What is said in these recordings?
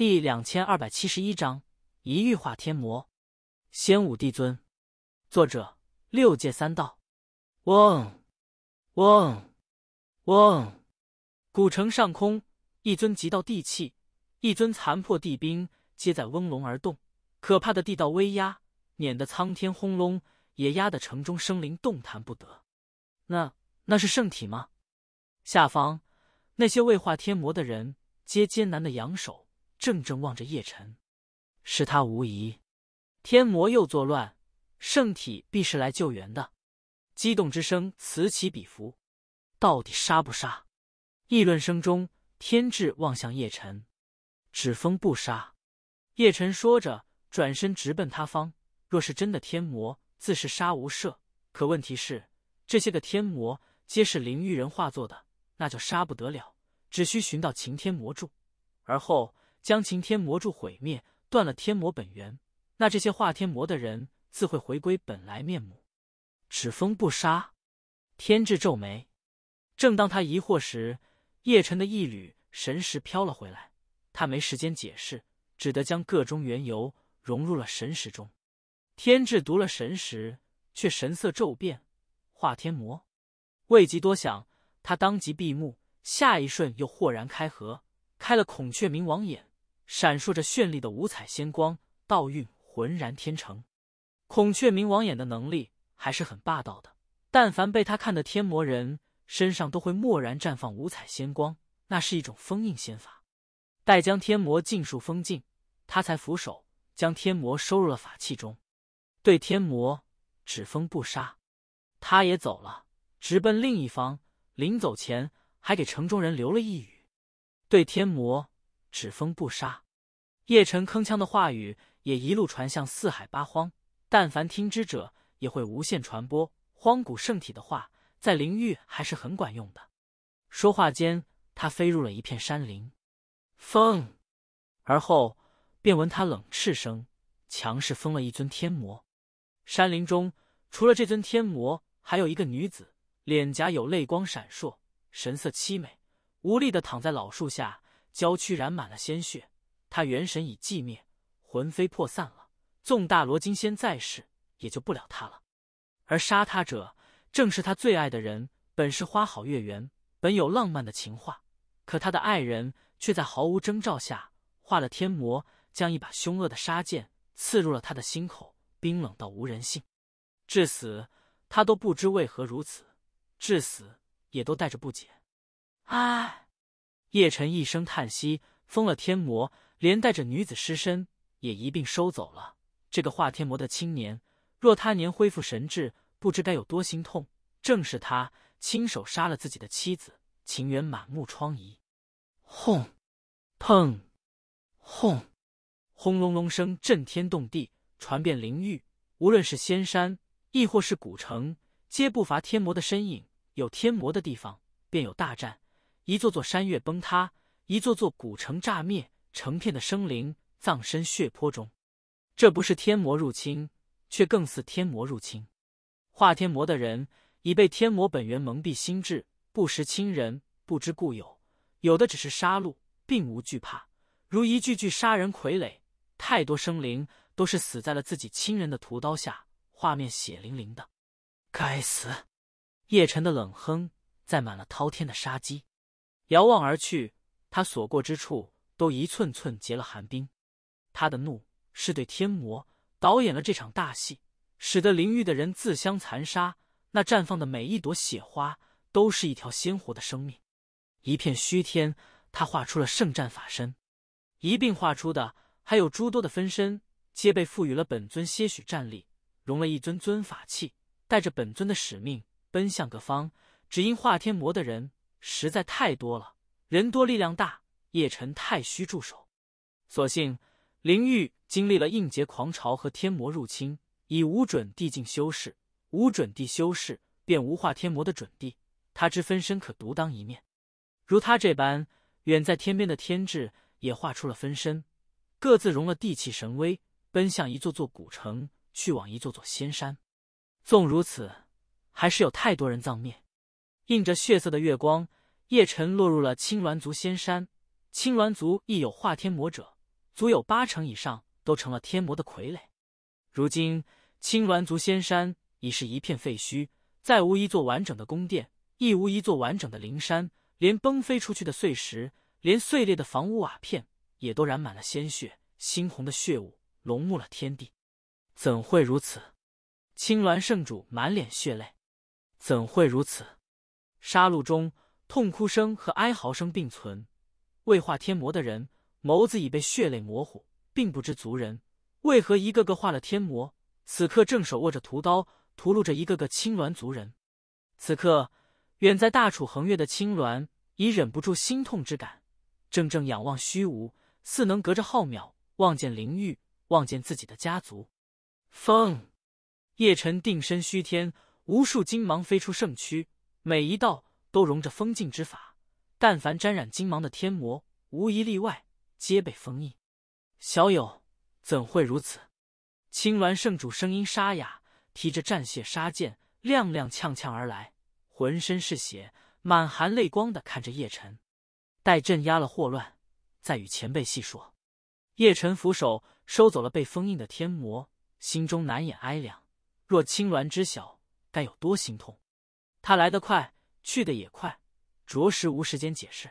第两千二百七十一章一遇化天魔，仙武帝尊。作者：六界三道。嗡嗡嗡！古城上空，一尊极道地气，一尊残破地冰，皆在嗡隆而动。可怕的地道威压，碾得苍天轰隆，也压得城中生灵动弹不得。那那是圣体吗？下方那些未化天魔的人，皆艰难的扬手。怔怔望着叶辰，是他无疑。天魔又作乱，圣体必是来救援的。激动之声此起彼伏，到底杀不杀？议论声中，天智望向叶辰，只封不杀。叶辰说着，转身直奔他方。若是真的天魔，自是杀无赦。可问题是，这些个天魔皆是灵域人化作的，那就杀不得了。只需寻到擎天魔柱，而后。将擎天魔柱毁灭，断了天魔本源，那这些化天魔的人自会回归本来面目。只封不杀，天智皱眉。正当他疑惑时，叶辰的一缕神识飘了回来。他没时间解释，只得将各中缘由融入了神识中。天智读了神识，却神色骤变。化天魔，未及多想，他当即闭目，下一瞬又豁然开合，开了孔雀明王眼。闪烁着绚丽的五彩仙光，道韵浑然天成。孔雀明王眼的能力还是很霸道的，但凡被他看的天魔人身上都会蓦然绽放五彩仙光，那是一种封印仙法。待将天魔尽数封禁，他才俯首将天魔收入了法器中，对天魔只封不杀。他也走了，直奔另一方。临走前，还给城中人留了一语：对天魔。只封不杀，叶辰铿锵的话语也一路传向四海八荒。但凡听之者，也会无限传播。荒古圣体的话，在灵域还是很管用的。说话间，他飞入了一片山林。封，而后便闻他冷斥声，强势封了一尊天魔。山林中，除了这尊天魔，还有一个女子，脸颊有泪光闪烁，神色凄美，无力的躺在老树下。娇躯染满了鲜血，他元神已寂灭，魂飞魄散了。纵大罗金仙在世，也救不了他了。而杀他者，正是他最爱的人。本是花好月圆，本有浪漫的情话，可他的爱人却在毫无征兆下化了天魔，将一把凶恶的杀剑刺入了他的心口，冰冷到无人性。至死，他都不知为何如此。至死，也都带着不解。唉。叶辰一声叹息，封了天魔，连带着女子尸身也一并收走了。这个化天魔的青年，若他年恢复神智，不知该有多心痛。正是他亲手杀了自己的妻子，情缘满目疮痍。轰！砰！轰！轰隆隆声震天动地，传遍灵域。无论是仙山，亦或是古城，皆不乏天魔的身影。有天魔的地方，便有大战。一座座山岳崩塌，一座座古城炸灭，成片的生灵葬身血泊中。这不是天魔入侵，却更似天魔入侵。化天魔的人已被天魔本源蒙蔽心智，不识亲人，不知故友，有的只是杀戮，并无惧怕。如一具具杀人傀儡，太多生灵都是死在了自己亲人的屠刀下，画面血淋淋的。该死！叶辰的冷哼，载满了滔天的杀机。遥望而去，他所过之处都一寸寸结了寒冰。他的怒是对天魔导演了这场大戏，使得灵域的人自相残杀。那绽放的每一朵血花，都是一条鲜活的生命。一片虚天，他画出了圣战法身，一并画出的还有诸多的分身，皆被赋予了本尊些许战力，融了一尊尊法器，带着本尊的使命奔向各方。只因化天魔的人。实在太多了，人多力量大，叶辰太虚驻守。所幸灵域经历了应劫狂潮和天魔入侵，以无准地境修士，无准地修士便无化天魔的准地。他之分身可独当一面。如他这般远在天边的天智也化出了分身，各自融了地气神威，奔向一座座古城，去往一座座仙山。纵如此，还是有太多人葬灭。映着血色的月光，叶晨落入了青鸾族仙山。青鸾族亦有化天魔者，足有八成以上都成了天魔的傀儡。如今青鸾族仙山已是一片废墟，再无一座完整的宫殿，亦无一座完整的灵山，连崩飞出去的碎石，连碎裂的房屋瓦片，也都染满了鲜血，猩红的血雾笼目了天地。怎会如此？青鸾圣主满脸血泪。怎会如此？杀戮中，痛哭声和哀嚎声并存。未化天魔的人，眸子已被血泪模糊，并不知族人为何一个个化了天魔，此刻正手握着屠刀，屠戮着一个个青鸾族人。此刻，远在大楚横越的青鸾已忍不住心痛之感，怔怔仰望虚无，似能隔着浩渺望见灵域，望见自己的家族。风。叶辰定身虚天，无数金芒飞出圣躯，每一道都融着封禁之法。但凡沾染金芒的天魔，无一例外，皆被封印。小友怎会如此？青鸾圣主声音沙哑，提着战血杀剑，踉踉跄跄而来，浑身是血，满含泪光的看着叶辰。待镇压了祸乱，再与前辈细说。叶辰俯首收走了被封印的天魔，心中难掩哀凉。若青鸾知晓，该有多心痛！他来得快，去得也快，着实无时间解释。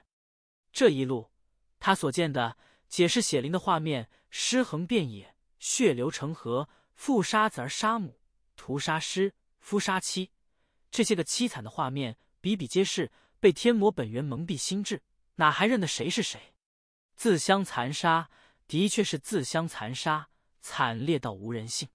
这一路，他所见的解释血灵的画面，尸横遍野，血流成河，父杀子而杀母，屠杀师，夫杀妻，这些个凄惨的画面比比皆是。被天魔本源蒙蔽心智，哪还认得谁是谁？自相残杀，的确是自相残杀，惨烈到无人性。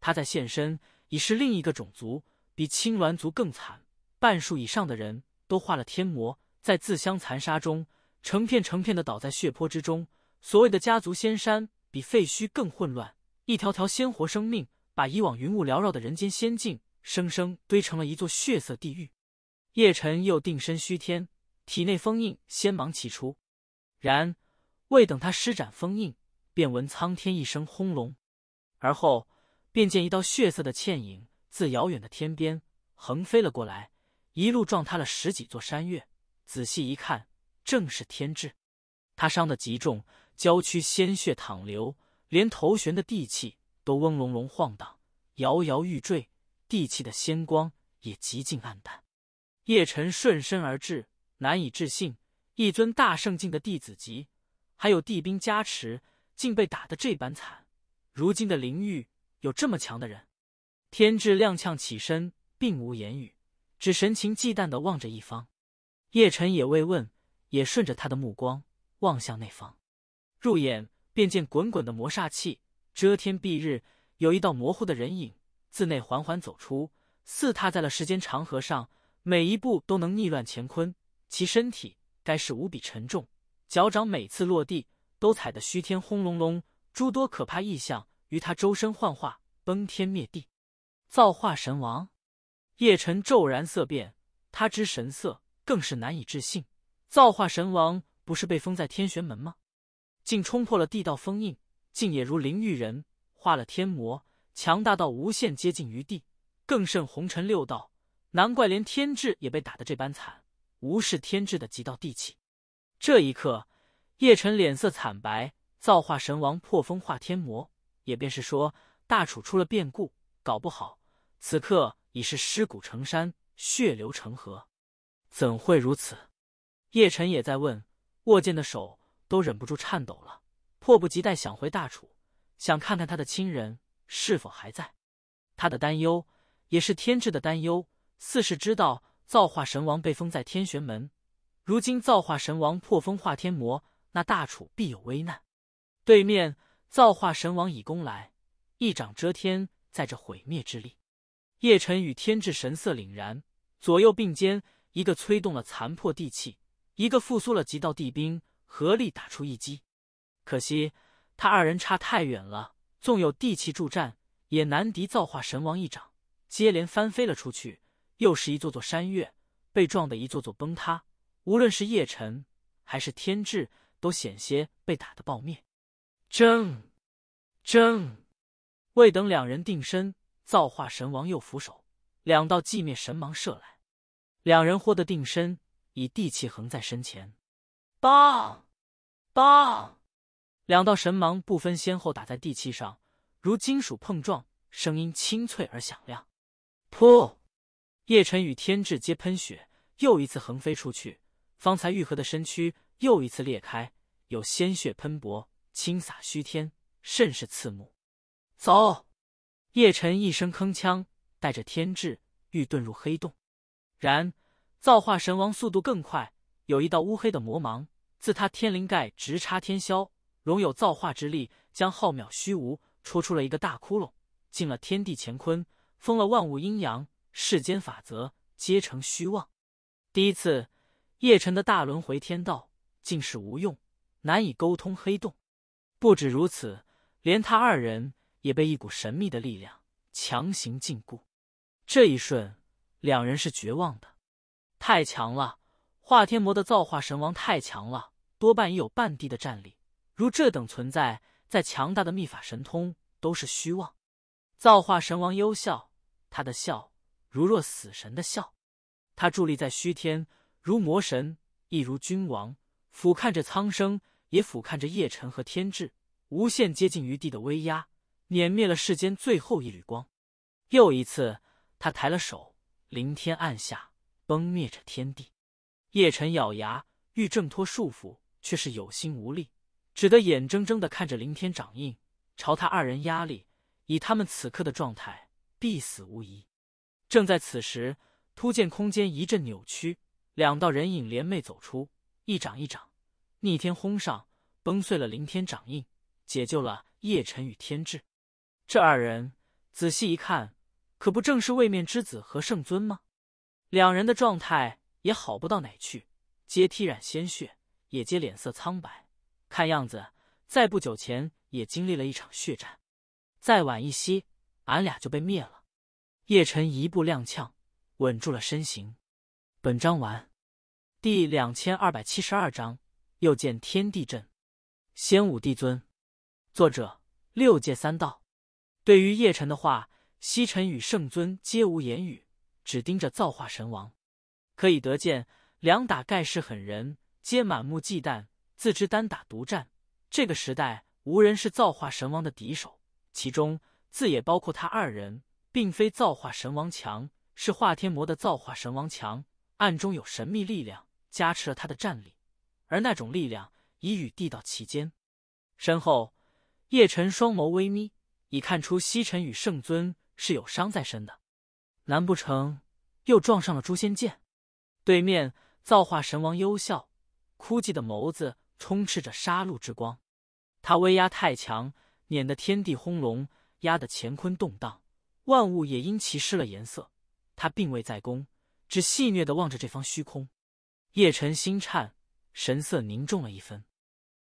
他在现身。已是另一个种族，比青鸾族更惨。半数以上的人都化了天魔，在自相残杀中，成片成片的倒在血泊之中。所谓的家族仙山，比废墟更混乱。一条条鲜活生命，把以往云雾缭绕的人间仙境，生生堆成了一座血色地狱。叶辰又定身虚天，体内封印先忙起出，然未等他施展封印，便闻苍天一声轰隆，而后。便见一道血色的倩影自遥远的天边横飞了过来，一路撞塌了十几座山岳。仔细一看，正是天智。他伤得极重，郊区鲜血淌流，连头悬的地气都嗡隆隆晃荡，摇摇欲坠。地气的仙光也极尽暗淡。叶辰顺身而至，难以置信，一尊大圣境的弟子级，还有地兵加持，竟被打得这般惨。如今的灵域。有这么强的人，天志踉跄起身，并无言语，只神情忌惮的望着一方。叶辰也未问，也顺着他的目光望向那方，入眼便见滚滚的魔煞气遮天蔽日，有一道模糊的人影自内缓缓走出，似踏在了时间长河上，每一步都能逆乱乾坤。其身体该是无比沉重，脚掌每次落地都踩得虚天轰隆隆，诸多可怕异象。于他周身幻化，崩天灭地，造化神王。叶辰骤然色变，他之神色更是难以置信。造化神王不是被封在天玄门吗？竟冲破了地道封印，竟也如灵玉人化了天魔，强大到无限接近于地，更胜红尘六道。难怪连天志也被打得这般惨，无视天志的极道地气。这一刻，叶辰脸色惨白。造化神王破封化天魔。也便是说，大楚出了变故，搞不好此刻已是尸骨成山，血流成河。怎会如此？叶辰也在问，握剑的手都忍不住颤抖了，迫不及待想回大楚，想看看他的亲人是否还在。他的担忧也是天志的担忧，似是知道造化神王被封在天玄门，如今造化神王破封化天魔，那大楚必有危难。对面。造化神王已攻来，一掌遮天，在这毁灭之力。叶辰与天志神色凛然，左右并肩，一个催动了残破地气，一个复苏了极道地兵，合力打出一击。可惜他二人差太远了，纵有地气助战，也难敌造化神王一掌。接连翻飞了出去，又是一座座山岳被撞得一座座崩塌。无论是叶辰还是天志，都险些被打得爆灭。争，争！未等两人定身，造化神王又俯首，两道寂灭神芒射来。两人豁得定身，以地气横在身前。棒，棒！两道神芒不分先后打在地气上，如金属碰撞，声音清脆而响亮。噗！叶辰与天志皆喷血，又一次横飞出去，方才愈合的身躯又一次裂开，有鲜血喷薄，倾洒虚天，甚是刺目。走！叶辰一声铿锵，带着天志欲遁入黑洞，然造化神王速度更快，有一道乌黑的魔芒自他天灵盖直插天霄，容有造化之力，将浩渺虚无戳出了一个大窟窿，进了天地乾坤，封了万物阴阳。世间法则皆成虚妄。第一次，叶辰的大轮回天道竟是无用，难以沟通黑洞。不止如此，连他二人也被一股神秘的力量强行禁锢。这一瞬，两人是绝望的。太强了！化天魔的造化神王太强了，多半已有半地的战力。如这等存在，再强大的秘法神通都是虚妄。造化神王幽笑，他的笑。如若死神的笑，他伫立在虚天，如魔神，亦如君王，俯瞰着苍生，也俯瞰着夜辰和天志，无限接近于地的威压，碾灭了世间最后一缕光。又一次，他抬了手，凌天按下，崩灭着天地。叶辰咬牙欲挣脱束缚，却是有心无力，只得眼睁睁的看着凌天掌印朝他二人压力，以他们此刻的状态，必死无疑。正在此时，突见空间一阵扭曲，两道人影联袂走出，一掌一掌，逆天轰上，崩碎了凌天掌印，解救了叶辰与天志。这二人仔细一看，可不正是位面之子和圣尊吗？两人的状态也好不到哪去，皆体染鲜血，也皆脸色苍白，看样子在不久前也经历了一场血战。再晚一息，俺俩就被灭了。叶辰一步踉跄，稳住了身形。本章完，第两千二百七十二章又见天地阵，仙武帝尊。作者六界三道。对于叶辰的话，西尘与圣尊皆无言语，只盯着造化神王。可以得见，两打盖世狠人皆满目忌惮，自知单打独战。这个时代，无人是造化神王的敌手，其中自也包括他二人。并非造化神王强，是化天魔的造化神王强，暗中有神秘力量加持了他的战力，而那种力量已与地道其间。身后，叶辰双眸微眯，已看出西尘与圣尊是有伤在身的，难不成又撞上了诛仙剑？对面造化神王幽笑，枯寂的眸子充斥着杀戮之光，他威压太强，碾得天地轰隆，压得乾坤动荡。万物也因其失了颜色，他并未在攻，只戏谑的望着这方虚空。叶辰心颤，神色凝重了一分。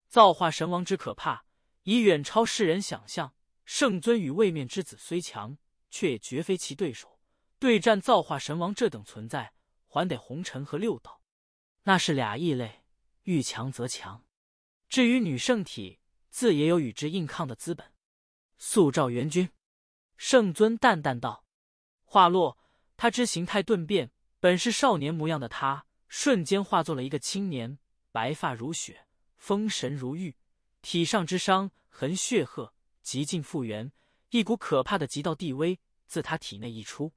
造化神王之可怕，已远超世人想象。圣尊与位面之子虽强，却也绝非其对手。对战造化神王这等存在，还得红尘和六道，那是俩异类，遇强则强。至于女圣体，自也有与之硬抗的资本。速召元君。圣尊淡淡道：“话落，他之形态顿变，本是少年模样的他，瞬间化作了一个青年，白发如雪，风神如玉，体上之伤痕血褐，极尽复原。一股可怕的极道地威自他体内溢出。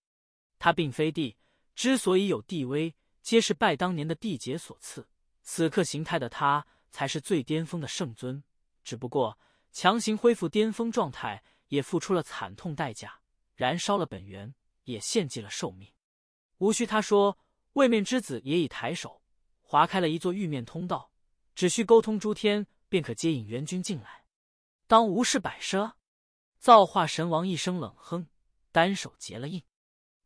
他并非帝，之所以有帝威，皆是拜当年的帝劫所赐。此刻形态的他，才是最巅峰的圣尊。只不过强行恢复巅峰状态。”也付出了惨痛代价，燃烧了本源，也献祭了寿命。无需他说，位面之子也已抬手划开了一座玉面通道，只需沟通诸天，便可接引元君进来。当无事摆设，造化神王一声冷哼，单手结了印，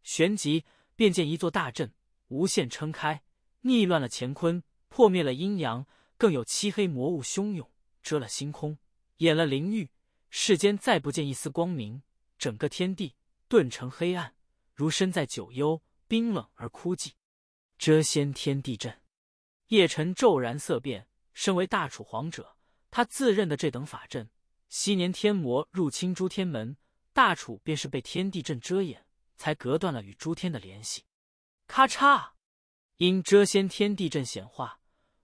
旋即便见一座大阵无限撑开，逆乱了乾坤，破灭了阴阳，更有漆黑魔物汹涌，遮了星空，掩了灵域。世间再不见一丝光明，整个天地顿成黑暗，如身在九幽，冰冷而枯寂。遮仙天地阵，叶辰骤然色变。身为大楚皇者，他自认的这等法阵，昔年天魔入侵诸天门，大楚便是被天地阵遮掩，才隔断了与诸天的联系。咔嚓！因遮仙天地阵显化，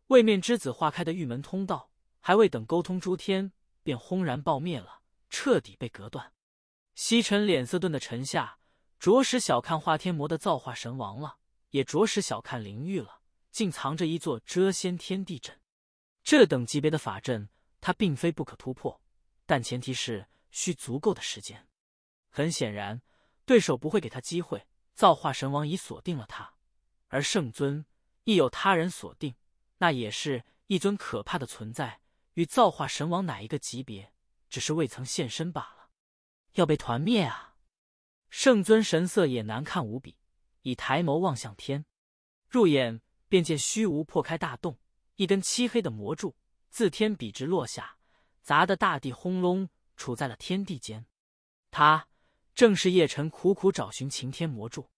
位面之子化开的玉门通道，还未等沟通诸天。便轰然爆灭了，彻底被隔断。西尘脸色顿的沉下，着实小看化天魔的造化神王了，也着实小看灵玉了，竟藏着一座遮仙天地阵。这等级别的法阵，他并非不可突破，但前提是需足够的时间。很显然，对手不会给他机会。造化神王已锁定了他，而圣尊亦有他人锁定，那也是一尊可怕的存在，与造化神王哪一个级别，只是未曾现身罢了。要被团灭啊！圣尊神色也难看无比，以抬眸望向天，入眼便见虚无破开大洞，一根漆黑的魔柱自天笔直落下，砸得大地轰隆，处在了天地间。他。正是叶辰苦苦找寻擎天魔柱，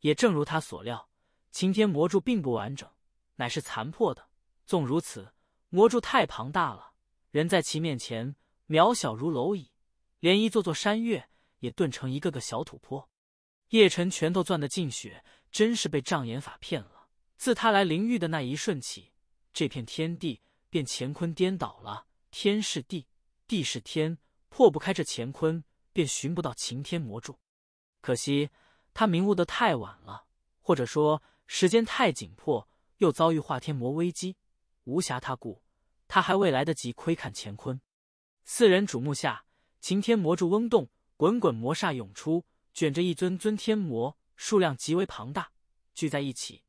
也正如他所料，擎天魔柱并不完整，乃是残破的。纵如此，魔柱太庞大了，人在其面前渺小如蝼蚁，连一座座山岳也顿成一个个小土坡。叶辰拳头攥得进血，真是被障眼法骗了。自他来灵域的那一瞬起，这片天地便乾坤颠倒了，天是地，地是天，破不开这乾坤。便寻不到擎天魔柱，可惜他明悟的太晚了，或者说时间太紧迫，又遭遇化天魔危机，无暇他顾，他还未来得及窥看乾坤。四人瞩目下，擎天魔柱嗡动，滚滚魔煞涌出，卷着一尊尊天魔，数量极为庞大，聚在一起，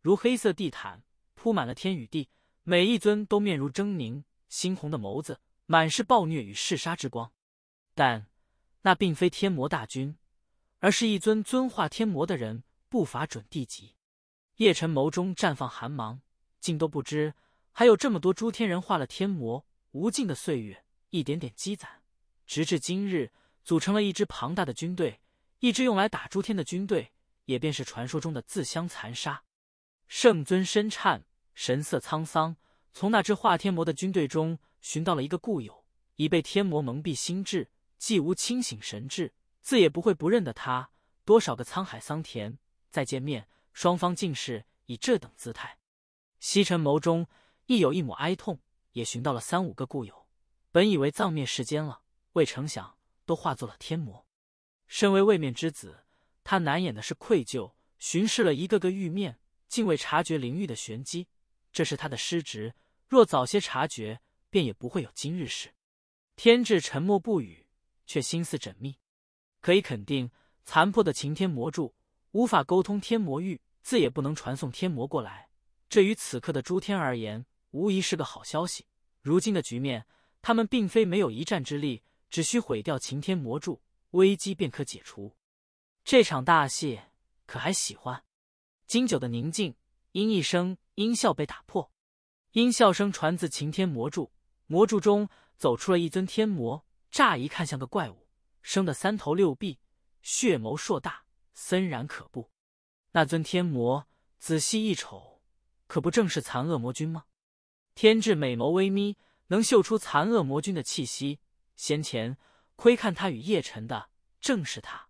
如黑色地毯铺满了天与地，每一尊都面如狰狞，猩红的眸子满是暴虐与嗜杀之光，但。那并非天魔大军，而是一尊尊化天魔的人，步伐准地级。叶辰眸中绽放寒芒，竟都不知还有这么多诸天人化了天魔。无尽的岁月，一点点积攒，直至今日，组成了一支庞大的军队，一支用来打诸天的军队，也便是传说中的自相残杀。圣尊身颤，神色沧桑，从那支化天魔的军队中寻到了一个故友，已被天魔蒙蔽心智。既无清醒神智，自也不会不认得他。多少个沧海桑田，再见面，双方竟是以这等姿态。西尘眸中亦有一抹哀痛，也寻到了三五个故友。本以为葬灭世间了，未成想都化作了天魔。身为位面之子，他难掩的是愧疚，巡视了一个个玉面，竟未察觉灵域的玄机。这是他的失职，若早些察觉，便也不会有今日事。天智沉默不语。却心思缜密，可以肯定，残破的擎天魔柱无法沟通天魔域，自也不能传送天魔过来。这于此刻的诸天而言，无疑是个好消息。如今的局面，他们并非没有一战之力，只需毁掉擎天魔柱，危机便可解除。这场大戏可还喜欢？经久的宁静，因一声音效被打破。音笑声传自擎天魔柱，魔柱中走出了一尊天魔。乍一看像个怪物，生的三头六臂，血眸硕大，森然可怖。那尊天魔仔细一瞅，可不正是残恶魔君吗？天智美眸微眯，能嗅出残恶魔君的气息。先前窥看他与叶辰的，正是他。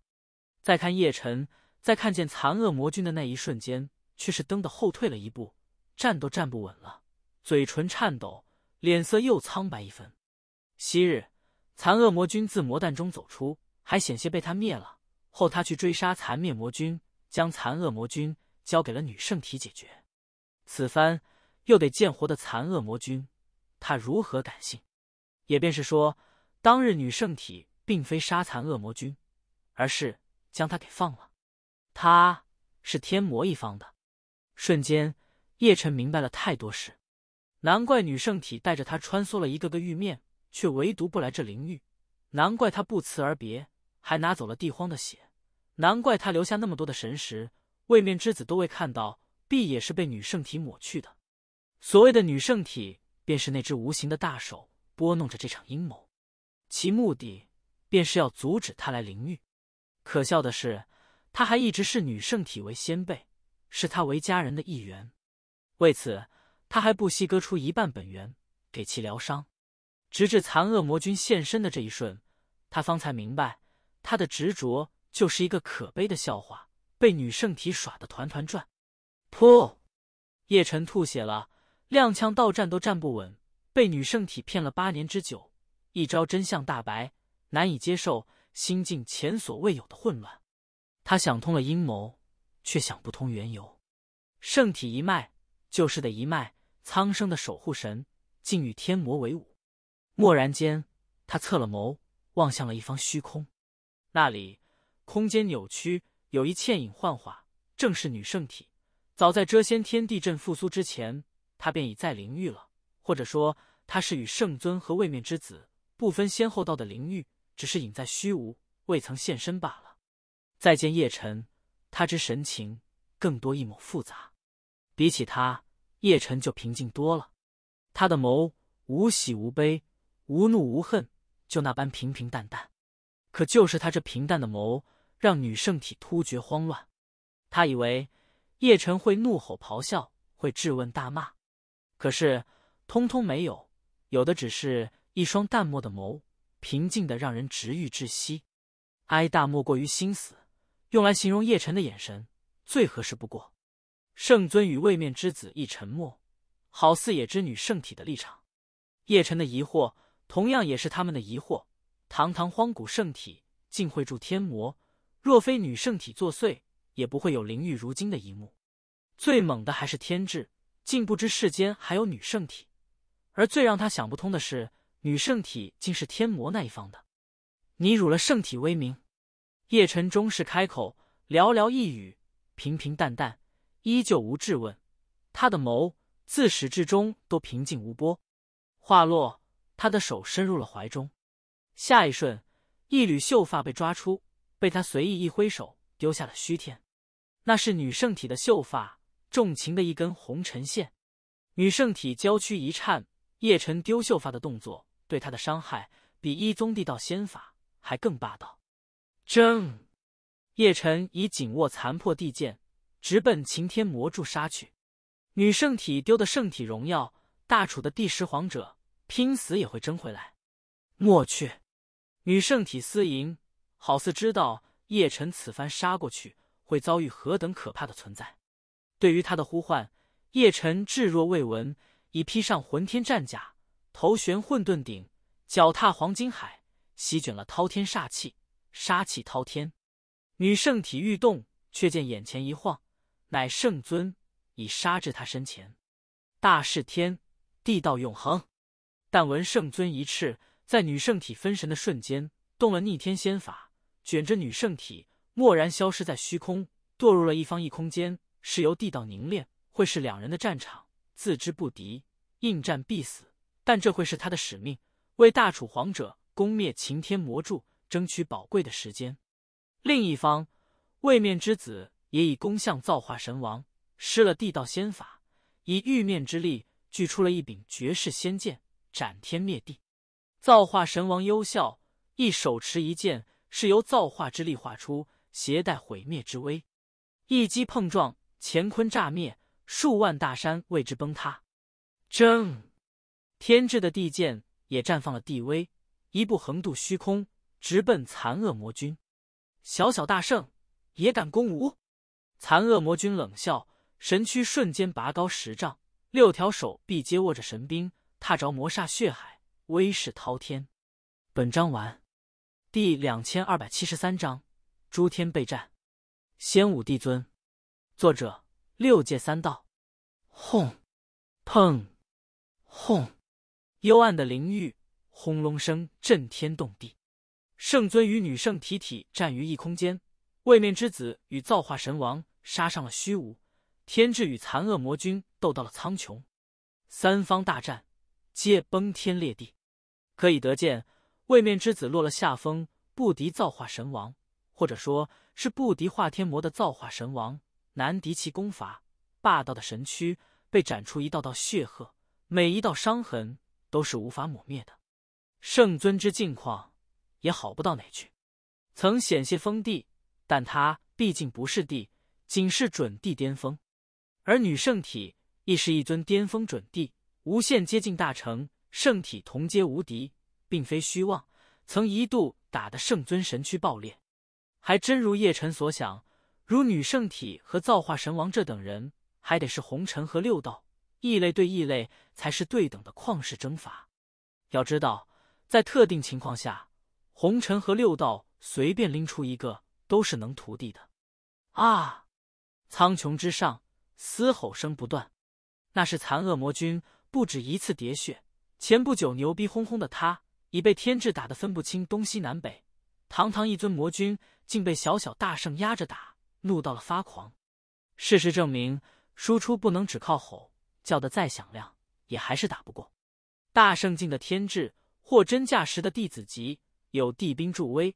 再看叶辰，在看见残恶魔君的那一瞬间，却是蹬的后退了一步，站都站不稳了，嘴唇颤抖，脸色又苍白一分。昔日。残恶魔君自魔弹中走出，还险些被他灭了。后他去追杀残灭魔君，将残恶魔君交给了女圣体解决。此番又得见活的残恶魔君，他如何敢信？也便是说，当日女圣体并非杀残恶魔君，而是将他给放了。他是天魔一方的。瞬间，叶辰明白了太多事，难怪女圣体带着他穿梭了一个个玉面。却唯独不来这灵域，难怪他不辞而别，还拿走了地荒的血。难怪他留下那么多的神石，位面之子都未看到，必也是被女圣体抹去的。所谓的女圣体，便是那只无形的大手，拨弄着这场阴谋，其目的便是要阻止他来灵域。可笑的是，他还一直视女圣体为先辈，视他为家人的一员。为此，他还不惜割出一半本源给其疗伤。直至残恶魔君现身的这一瞬，他方才明白，他的执着就是一个可悲的笑话，被女圣体耍得团团转。噗！叶辰吐血了，踉跄到站都站不稳，被女圣体骗了八年之久，一朝真相大白，难以接受，心境前所未有的混乱。他想通了阴谋，却想不通缘由。圣体一脉，就是的一脉，苍生的守护神，竟与天魔为伍。蓦然间，他侧了眸，望向了一方虚空，那里空间扭曲，有一倩影幻化，正是女圣体。早在谪仙天地阵复苏之前，他便已在灵域了，或者说，他是与圣尊和位面之子不分先后到的灵域，只是隐在虚无，未曾现身罢了。再见叶辰，他之神情更多一抹复杂。比起他，叶晨就平静多了。他的眸无喜无悲，无怒无恨，就那般平平淡淡。可就是他这平淡的眸，让女圣体突觉慌乱。他以为。叶晨会怒吼咆哮，会质问大骂，可是通通没有，有的只是一双淡漠的眸，平静的让人直欲窒息。哀大莫过于心死，用来形容叶晨的眼神最合适不过。圣尊与位面之子亦沉默，好似也知女圣体的立场。叶晨的疑惑，同样也是他们的疑惑。堂堂荒古圣体，竟会助天魔？若非女圣体作祟。也不会有灵玉如今的一幕。最猛的还是天智，竟不知世间还有女圣体。而最让他想不通的是，女圣体竟是天魔那一方的。你辱了圣体威名。叶晨终是开口，寥寥一语，平平淡淡，依旧无质问。他的眸自始至终都平静无波。话落，他的手伸入了怀中，下一瞬，一缕秀发被抓出，被他随意一挥手，丢下了虚天。那是女圣体的秀发，重情的一根红尘线。女圣体娇躯一颤，叶晨丢秀发的动作对她的伤害，比一宗地道仙法还更霸道。争！叶晨已紧握残破地剑，直奔擎天魔柱杀去。女圣体丢的圣体荣耀，大楚的第十皇者拼死也会争回来。莫去！女圣体思淫，好似知道叶晨此番杀过去。会遭遇何等可怕的存在？对于他的呼唤，叶晨置若未闻，已披上浑天战甲，头悬混沌顶，脚踏黄金海，席卷了滔天煞气，杀气滔天。女圣体欲动，却见眼前一晃，乃圣尊已杀至他身前。大势天，地道永恒。但闻圣尊一翅，在女圣体分神的瞬间，动了逆天仙法，卷着女圣体。蓦然消失在虚空，堕入了一方异空间，是由地道凝练，会是两人的战场，自知不敌，应战必死。但这会是他的使命，为大楚皇者攻灭擎天魔柱，争取宝贵的时间。另一方，位面之子也已攻向造化神王，施了地道仙法，以玉面之力聚出了一柄绝世仙剑，斩天灭地。造化神王幽笑，一手持一剑，是由造化之力化出。携带毁灭之威，一击碰撞，乾坤炸灭，数万大山为之崩塌。争，天制的地剑也绽放了地威，一步横渡虚空，直奔残恶魔君。小小大圣也敢攻吾？残恶魔君冷笑，神躯瞬间拔高十丈，六条手臂皆握着神兵，踏着魔煞血海，威势滔天。本章完，第两千二百七十三章。诸天备战，仙武帝尊。作者：六界三道。轰！砰！轰！幽暗的灵域，轰隆声震天动地。圣尊与女圣体体战于异空间，位面之子与造化神王杀上了虚无，天智与残恶魔君斗到了苍穹。三方大战，皆崩天裂地。可以得见，位面之子落了下风，不敌造化神王。或者说是不敌化天魔的造化神王，难敌其功法，霸道的神躯被斩出一道道血壑，每一道伤痕都是无法抹灭的。圣尊之境况也好不到哪去，曾险些封地，但他毕竟不是帝，仅是准帝巅峰，而女圣体亦是一尊巅峰准帝，无限接近大成，圣体同阶无敌，并非虚妄，曾一度打得圣尊神躯爆裂。还真如叶辰所想，如女圣体和造化神王这等人，还得是红尘和六道异类对异类，才是对等的旷世征伐。要知道，在特定情况下，红尘和六道随便拎出一个都是能徒弟的。啊！苍穹之上，嘶吼声不断。那是残恶魔君不止一次喋血。前不久牛逼哄哄的他，已被天智打得分不清东西南北。堂堂一尊魔君，竟被小小大圣压着打，怒到了发狂。事实证明，输出不能只靠吼叫的再响亮，也还是打不过大圣境的天智。货真价实的弟子级，有帝兵助威，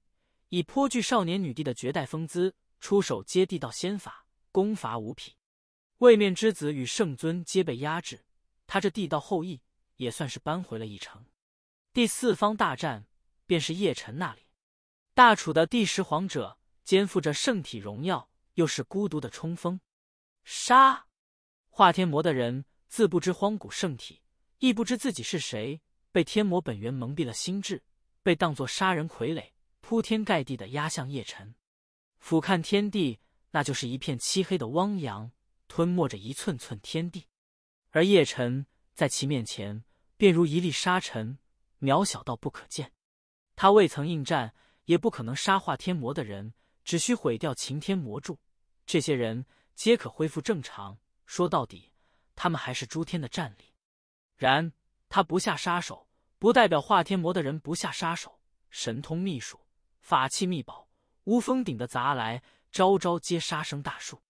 以颇具少年女帝的绝代风姿，出手接地道仙法，攻伐无匹。位面之子与圣尊皆被压制，他这地道后裔也算是扳回了一城。第四方大战便是叶辰那里。大楚的第十皇者肩负着圣体荣耀，又是孤独的冲锋。杀！化天魔的人自不知荒古圣体，亦不知自己是谁。被天魔本源蒙蔽了心智，被当作杀人傀儡，铺天盖地的压向叶辰。俯瞰天地，那就是一片漆黑的汪洋，吞没着一寸寸天地。而叶辰在其面前，便如一粒沙尘，渺小到不可见。他未曾应战，也不可能杀化天魔的人，只需毁掉擎天魔柱，这些人皆可恢复正常。说到底，他们还是诸天的战力。然。他不下杀手，不代表化天魔的人不下杀手。神通秘术、法器秘宝无封顶的砸来，招招皆杀生大术。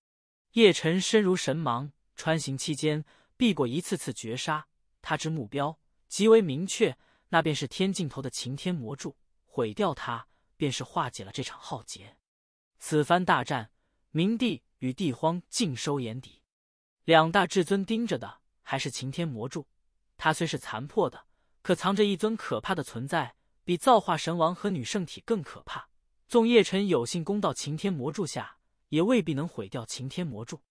叶辰身如神芒，穿行期间避过一次次绝杀。他之目标极为明确，那便是天尽头的擎天魔柱。毁掉它，便是化解了这场浩劫。此番大战，明帝与帝荒尽收眼底，两大至尊盯着的还是擎天魔柱。他虽是残破的，可藏着一尊可怕的存在，比造化神王和女圣体更可怕。纵叶辰有幸攻到擎天魔柱下，也未必能毁掉擎天魔柱。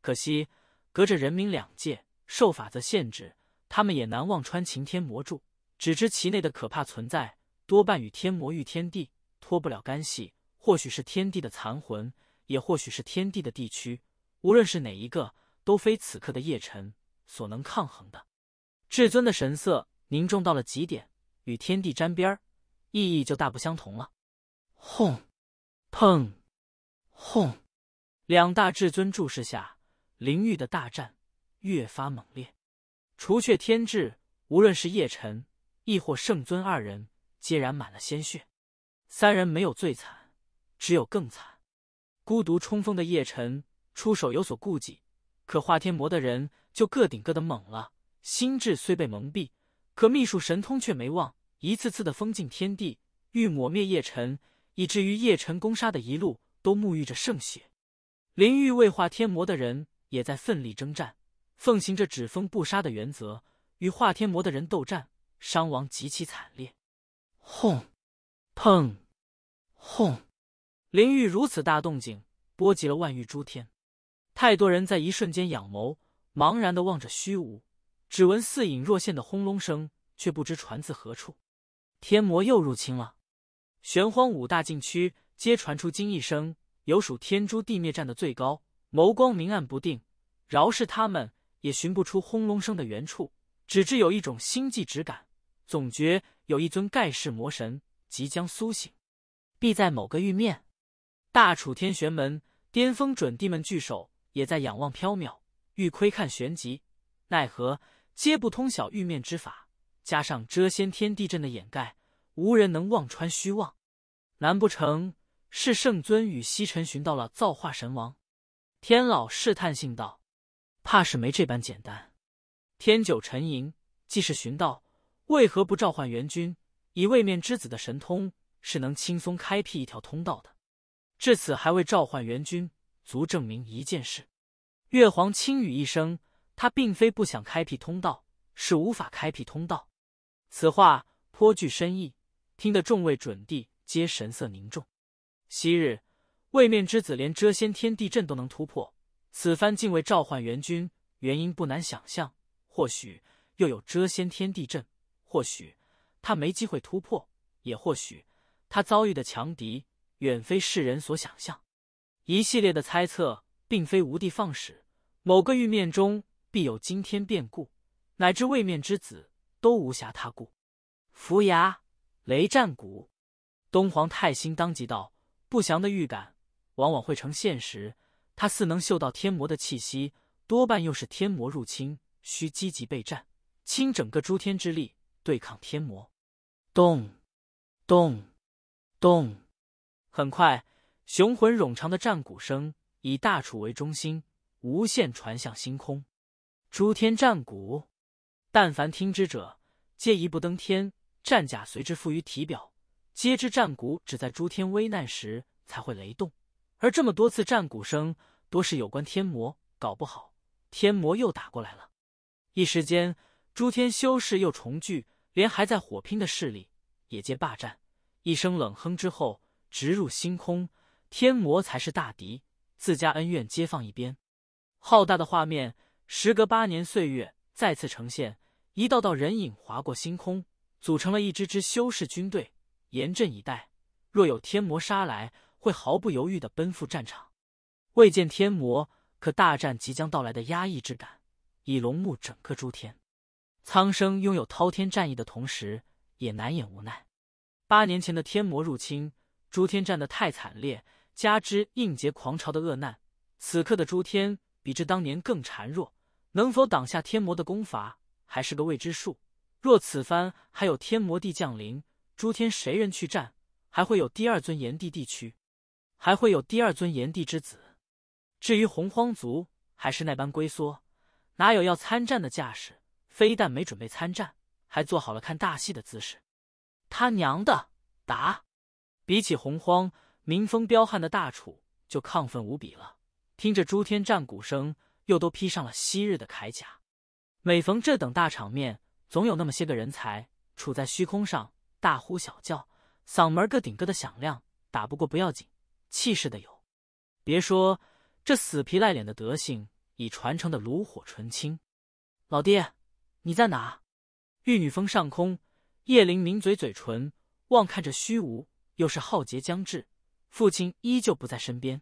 可惜隔着人冥两界，受法则限制，他们也难望穿擎天魔柱。只知其内的可怕存在，多半与天魔域天地脱不了干系。或许是天地的残魂，也或许是天地的地区。无论是哪一个，都非此刻的叶辰所能抗衡的。至尊的神色凝重到了极点，与天地沾边儿，意义就大不相同了。轰，砰，轰！两大至尊注视下，灵域的大战越发猛烈。除却天智，无论是叶辰，亦或圣尊二人，皆染满了鲜血。三人没有最惨，只有更惨。孤独冲锋的叶辰出手有所顾忌，可化天魔的人就各顶各的猛了。心智虽被蒙蔽，可秘术神通却没忘，一次次的封禁天地，欲抹灭叶辰，以至于叶辰攻杀的一路都沐浴着圣血。灵域未化天魔的人也在奋力征战，奉行着只封不杀的原则，与化天魔的人斗战，伤亡极其惨烈。轰，砰，轰！灵域如此大动静，波及了万域诸天，太多人在一瞬间仰眸，茫然的望着虚无。只闻似隐若现的轰隆声，却不知传自何处。天魔又入侵了，玄荒五大禁区皆传出惊异声，有属天诛地灭战的最高，眸光明暗不定。饶是他们也寻不出轰隆声的原处，只知有一种心悸之感，总觉有一尊盖世魔神即将苏醒，必在某个域面。大楚天玄门巅峰准帝们聚首，也在仰望缥缈，欲窥看玄机，奈何。皆不通晓玉面之法，加上遮先天地阵的掩盖，无人能望穿虚妄。难不成是圣尊与西尘寻到了造化神王？天老试探性道：“怕是没这般简单。”天九沉吟，既是寻到，为何不召唤元君？以位面之子的神通，是能轻松开辟一条通道的。至此还未召唤元君，足证明一件事。月皇轻语一声。他并非不想开辟通道，是无法开辟通道。此话颇具深意，听得众位准帝皆神色凝重。昔日位面之子连遮仙天地阵都能突破，此番竟未召唤元君，原因不难想象。或许又有遮仙天地阵，或许他没机会突破，也或许他遭遇的强敌远非世人所想象。一系列的猜测，并非无的放矢，某个玉面中。必有惊天变故，乃至位面之子都无暇他顾。扶崖雷战鼓。东皇太心当即道：“不祥的预感往往会成现实。他似能嗅到天魔的气息，多半又是天魔入侵，需积极备战，倾整个诸天之力对抗天魔。”咚，咚，咚！很快，雄浑冗长的战鼓声以大楚为中心，无限传向星空。诸天战鼓，但凡听之者，皆一步登天，战甲随之附于体表。皆知战鼓只在诸天危难时才会雷动，而这么多次战鼓声，多是有关天魔，搞不好天魔又打过来了。一时间，诸天修士又重聚，连还在火拼的势力也皆罢战。一声冷哼之后，直入星空。天魔才是大敌，自家恩怨皆放一边。浩大的画面，时隔八年岁月再次呈现，一道道人影划过星空，组成了一支支修士军队。严阵以待，若有天魔杀来，会毫不犹豫的奔赴战场。未见天魔，可大战即将到来的压抑之感已笼目整个诸天。苍生拥有滔天战意的同时，也难掩无奈。八年前的天魔入侵，诸天战得太惨烈，加之应劫狂潮的恶难，此刻的诸天比之当年更孱弱。能否挡下天魔的攻伐，还是个未知数。若此番还有天魔帝降临，诸天谁人去战？还会有第二尊炎帝地区，还会有第二尊炎帝之子。至于洪荒族，还是那般龟缩，哪有要参战的架势？非但没准备参战，还做好了看大戏的姿势。他娘的，打！比起洪荒，民风彪悍的大楚就亢奋无比了。听着诸天战鼓声，又都披上了昔日的铠甲。每逢这等大场面，总有那么些个人才处在虚空上。大呼小叫，嗓门个顶个的响亮，打不过不要紧，气势的有。别说这死皮赖脸的德行，已传承的炉火纯青。老爹，你在哪？玉女峰上空，叶灵抿嘴嘴唇，望看着虚无，又是浩劫将至，父亲依旧不在身边。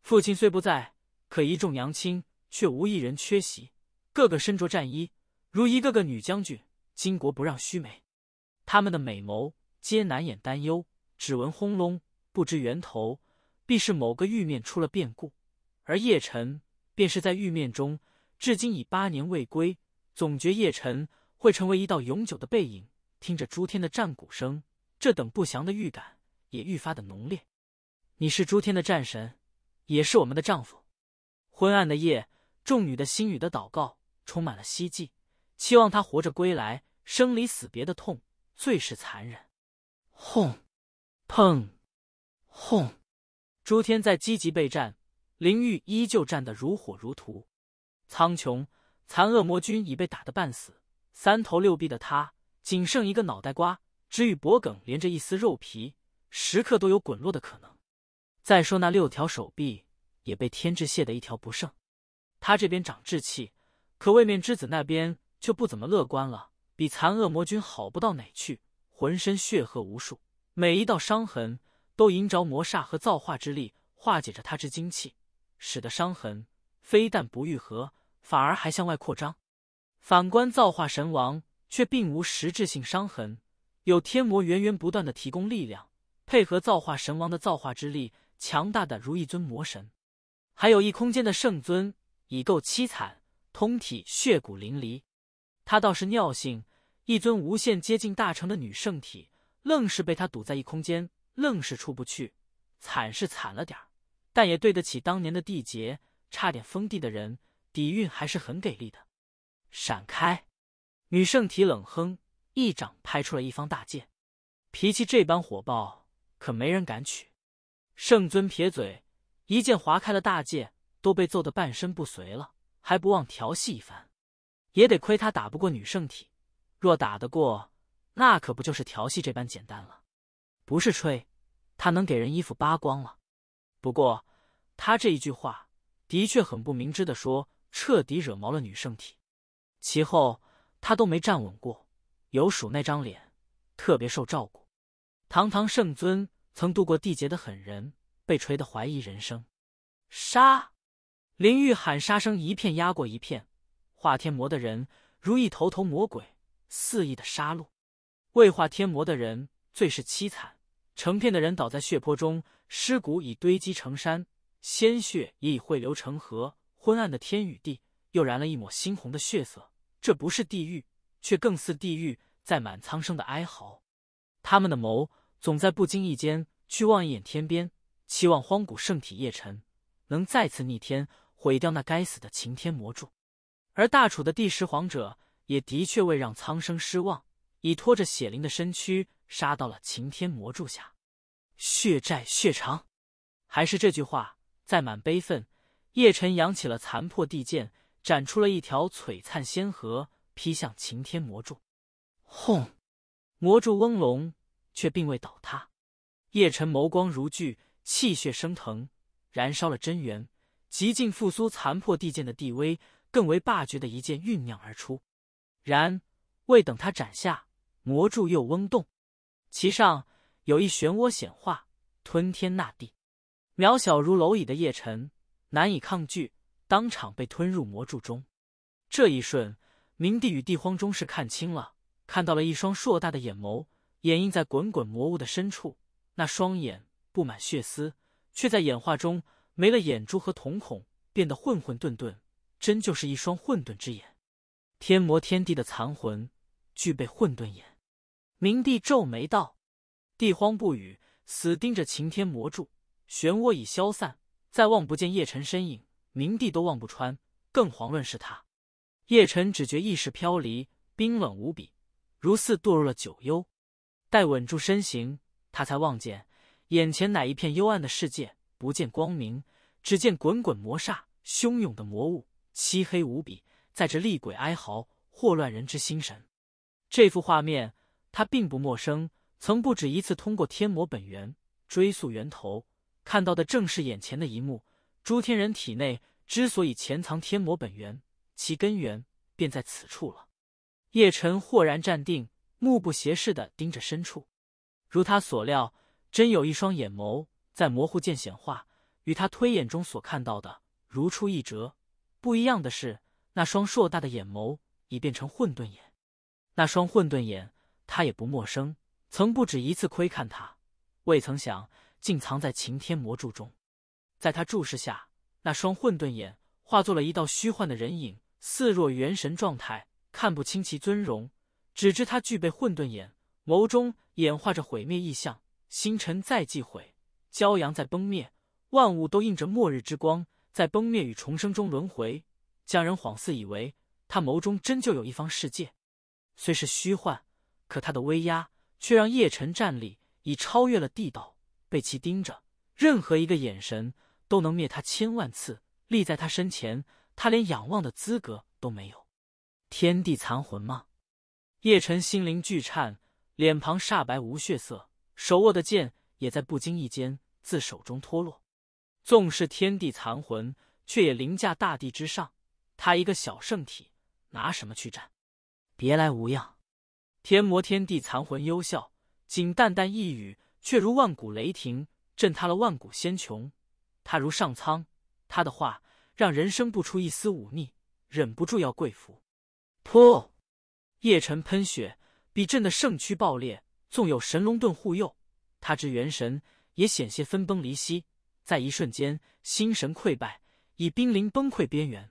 父亲虽不在，可一众娘亲却无一人缺席，个个身着战衣，如一个个女将军，巾帼不让须眉。他们的美眸皆难掩担忧，只闻轰隆，不知源头，必是某个玉面出了变故。而叶辰便是在玉面中，至今已八年未归，总觉叶辰会成为一道永久的背影。听着诸天的战鼓声，这等不祥的预感也愈发的浓烈。你是诸天的战神，也是我们的丈夫。昏暗的夜，众女的心语的祷告充满了希冀，期望他活着归来。生离死别的痛。最是残忍！轰，砰，轰！诸天在积极备战，灵玉依旧战得如火如荼。苍穹残恶魔君已被打得半死，三头六臂的他仅剩一个脑袋瓜，只与脖颈连着一丝肉皮，时刻都有滚落的可能。再说那六条手臂也被天志卸得一条不剩。他这边长志气，可位面之子那边就不怎么乐观了。比残恶魔君好不到哪去，浑身血褐无数，每一道伤痕都迎着魔煞和造化之力化解着他之精气，使得伤痕非但不愈合，反而还向外扩张。反观造化神王，却并无实质性伤痕，有天魔源源不断的提供力量，配合造化神王的造化之力，强大的如一尊魔神。还有一空间的圣尊，已够凄惨，通体血骨淋漓。他倒是尿性，一尊无限接近大成的女圣体，愣是被他堵在一空间，愣是出不去。惨是惨了点儿，但也对得起当年的地劫，差点封地的人，底蕴还是很给力的。闪开！女圣体冷哼，一掌拍出了一方大剑。脾气这般火爆，可没人敢取。圣尊撇嘴，一剑划开了大界，都被揍得半身不遂了，还不忘调戏一番。也得亏他打不过女圣体，若打得过，那可不就是调戏这般简单了。不是吹，他能给人衣服扒光了。不过他这一句话的确很不明智的说，彻底惹毛了女圣体。其后他都没站稳过，有数那张脸特别受照顾。堂堂圣尊，曾度过地劫的狠人，被锤得怀疑人生。杀！林玉喊杀声一片压过一片。化天魔的人如一头头魔鬼，肆意的杀戮；未化天魔的人最是凄惨，成片的人倒在血泊中，尸骨已堆积成山，鲜血也已汇流成河。昏暗的天与地又染了一抹猩红的血色。这不是地狱，却更似地狱在满苍生的哀嚎。他们的眸总在不经意间去望一眼天边，期望荒古圣体叶辰能再次逆天，毁掉那该死的擎天魔柱。而大楚的第十皇者也的确未让苍生失望，已拖着血淋的身躯杀到了擎天魔柱下。血债血偿，还是这句话，载满悲愤。叶辰扬起了残破地剑，斩出了一条璀璨仙河，劈向擎天魔柱。轰！魔柱嗡隆，却并未倒塌。叶辰眸光如炬，气血升腾，燃烧了真元，极尽复苏残破地剑的地威，更为霸绝的一剑酝酿而出。然未等他斩下，魔柱又嗡动，其上有一漩涡显化，吞天纳地。渺小如蝼蚁的叶辰。难以抗拒，当场被吞入魔柱中。这一瞬，明帝与帝荒终是看清了，看到了一双硕大的眼眸，掩映在滚滚魔雾的深处。那双眼布满血丝，却在演化中没了眼珠和瞳孔，变得混混沌沌，真就是一双混沌之眼。天魔天帝的残魂具备混沌眼。明帝皱眉道：“帝荒不语，死盯着擎天魔柱，漩涡已消散。”再望不见叶辰身影，明帝都望不穿，更遑论是他。叶辰只觉意识飘离，冰冷无比，如似堕入了九幽。待稳住身形，他才望见眼前乃一片幽暗的世界，不见光明，只见滚滚魔煞，汹涌的魔雾，漆黑无比，在这厉鬼哀嚎，祸乱人之心神。这幅画面他并不陌生，曾不止一次通过天魔本源追溯源头。看到的正是眼前的一幕：诸天人体内之所以潜藏天魔本源，其根源便在此处了。叶辰豁然站定，目不斜视的盯着深处。如他所料，真有一双眼眸在模糊间显化，与他推演中所看到的如出一辙。不一样的是，那双硕大的眼眸已变成混沌眼。那双混沌眼，他也不陌生，曾不止一次窥看他，未曾想。竟藏在擎天魔柱中，在他注视下，那双混沌眼化作了一道虚幻的人影，似若元神状态，看不清其尊容，只知他具备混沌眼，眸中演化着毁灭意象。星辰在祭毁，骄阳在崩灭，万物都映着末日之光，在崩灭与重生中轮回，将人恍似以为他眸中真就有一方世界。虽是虚幻，可他的威压却让叶辰站立，已超越了地道。被其盯着，任何一个眼神都能灭他千万次。立在他身前，他连仰望的资格都没有。天地残魂吗？叶辰心灵巨颤，脸庞煞白无血色，手握的剑也在不经意间自手中脱落。纵是天地残魂，却也凌驾大地之上。他一个小圣体，拿什么去战？别来无恙。天魔天地残魂幽笑，仅淡淡一语。却如万古雷霆，震塌了万古仙穹。他如上苍，他的话让人生不出一丝忤逆，忍不住要跪服。噗！叶辰喷血，比震的圣躯爆裂。纵有神龙盾护佑，他之元神也险些分崩离析，在一瞬间心神溃败，已濒临崩溃边缘。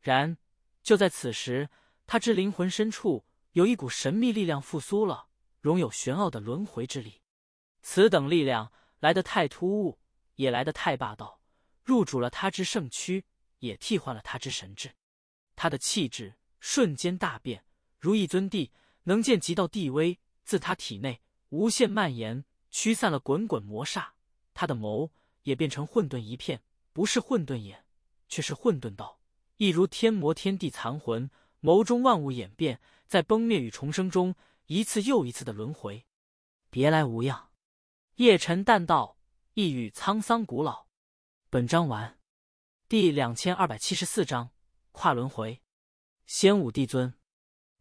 然就在此时，他之灵魂深处有一股神秘力量复苏了，融有玄奥的轮回之力。此等力量来得太突兀，也来得太霸道，入主了他之圣躯，也替换了他之神智。他的气质瞬间大变，如一尊帝，能见极道帝威自他体内无限蔓延，驱散了滚滚魔煞。他的眸也变成混沌一片，不是混沌眼，却是混沌道，一如天魔天地残魂，眸中万物演变，在崩灭与重生中一次又一次的轮回。别来无恙。叶辰淡道：“一语沧桑古老。”本章完。第两千二百七十四章跨轮回。仙武帝尊。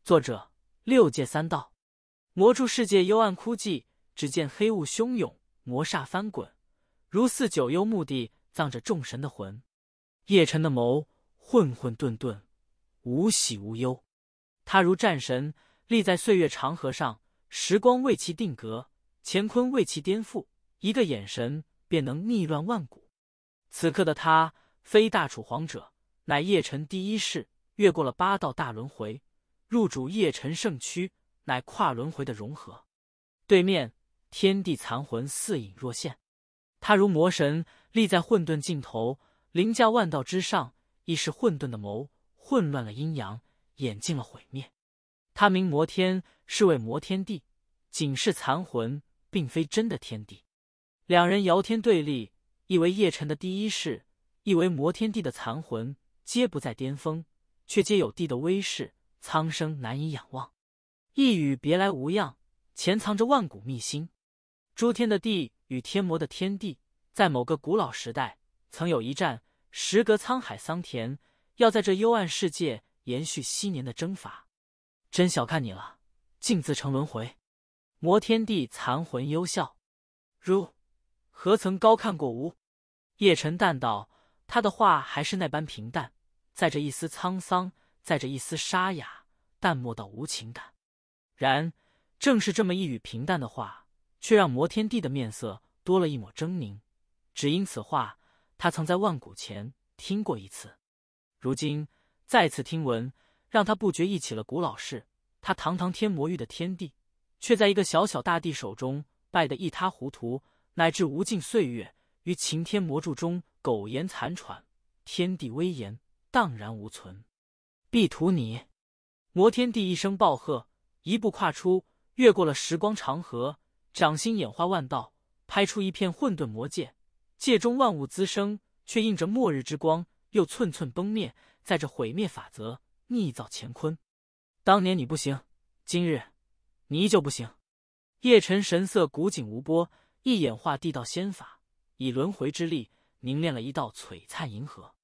作者：六界三道。魔柱世界幽暗枯寂，只见黑雾汹涌，魔煞翻滚，如似九幽墓地，葬着众神的魂。叶辰的眸混混沌沌，无喜无忧。他如战神，立在岁月长河上，时光为其定格。乾坤为其颠覆，一个眼神便能逆乱万古。此刻的他非大楚皇者，乃叶辰第一世，越过了八道大轮回，入主叶辰圣躯，乃跨轮回的融合。对面天地残魂似隐若现，他如魔神立在混沌尽头，凌驾万道之上，亦是混沌的谋，混乱了阴阳，演尽了毁灭。他名魔天，是为魔天地，仅是残魂，并非真的天地。两人遥天对立。一为叶辰的第一世，一为摩天帝的残魂，皆不在巅峰，却皆有帝的威势，苍生难以仰望。一语别来无恙，潜藏着万古秘辛。诸天的地与天魔的天地，在某个古老时代曾有一战，时隔沧海桑田，要在这幽暗世界延续昔年的征伐。真小看你了，竟自成轮回。魔天帝残魂幽笑，如何曾高看过吾？叶晨淡道：“他的话还是那般平淡，载着一丝沧桑，载着一丝沙哑，淡漠到无情感。然正是这么一语平淡的话，却让摩天帝的面色多了一抹狰狞。只因此话，他曾在万古前听过一次，如今再次听闻，让他不觉忆起了古老事。他堂堂天魔域的天帝，却在一个小小大帝手中败得一塌糊涂，乃至无尽岁月。”于擎天魔柱中苟延残喘，天地威严荡然无存。必图你！摩天帝一声暴喝，一步跨出，越过了时光长河，掌心演化万道，拍出一片混沌魔界。界中万物滋生，却映着末日之光，又寸寸崩灭，在这毁灭法则逆造乾坤。当年你不行，今日你依旧不行。叶辰神色古井无波，一演化地道仙法。以轮回之力凝练了一道璀璨银河，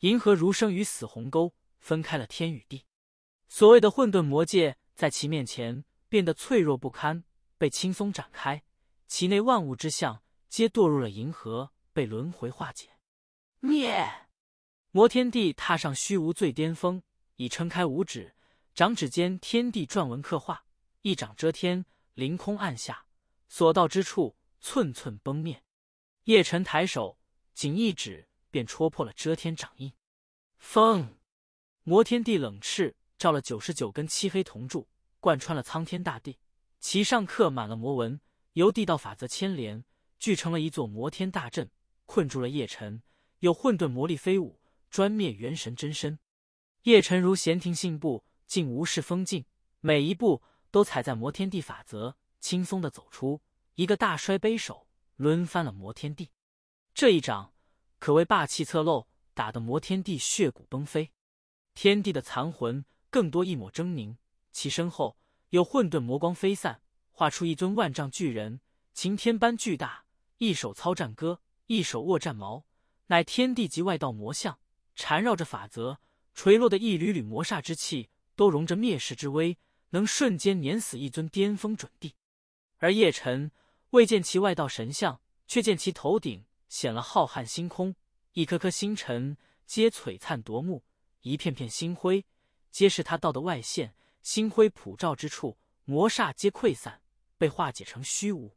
银河如生与死鸿沟，分开了天与地。所谓的混沌魔界在其面前变得脆弱不堪，被轻松展开，其内万物之象皆堕入了银河，被轮回化解。灭！摩天帝踏上虚无最巅峰，已撑开五指，掌指间天地篆文刻画，一掌遮天，凌空按下，所到之处寸寸崩灭。叶辰抬手，仅一指便戳破了遮天掌印。风，摩天帝冷赤，照了九十九根漆黑铜柱，贯穿了苍天大地，其上刻满了魔纹，由地道法则牵连，聚成了一座摩天大阵，困住了叶辰。有混沌魔力飞舞，专灭元神真身。叶辰如闲庭信步，竟无视风静，每一步都踩在摩天地法则，轻松的走出一个大摔杯手。抡翻了摩天地，这一掌可谓霸气侧漏，打得摩天地血骨崩飞。天地的残魂更多一抹狰狞，其身后有混沌魔光飞散，画出一尊万丈巨人，擎天般巨大，一手操战戈，一手握战矛，乃天地级外道魔像，缠绕着法则，垂落的一缕缕魔煞之气，都融着灭世之威，能瞬间碾死一尊巅峰准帝。而叶辰。未见其外道神像，却见其头顶显了浩瀚星空，一颗颗星辰皆璀璨夺目，一片片星辉皆是他道的外现。星辉普照之处，魔煞皆溃散，被化解成虚无。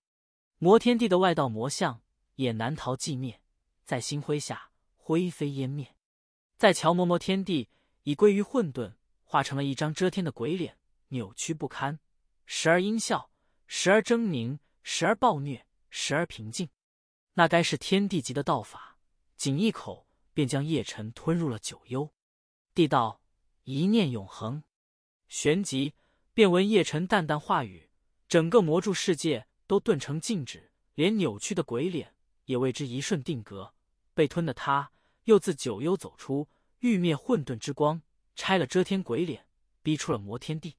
魔天地的外道魔像也难逃寂灭，在星辉下灰飞烟灭。再瞧魔魔天地，已归于混沌，化成了一张遮天的鬼脸，扭曲不堪，时而阴笑，时而狰狞。时而暴虐，时而平静，那该是天地级的道法。仅一口，便将叶辰吞入了九幽。地道一念永恒，旋即便闻叶辰淡淡话语，整个魔柱世界都顿成静止，连扭曲的鬼脸也为之一瞬定格。被吞的他，又自九幽走出，欲灭混沌之光，拆了遮天鬼脸，逼出了魔天地。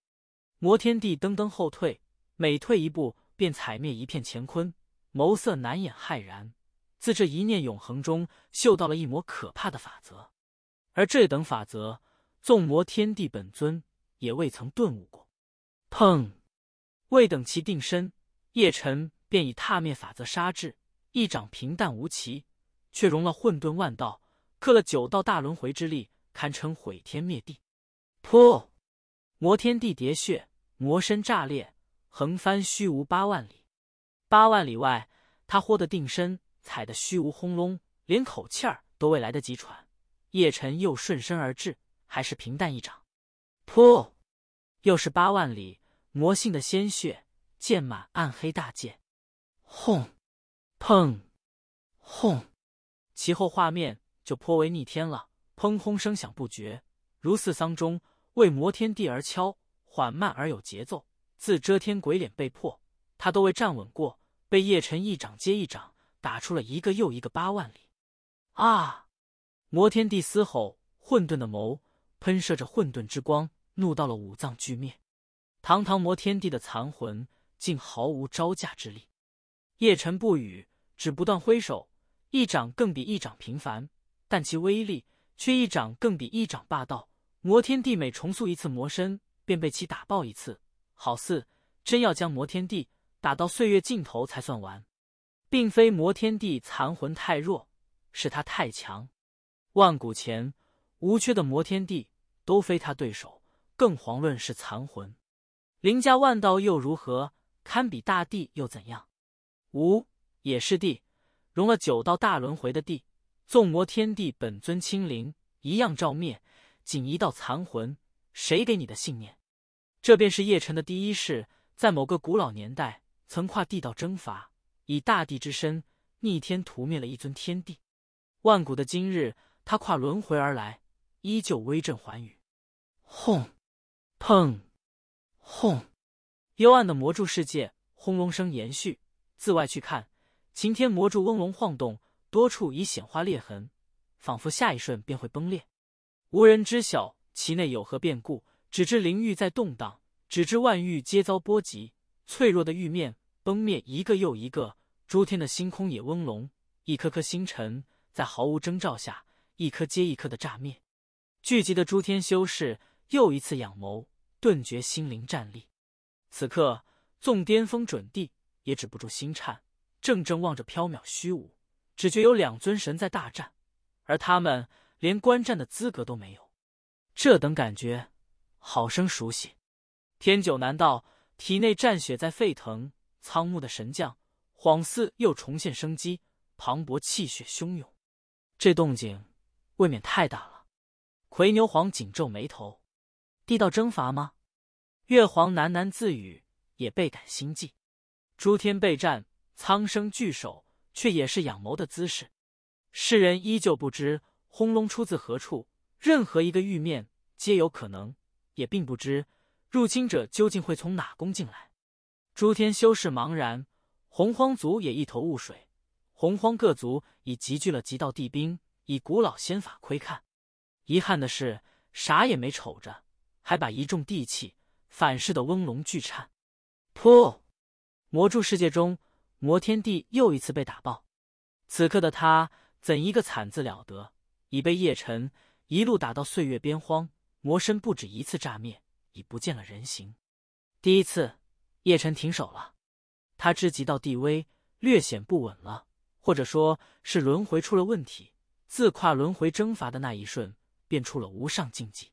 魔天地噔噔后退，每退一步。便踩灭一片乾坤，眸色难掩骇然。自这一念永恒中，嗅到了一抹可怕的法则。而这等法则，纵魔天地本尊也未曾顿悟过。砰！未等其定身，叶辰便已踏灭法则杀至，一掌平淡无奇，却融了混沌万道，刻了九道大轮回之力，堪称毁天灭地。噗！魔天地喋血，魔身炸裂。横翻虚无八万里，八万里外，他豁得定身，踩得虚无轰隆，连口气儿都未来得及喘。叶晨又顺身而至，还是平淡一掌，噗！又是八万里魔性的鲜血溅满暗黑大剑，轰！砰！轰！其后画面就颇为逆天了，砰轰声响不绝，如四丧钟为摩天地而敲，缓慢而有节奏。自遮天鬼脸被破，他都未站稳过，被叶辰一掌接一掌打出了一个又一个八万里。啊！摩天帝嘶吼，混沌的眸喷射着混沌之光，怒到了五脏俱灭。堂堂魔天帝的残魂，竟毫无招架之力。叶辰不语，只不断挥手，一掌更比一掌频繁，但其威力却一掌更比一掌霸道。摩天帝每重塑一次魔身，便被其打爆一次。好似真要将摩天帝打到岁月尽头才算完，并非摩天帝残魂太弱，是他太强。万古前无缺的摩天帝都非他对手，更遑论是残魂。林家万道又如何？堪比大帝又怎样？吾也是帝，容了九道大轮回的帝，纵摩天地本尊清灵一样照灭，仅一道残魂，谁给你的信念？这便是叶辰的第一世，在某个古老年代，曾跨地道征伐，以大地之身逆天屠灭了一尊天帝。万古的今日，他跨轮回而来，依旧威震寰宇。轰！砰！轰！幽暗的魔柱世界，轰隆声延续。自外去看，擎天魔柱嗡隆晃动，多处已显化裂痕，仿佛下一瞬便会崩裂。无人知晓其内有何变故。只知灵域在动荡，只知万域皆遭波及，脆弱的玉面崩灭一个又一个，诸天的星空也嗡隆，一颗颗星辰在毫无征兆下，一颗接一颗的炸灭。聚集的诸天修士又一次仰眸，顿觉心灵战栗。此刻纵巅峰准地，也止不住心颤，怔怔望着缥缈虚无，只觉有两尊神在大战，而他们连观战的资格都没有。这等感觉。好生熟悉，天九难道体内战血在沸腾？苍木的神将恍似又重现生机，磅礴气血汹涌。这动静未免太大了。魁牛皇紧皱眉头，地道征伐吗？月皇喃喃自语，也倍感心悸。诸天备战，苍生聚首，却也是仰眸的姿势。世人依旧不知轰隆出自何处，任何一个玉面皆有可能。也并不知入侵者究竟会从哪宫进来，诸天修士茫然，洪荒族也一头雾水。洪荒各族已集聚了极道地兵，以古老仙法窥看。遗憾的是，啥也没瞅着，还把一众地气反噬的翁龙巨颤。噗！魔柱世界中，魔天帝又一次被打爆。此刻的他怎一个惨字了得？已被叶辰一路打到岁月边荒。魔身不止一次炸灭，已不见了人形。第一次，叶辰停手了。他知极道地威略显不稳了，或者说是轮回出了问题。自跨轮回征伐的那一瞬，便出了无上禁忌。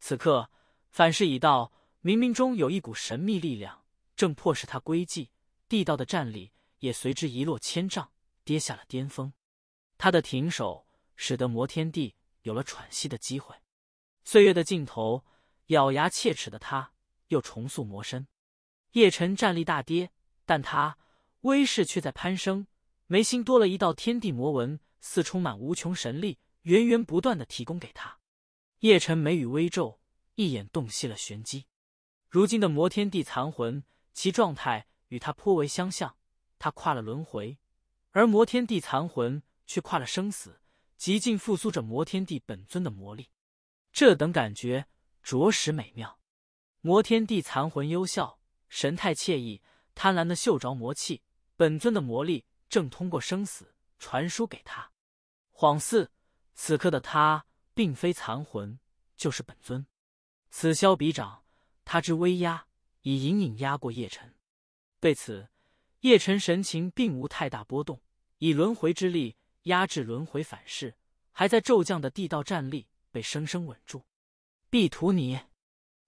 此刻反噬已到，冥冥中有一股神秘力量正迫使他归寂。地道的战力也随之一落千丈，跌下了巅峰。他的停手，使得魔天帝有了喘息的机会。岁月的尽头，咬牙切齿的他又重塑魔身。叶辰战力大跌，但他威势却在攀升。眉心多了一道天地魔纹，似充满无穷神力，源源不断的提供给他。叶辰眉宇微皱，一眼洞悉了玄机。如今的魔天地残魂，其状态与他颇为相像。他跨了轮回，而魔天地残魂却跨了生死，极尽复苏着魔天地本尊的魔力。这等感觉着实美妙。摩天帝残魂幽笑，神态惬意，贪婪的嗅着魔气。本尊的魔力正通过生死传输给他，恍似此刻的他并非残魂，就是本尊。此消彼长，他之威压已隐隐压过叶辰。对此，叶辰神情并无太大波动，以轮回之力压制轮回反噬，还在骤降的地道战力。被生生稳住，必屠你！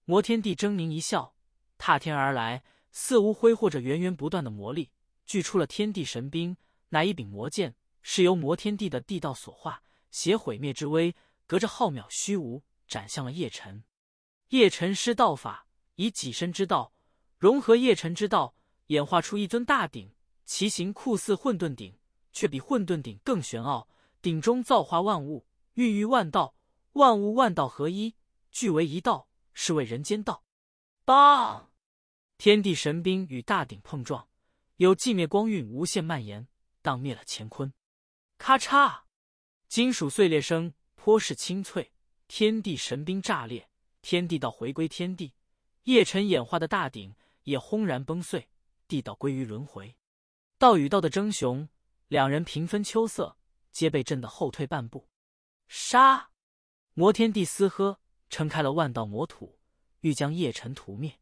摩天帝狰狞一笑，踏天而来，似无挥霍着源源不断的魔力，聚出了天地神兵，乃一柄魔剑，是由魔天帝的地道所化，携毁灭之威，隔着浩渺虚无，斩向了叶辰。叶辰施道法，以己身之道融合叶辰之道，演化出一尊大鼎，其形酷似混沌鼎，却比混沌鼎更玄奥。鼎中造化万物，孕育万道，万物万道合一，聚为一道，是为人间道。当天地神兵与大鼎碰撞，有寂灭光晕无限蔓延，荡灭了乾坤。咔嚓，金属碎裂声颇是清脆。天地神兵炸裂，天地道回归天地。叶辰演化的大鼎也轰然崩碎，地道归于轮回。道与道的争雄，两人平分秋色。皆被震得后退半步。杀！摩天帝嘶喝，撑开了万道魔土，欲将叶辰屠灭。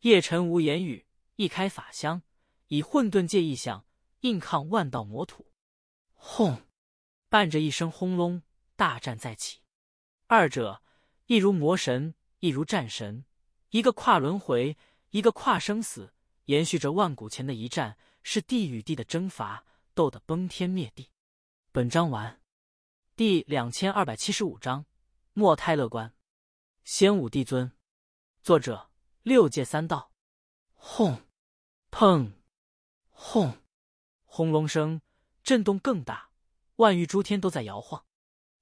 叶辰无言语，一开法相，以混沌界意象硬抗万道魔土。轰！伴着一声轰隆，大战再起。二者一如魔神，一如战神，一个跨轮回，一个跨生死，延续着万古前的一战，是地与地的征伐，斗得崩天灭地。本章完，第两千二百七十五章，莫太乐观。仙武帝尊，作者六界三道。轰，砰，轰，轰隆声，震动更大，万域诸天都在摇晃。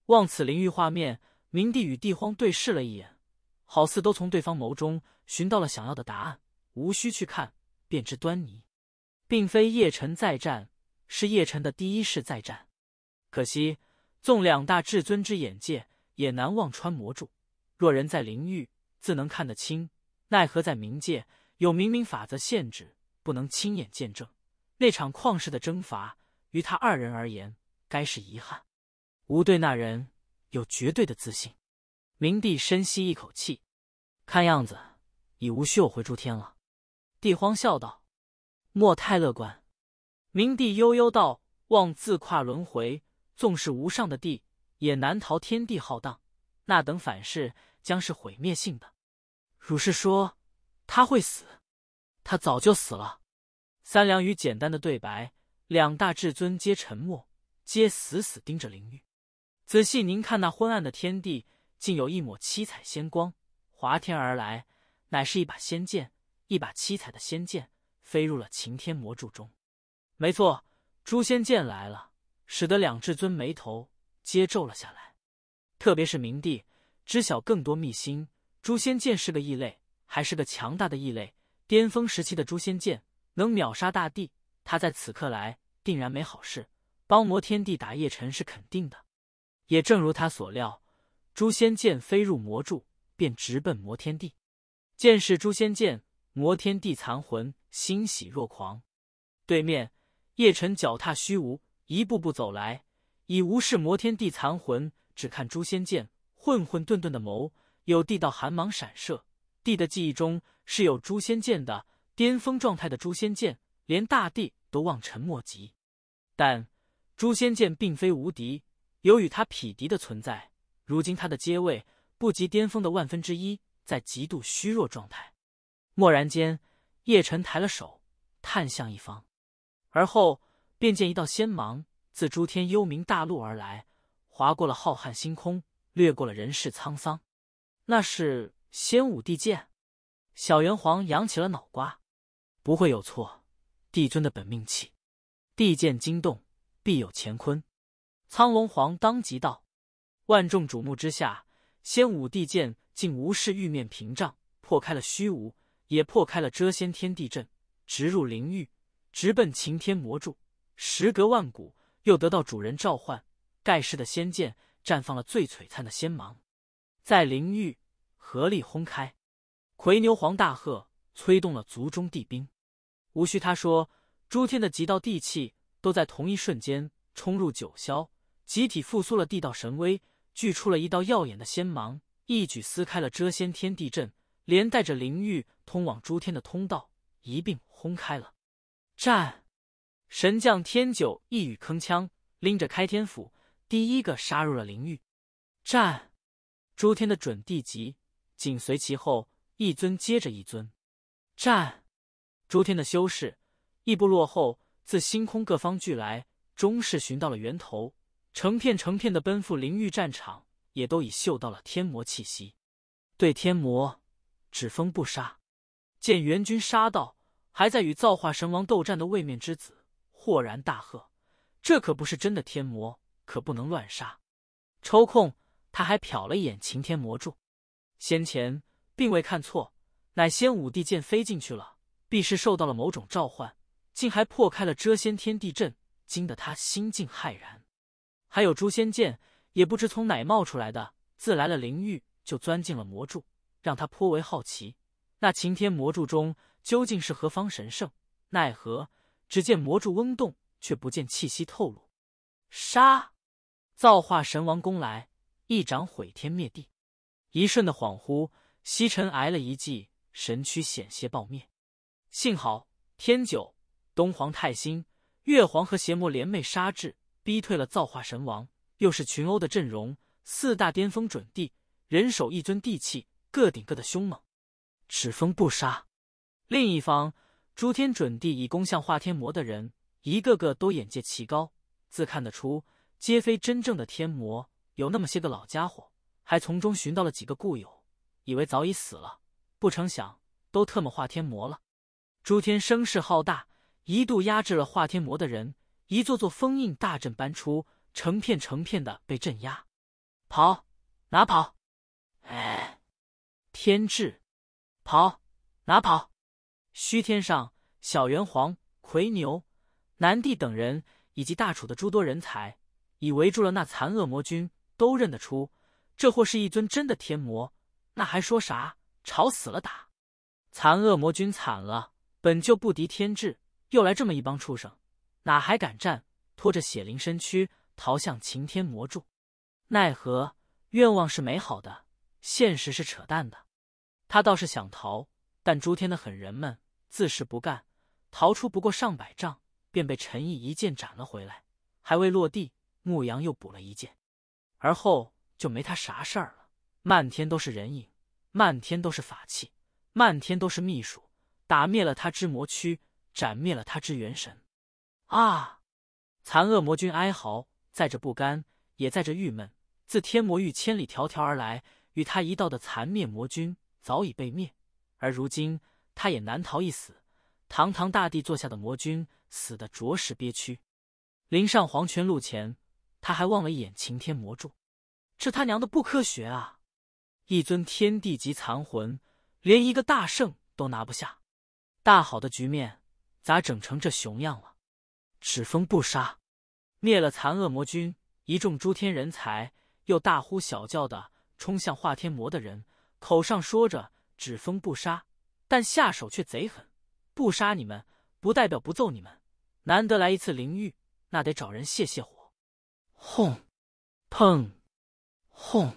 望此灵域画面，明帝与帝荒对视了一眼，好似都从对方眸中寻到了想要的答案，无需去看便知端倪，并非叶辰再战，是叶辰的第一世再战。可惜，纵两大至尊之眼界，也难望穿魔柱。若人在灵域，自能看得清；奈何在冥界，有冥冥法则限制，不能亲眼见证那场旷世的征伐。于他二人而言，该是遗憾。吾对那人有绝对的自信。明帝深吸一口气，看样子已无需我回诸天了。帝荒笑道：“莫太乐观。”明帝悠悠道：“望自跨轮回。”纵是无上的地，也难逃天地浩荡。那等反噬将是毁灭性的。汝是说他会死？他早就死了。三两语简单的对白，两大至尊皆沉默，皆死死盯着灵玉。仔细您看那昏暗的天地，竟有一抹七彩仙光滑天而来，乃是一把仙剑，一把七彩的仙剑飞入了擎天魔柱中。没错，诛仙剑来了。使得两至尊眉头皆皱了下来，特别是明帝知晓更多秘辛。诛仙剑是个异类，还是个强大的异类。巅峰时期的诛仙剑能秒杀大帝，他在此刻来定然没好事。帮魔天帝打叶辰是肯定的。也正如他所料，诛仙剑飞入魔柱，便直奔魔天帝。见是诛仙剑，魔天帝残魂欣喜若狂。对面叶辰脚踏虚无。一步步走来，已无视魔天帝残魂，只看诛仙剑，混混沌沌的眸，有地道寒芒闪射。帝的记忆中是有诛仙剑的巅峰状态的诛仙剑，连大地都望尘莫及。但诛仙剑并非无敌，有与他匹敌的存在。如今他的阶位不及巅峰的万分之一，在极度虚弱状态。蓦然间，叶辰抬了手，探向一方，而后。便见一道仙芒自诸天幽冥大陆而来，划过了浩瀚星空，掠过了人世沧桑。那是仙武帝剑。小元皇扬起了脑瓜，不会有错，帝尊的本命器。帝剑惊动，必有乾坤。苍龙皇当即道：“万众瞩目之下，仙武帝剑竟无视玉面屏障，破开了虚无，也破开了遮仙天地阵，直入灵域，直奔擎天魔柱。”时隔万古，又得到主人召唤，盖世的仙剑绽放了最璀璨的仙芒，在灵域合力轰开。奎牛皇大喝，催动了族中地兵。无需他说，诸天的极道地气都在同一瞬间冲入九霄，集体复苏了地道神威，聚出了一道耀眼的仙芒，一举撕开了遮仙天地阵，连带着灵域通往诸天的通道一并轰开了。战！神将天九一语铿锵，拎着开天斧，第一个杀入了灵域。战，诸天的准地级紧随其后，一尊接着一尊。战，诸天的修士亦不落后，自星空各方聚来，终是寻到了源头，成片成片的奔赴灵域战场，也都已嗅到了天魔气息。对天魔，只封不杀。见援军杀到，还在与造化神王斗战的位面之子，豁然大喝：“这可不是真的天魔，可不能乱杀！”抽空，他还瞟了一眼擎天魔柱，先前并未看错，乃仙武帝剑飞进去了，必是受到了某种召唤，竟还破开了遮仙天地阵，惊得他心境骇然。还有诛仙剑，也不知从哪冒出来的，自来了灵域就钻进了魔柱，让他颇为好奇。那擎天魔柱中究竟是何方神圣？奈何只见魔柱嗡动，却不见气息透露。杀！造化神王攻来，一掌毁天灭地。一瞬的恍惚，西尘挨了一记，神躯险些爆灭。幸好天九、东皇太星、月皇和邪魔联袂杀至，逼退了造化神王。又是群殴的阵容，四大巅峰准帝，人手一尊地气，各顶各的凶猛。只封不杀。另一方，诸天准帝以攻向化天魔的人，一个个都眼界奇高，自看得出，皆非真正的天魔。有那么些个老家伙，还从中寻到了几个故友，以为早已死了，不成想都特么化天魔了。诸天声势浩大，一度压制了化天魔的人，一座座封印大阵搬出，成片成片的被镇压。跑，哪跑？哎，天智。跑，哪跑？虚天上，小元皇、魁牛、南帝等人以及大楚的诸多人才，已围住了那残恶魔君，都认得出这货是一尊真的天魔。那还说啥？吵死了打！残恶魔君惨了，本就不敌天智，又来这么一帮畜生，哪还敢战？拖着血灵身躯逃向擎天魔柱，奈何愿望是美好的，现实是扯淡的。他倒是想逃，但诸天的狠人们自是不干，逃出不过上百丈，便被陈毅一剑斩了回来。还未落地，牧羊又补了一剑，而后就没他啥事儿了。漫天都是人影，漫天都是法器，漫天都是秘术，打灭了他之魔躯，斩灭了他之元神。啊！残恶魔君哀嚎，在这不甘，也在这郁闷。自天魔域千里迢迢而来，与他一道的残灭魔君。早已被灭，而如今他也难逃一死。堂堂大帝座下的魔君，死的着实憋屈。临上黄泉路前，他还望了一眼擎天魔柱，这他娘的不科学啊！一尊天地级残魂，连一个大圣都拿不下，大好的局面咋整成这熊样了？只封不杀，灭了残恶魔君，一众诸天人才又大呼小叫的冲向化天魔的人。口上说着只封不杀，但下手却贼狠。不杀你们，不代表不揍你们。难得来一次灵域，那得找人泄泄火。轰，砰，轰，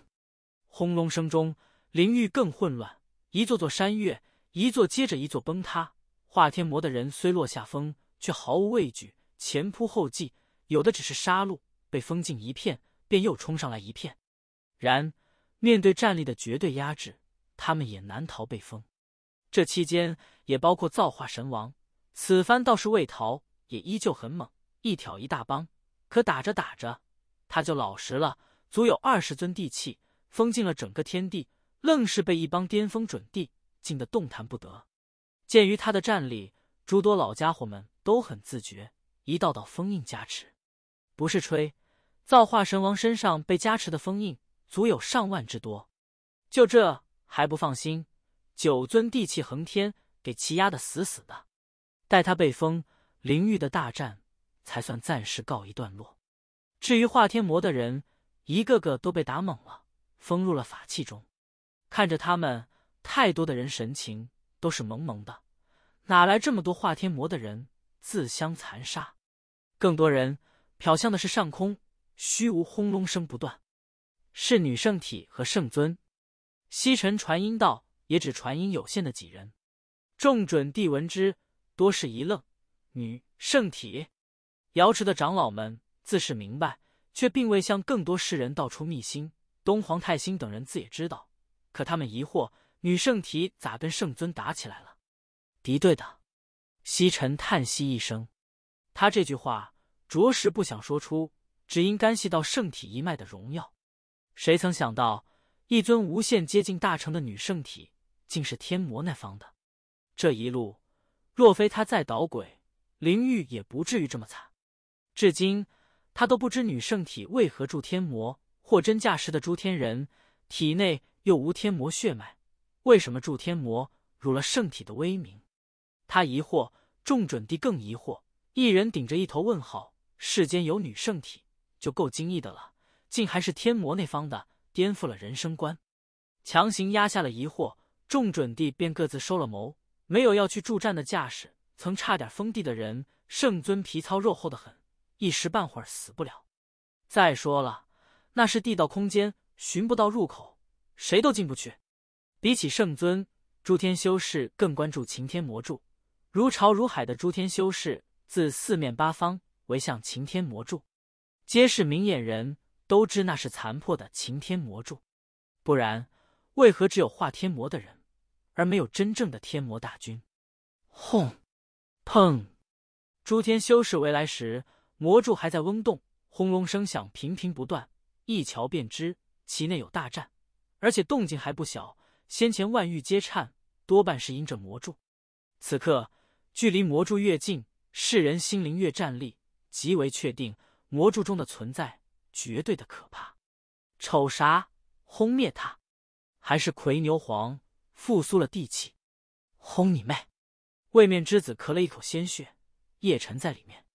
轰隆声中，灵域更混乱，一座座山岳，一座接着一座崩塌。化天魔的人虽落下风，却毫无畏惧，前仆后继。有的只是杀戮，被封禁一片，便又冲上来一片。然。面对战力的绝对压制，他们也难逃被封。这期间也包括造化神王，此番倒是未逃，也依旧很猛，一挑一大帮。可打着打着，他就老实了，足有二十尊地气封禁了整个天地，愣是被一帮巅峰准帝惊得动弹不得。鉴于他的战力，诸多老家伙们都很自觉，一道道封印加持。不是吹，造化神王身上被加持的封印。足有上万之多，就这还不放心？九尊地气横天，给其压得死死的。待他被封，灵域的大战才算暂时告一段落。至于化天魔的人，一个个都被打懵了，封入了法器中。看着他们，太多的人神情都是蒙蒙的。哪来这么多化天魔的人自相残杀？更多人瞟向的是上空，虚无轰隆声不断。是女圣体和圣尊，西尘传音道，也只传音有限的几人。众准帝闻之，多是一愣。女圣体，瑶池的长老们自是明白，却并未向更多世人道出秘辛。东皇太星等人自也知道，可他们疑惑：女圣体咋跟圣尊打起来了？敌对的。西尘叹息一声，他这句话着实不想说出，只因干系到圣体一脉的荣耀。谁曾想到，一尊无限接近大成的女圣体，竟是天魔那方的。这一路，若非他在捣鬼，灵玉也不至于这么惨。至今，他都不知女圣体为何助天魔，货真价实的诸天人体内又无天魔血脉，为什么助天魔辱了圣体的威名？他疑惑，众准帝更疑惑，一人顶着一头问号。世间有女圣体，就够惊异的了，竟还是天魔那方的，颠覆了人生观。强行压下了疑惑，众准帝便各自收了谋，没有要去助战的架势。曾差点封地的人，圣尊皮糙肉厚的很，一时半会儿死不了。再说了，那是地道空间，寻不到入口，谁都进不去。比起圣尊，诸天修士更关注擎天魔柱。如潮如海的诸天修士，自四面八方围向擎天魔柱，皆是明眼人都知那是残破的擎天魔柱。不然，为何只有化天魔的人，而没有真正的天魔大军？轰！砰！诸天修士围来时，魔柱还在嗡动，轰隆声响频频不断，一瞧便知其内有大战，而且动静还不小。先前万域皆颤，多半是因这魔柱。此刻。距离魔柱越近，世人心灵越战栗，极为确定魔柱中的存在绝对的可怕。瞅啥？轰灭他，还是魁牛皇复苏了地气？轰你妹！位面之子咳了一口鲜血，叶辰在里面。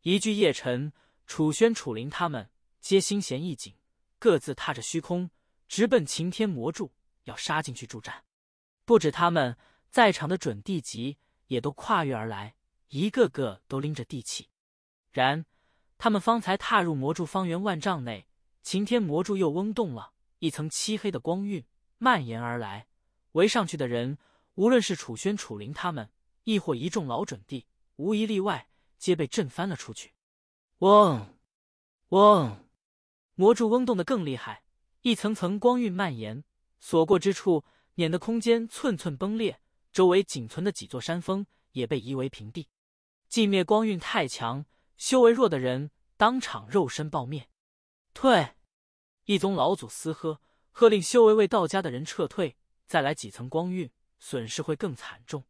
一句叶辰，楚轩、楚林他们皆心弦一紧，各自踏着虚空，直奔擎天魔柱，要杀进去助战。不止他们，在场的准地级。也都跨越而来，一个个都拎着地气。然，他们方才踏入魔柱方圆万丈内，擎天魔柱又嗡动了，一层漆黑的光晕蔓延而来。围上去的人，无论是楚轩、楚灵他们，亦或一众老准帝，无一例外，皆被震翻了出去。嗡，嗡，魔柱嗡动的更厉害，一层层光晕蔓延，所过之处，碾得空间寸寸崩裂。周围仅存的几座山峰也被夷为平地，寂灭光晕太强，修为弱的人当场肉身爆灭。退！一宗老祖嘶喝，喝令修为未到家的人撤退。再来几层光晕，损失会更惨重。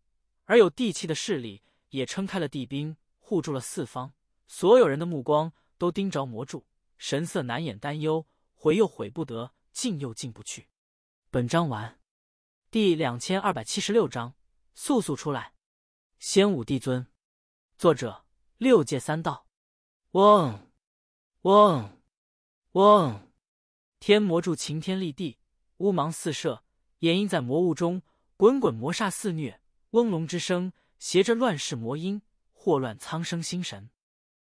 而有地气的势力也撑开了地冰，护住了四方。所有人的目光都盯着魔柱，神色难掩担忧，悔又悔不得，进又进不去。本章完。第两千二百七十六章，速速出来！仙武帝尊，作者六界三道。嗡，嗡，嗡！天魔柱擎天立地，乌芒四射，掩映在魔雾中，滚滚魔煞肆虐，嗡隆之声携着乱世魔音，祸乱苍生心神。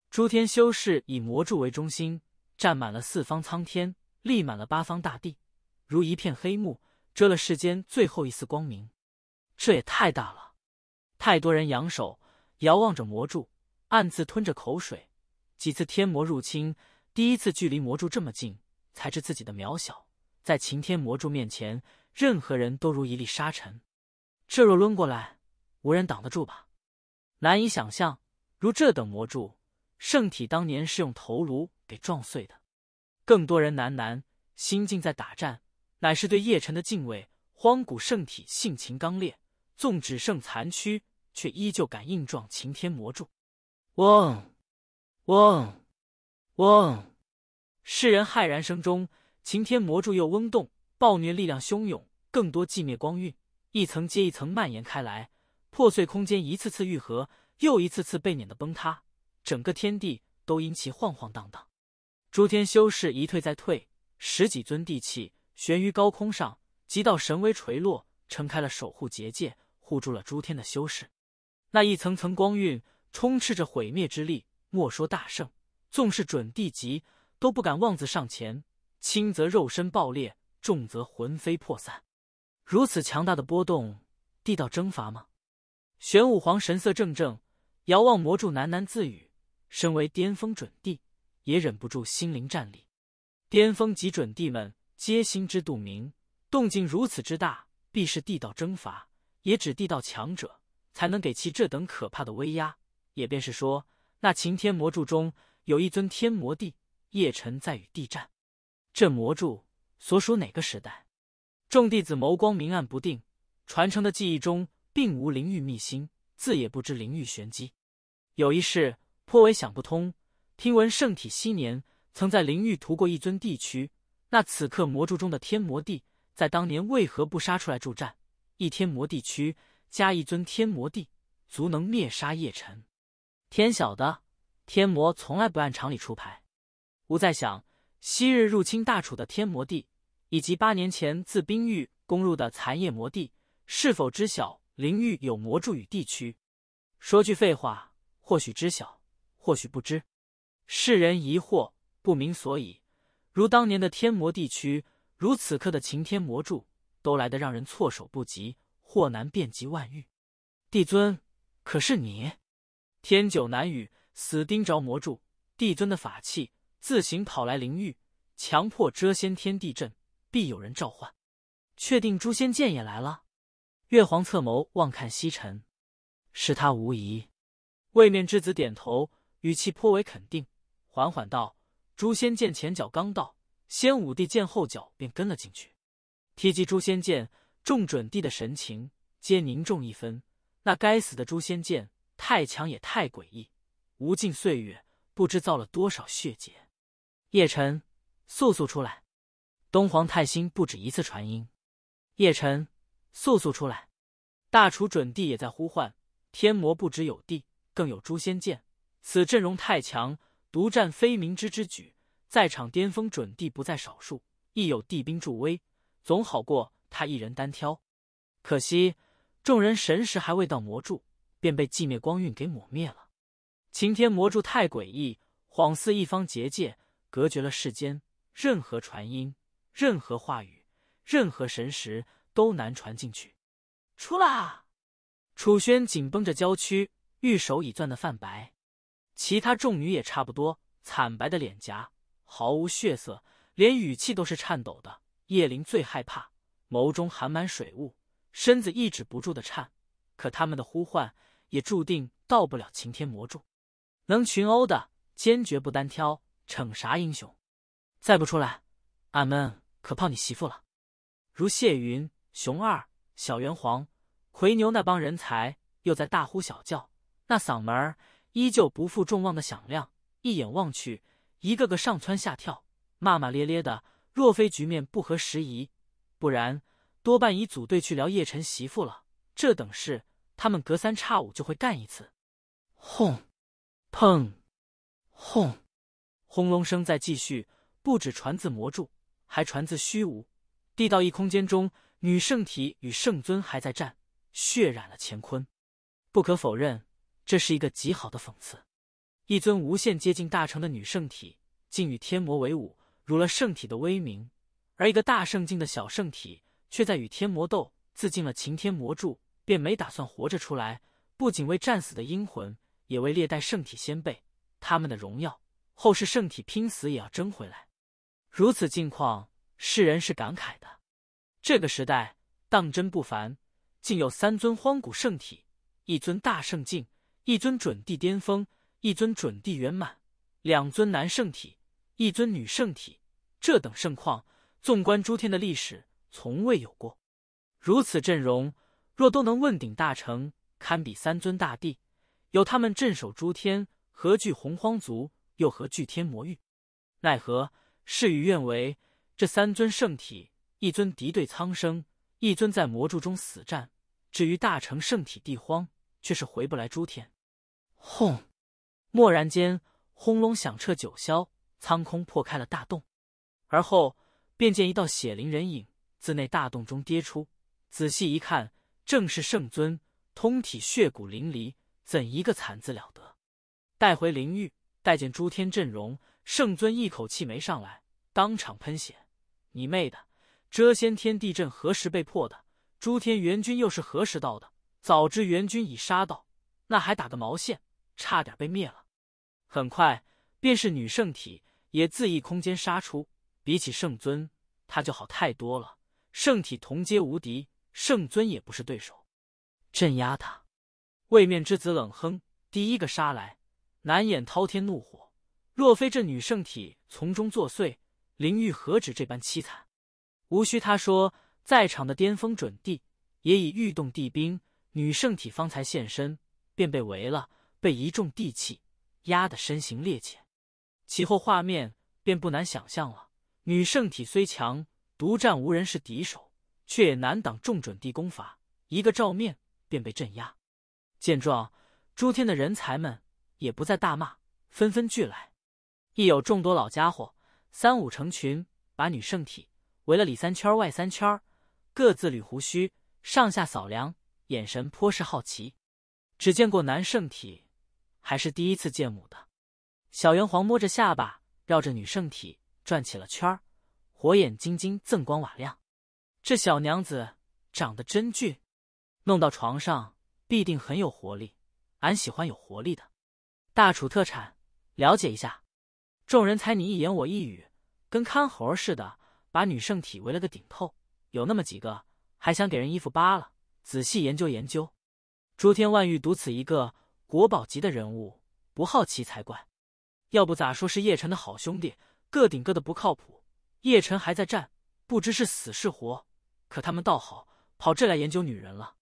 诸天修士以魔柱为中心，占满了四方苍天，立满了八方大地，如一片黑幕。遮了世间最后一丝光明，这也太大了！太多人仰首遥望着魔柱，暗自吞着口水。几次天魔入侵，第一次距离魔柱这么近，才知自己的渺小。在擎天魔柱面前，任何人都如一粒沙尘。这若抡过来，无人挡得住吧？难以想象，如这等魔柱，圣体当年是用头颅给撞碎的。更多人喃喃，心境在打战。乃是对叶辰的敬畏。荒古圣体性情刚烈，纵只剩残躯，却依旧敢硬撞擎天魔柱。嗡，嗡，嗡！世人骇然声中，擎天魔柱又嗡动，暴虐力量汹涌，更多寂灭光晕，一层接一层蔓延开来，破碎空间一次次愈合，又一次次被碾得崩塌，整个天地都因其晃晃荡荡。诸天修士一退再退，十几尊地气。悬于高空上，极道神威垂落，撑开了守护结界，护住了诸天的修士。那一层层光晕，充斥着毁灭之力。莫说大圣，纵是准地级，都不敢妄自上前。轻则肉身爆裂，重则魂飞魄散。如此强大的波动，地道征伐吗？玄武皇神色怔怔，遥望魔柱，喃喃自语。身为巅峰准地，也忍不住心灵战栗。巅峰级准地们。皆心知肚明，动静如此之大，必是地道征伐，也指地道强者才能给其这等可怕的威压。也便是说，那擎天魔柱中有一尊天魔帝，叶辰在与帝战。这魔柱所属哪个时代？众弟子眸光明暗不定，传承的记忆中并无灵域秘辛，自也不知灵域玄机。有一事颇为想不通。听闻圣体昔年曾在灵域屠过一尊帝躯，那此刻魔柱中的天魔帝，在当年为何不杀出来助战？一天魔帝躯加一尊天魔帝，足能灭杀叶辰。天晓得，天魔从来不按常理出牌。吾在想，昔日入侵大楚的天魔帝，以及八年前自冰域攻入的残叶魔帝，是否知晓灵域有魔柱与地区？说句废话，或许知晓，或许不知。世人疑惑不明所以，如当年的天魔地区，如此刻的擎天魔柱，都来得让人措手不及，或难遍及万域。帝尊，可是你？天久难语，死盯着魔柱。帝尊的法器自行跑来灵域，强迫遮仙天地阵，必有人召唤。确定诛仙剑也来了？月皇侧眸望看西尘，是他无疑。位面之子点头，语气颇为肯定。缓缓道：“诛仙剑前脚刚到，仙武帝见后脚便跟了进去。提及诛仙剑，众准帝的神情皆凝重一分。那该死的诛仙剑太强也太诡异，无尽岁月不知造了多少血劫。叶辰，速速出来！东皇太心不止一次传音：叶辰，速速出来！大楚准帝也在呼唤。天魔不止有帝，更有诛仙剑，此阵容太强。”独占非明之之举，在场巅峰准帝不在少数，亦有帝兵助威，总好过他一人单挑。可惜众人神识还未到魔柱，便被寂灭光晕给抹灭了。擎天魔柱太诡异，恍似一方结界，隔绝了世间任何传音、任何话语、任何神识都难传进去。出来！楚轩紧绷着娇躯，玉手已攥得泛白。其他众女也差不多，惨白的脸颊，毫无血色，连语气都是颤抖的。叶灵最害怕，眸中含满水雾，身子抑制不住的颤。可他们的呼唤也注定到不了擎天魔柱，能群殴的坚决不单挑，逞啥英雄？再不出来，俺们可泡你媳妇了。如谢云、熊二、小元皇、奎牛那帮人才又在大呼小叫，那嗓门。依旧不负众望的响亮，一眼望去，一个个上蹿下跳，骂骂咧咧的。若非局面不合时宜，不然多半已组队去聊叶晨媳妇了。这等事，他们隔三差五就会干一次。轰，砰，轰，轰隆声在继续，不止传自魔柱，还传自虚无。地道一空间中，女圣体与圣尊还在战，血染了乾坤。不可否认。这是一个极好的讽刺。一尊无限接近大成的女圣体，竟与天魔为伍，辱了圣体的威名；而一个大圣境的小圣体，却在与天魔斗，自尽了擎天魔柱，便没打算活着出来。不仅为战死的阴魂，也为历代圣体先辈他们的荣耀，后世圣体拼死也要争回来。如此境况，世人是感慨的。这个时代当真不凡，竟有三尊荒古圣体，一尊大圣境。一尊准帝巅峰，一尊准帝圆满，两尊男圣体，一尊女圣体。这等盛况，纵观诸天的历史，从未有过。如此阵容，若都能问鼎大成，堪比三尊大帝。有他们镇守诸天，何惧洪荒族？又何惧天魔域？奈何事与愿违。这三尊圣体，一尊敌对苍生，一尊在魔柱中死战。至于大成圣体地荒，却是回不来诸天。轰！蓦然间，轰隆响彻九霄，苍空破开了大洞，而后便见一道血灵人影自那大洞中跌出。仔细一看，正是圣尊，通体血骨淋漓，怎一个惨字了得！带回灵域，待见诸天阵容，圣尊一口气没上来，当场喷血。你妹的！遮仙天地阵何时被破的？诸天元君又是何时到的？早知元君已杀到，那还打个毛线？差点被灭了。很快，便是女圣体也自异空间杀出。比起圣尊，他就好太多了。圣体同阶无敌，圣尊也不是对手。镇压他！位面之子冷哼，第一个杀来。难掩滔天怒火。若非这女圣体从中作祟，灵域何止这般凄惨？无需他说，在场的巅峰准帝也已欲动地兵，女圣体方才现身，便被围了，被一众地气压得身形趔趄。其后画面便不难想象了。女圣体虽强，独战无人是敌手，却也难挡众准帝攻伐，一个照面便被镇压。见状，诸天的人才们也不再大骂，纷纷聚来。亦有众多老家伙，三五成群，把女圣体围了里三圈外三圈，各自捋胡须，上下扫量，眼神颇是好奇。只见过男圣体，还是第一次见母的。小圆皇摸着下巴，绕着女圣体转起了圈儿，火眼金睛，锃光瓦亮。这小娘子长得真俊，弄到床上必定很有活力。俺喜欢有活力的。大楚特产，了解一下。众人猜你一言我一语，跟看猴似的，把女圣体围了个顶透。有那么几个还想给人衣服扒了，仔细研究研究。诸天万域独此一个国宝级的人物，不好奇才怪。要不咋说是叶辰的好兄弟，个顶个的不靠谱。叶辰还在战，不知是死是活。可他们倒好，跑这来研究女人了。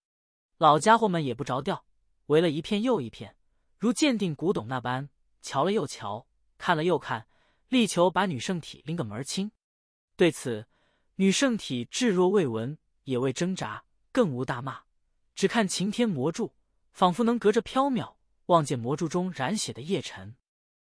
老家伙们也不着调，围了一片又一片，如鉴定古董那般，瞧了又瞧。看了又看，力求把女圣体拎个门清。对此，女圣体置若未闻，也未挣扎，更无大骂，只看擎天魔柱，仿佛能隔着缥缈望见魔柱中染血的叶辰。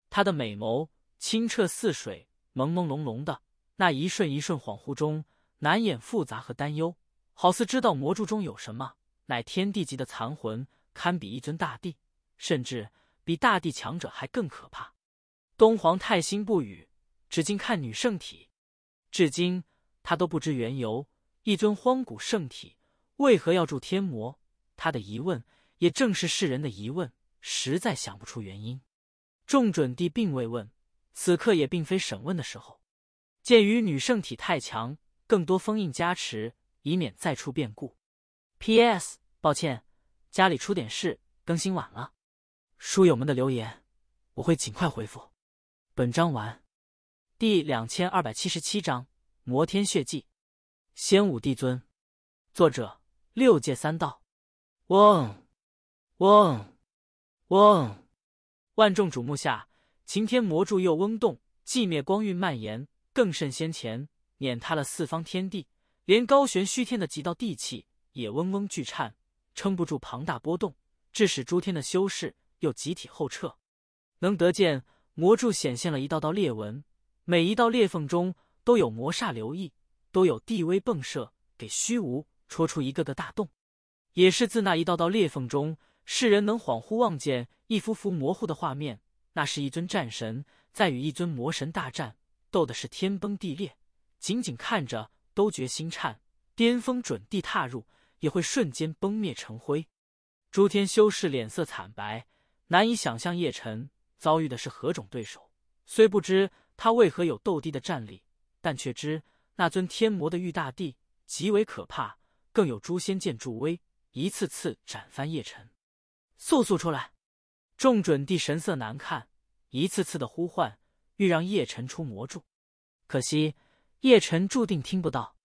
他的美眸清澈似水，朦朦胧胧的，那一瞬一瞬恍惚中，难掩复杂和担忧，好似知道魔柱中有什么，乃天地级的残魂，堪比一尊大帝，甚至比大帝强者还更可怕。东皇太心不语，只今看女圣体。至今他都不知缘由，一尊荒古圣体为何要助天魔？他的疑问也正是世人的疑问，实在想不出原因。众准帝并未问，此刻也并非审问的时候。鉴于女圣体太强，更多封印加持，以免再出变故。P.S. 抱歉，家里出点事，更新晚了。书友们的留言，我会尽快回复。本章完，第两千二百七十七章《摩天血迹》，仙武帝尊，作者六界三道。嗡嗡嗡！万众瞩目下，擎天魔柱又嗡动，寂灭光晕蔓延，更甚先前，碾塌了四方天地，连高悬虚天的几道地气也嗡嗡巨颤，撑不住庞大波动，致使诸天的修士又集体后撤，能得见。魔柱显现了一道道裂纹，每一道裂缝中都有魔煞流溢，都有地威迸射，给虚无戳出一个个大洞。也是自那一道道裂缝中，世人能恍惚望见一幅幅模糊的画面。那是一尊战神在与一尊魔神大战，斗的是天崩地裂，仅仅看着都觉心颤。巅峰准地踏入，也会瞬间崩灭成灰。诸天修士脸色惨白，难以想象叶辰。遭遇的是何种对手？虽不知他为何有斗帝的战力，但却知那尊天魔的玉大帝极为可怕，更有诛仙剑助威，一次次斩翻叶辰。速速出来！众准帝神色难看，一次次的呼唤，欲让叶辰出魔柱。可惜叶辰注定听不到。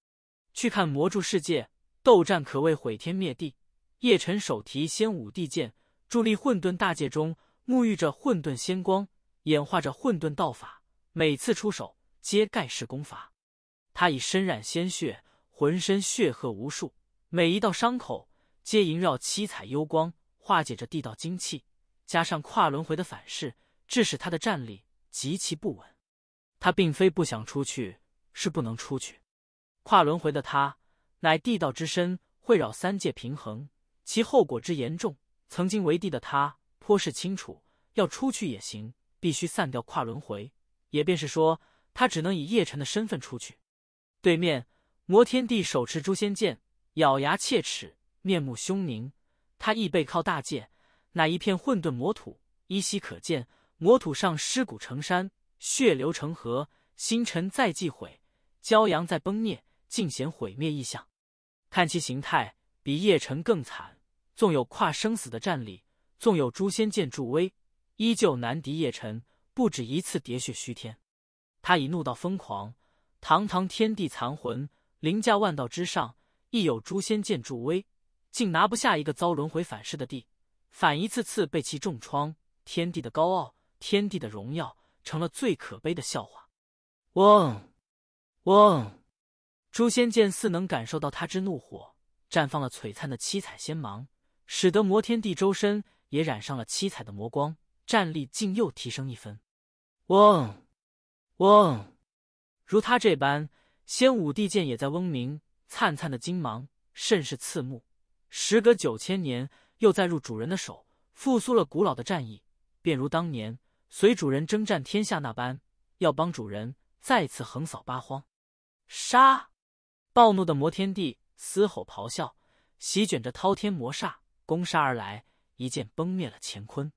去看魔柱世界，斗战可谓毁天灭地。叶辰手提仙武帝剑，伫立混沌大界中。沐浴着混沌仙光，演化着混沌道法，每次出手皆盖世功法。他已身染鲜血，浑身血鹤无数，每一道伤口皆萦绕七彩幽光，化解着地道精气。加上跨轮回的反噬，致使他的战力极其不稳。他并非不想出去，是不能出去。跨轮回的他，乃地道之身，会扰三界平衡，其后果之严重，曾经为帝的他。颇是清楚，要出去也行，必须散掉跨轮回。也便是说，他只能以叶辰的身份出去。对面魔天帝手持诛仙剑，咬牙切齿，面目凶狞。他亦背靠大界，乃一片混沌魔土依稀可见。魔土上尸骨成山，血流成河，星辰在祭毁，骄阳在崩灭，尽显毁灭意象。看其形态，比叶辰更惨。纵有跨生死的战力。纵有诛仙剑助威，依旧难敌叶辰，不止一次喋血虚天。他已怒到疯狂，堂堂天地残魂，凌驾万道之上，亦有诛仙剑助威，竟拿不下一个遭轮回反噬的地，反一次次被其重创。天地的高傲，天地的荣耀，成了最可悲的笑话。嗡，嗡！诛仙剑似能感受到他之怒火，绽放了璀璨的七彩仙芒，使得摩天帝周身也染上了七彩的魔光，战力竟又提升一分。嗡，嗡！如他这般，仙武帝剑也在嗡鸣，灿灿的金芒甚是刺目。时隔九千年，又再入主人的手，复苏了古老的战意。便如当年随主人征战天下那般，要帮主人再次横扫八荒。杀！暴怒的魔天帝嘶吼咆哮，席卷着滔天魔煞攻杀而来，一剑崩灭了乾坤。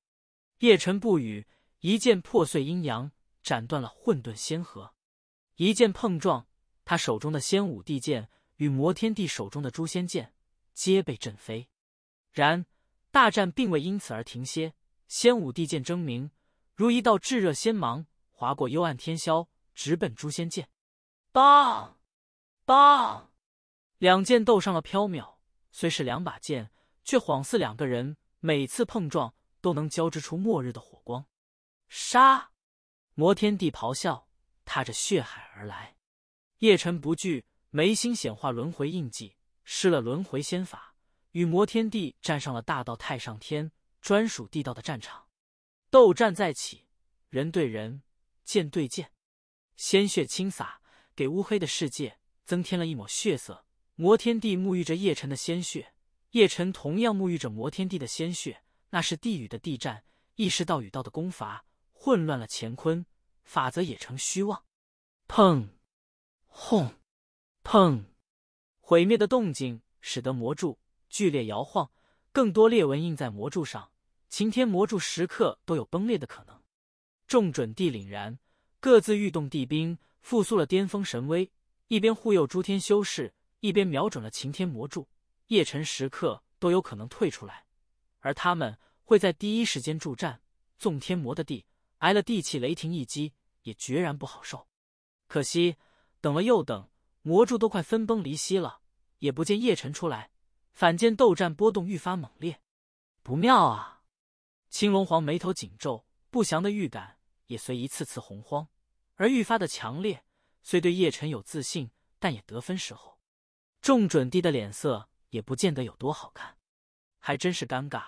叶辰不语，一剑破碎阴阳，斩断了混沌仙河。一剑碰撞，他手中的仙武帝剑与魔天帝手中的诛仙剑皆被震飞。然大战并未因此而停歇。仙武帝剑争鸣，如一道炙热仙芒划过幽暗天霄，直奔诛仙剑。棒，棒，两剑斗上了飘渺。虽是两把剑，却恍似两个人，每次碰撞都能交织出末日的火光。杀！摩天帝咆哮，踏着血海而来。叶辰不惧，眉心显化轮回印记，施了轮回仙法，与摩天帝战上了大道太上天。专属地道的战场，斗战再起，人对人，剑对剑，鲜血倾洒，给乌黑的世界增添了一抹血色。摩天帝沐浴着叶辰的鲜血，叶辰同样沐浴着摩天帝的鲜血。那是地狱的地战，意识道与道的攻伐，混乱了乾坤，法则也成虚妄。砰，轰，砰！毁灭的动静使得魔柱剧烈摇晃。更多裂纹印在魔柱上，擎天魔柱时刻都有崩裂的可能。众准帝凛然，各自欲动地兵，复苏了巅峰神威，一边护佑诸天修士，一边瞄准了擎天魔柱。叶辰时刻都有可能退出来，而他们会在第一时间助战。纵天魔的地挨了地气雷霆一击，也决然不好受。可惜等了又等，魔柱都快分崩离析了，也不见叶辰出来。反见斗战波动愈发猛烈，不妙啊！青龙皇眉头紧皱，不祥的预感也随一次次洪荒而愈发的强烈。虽对叶辰有自信，但也得分时候。众准帝的脸色也不见得有多好看，还真是尴尬。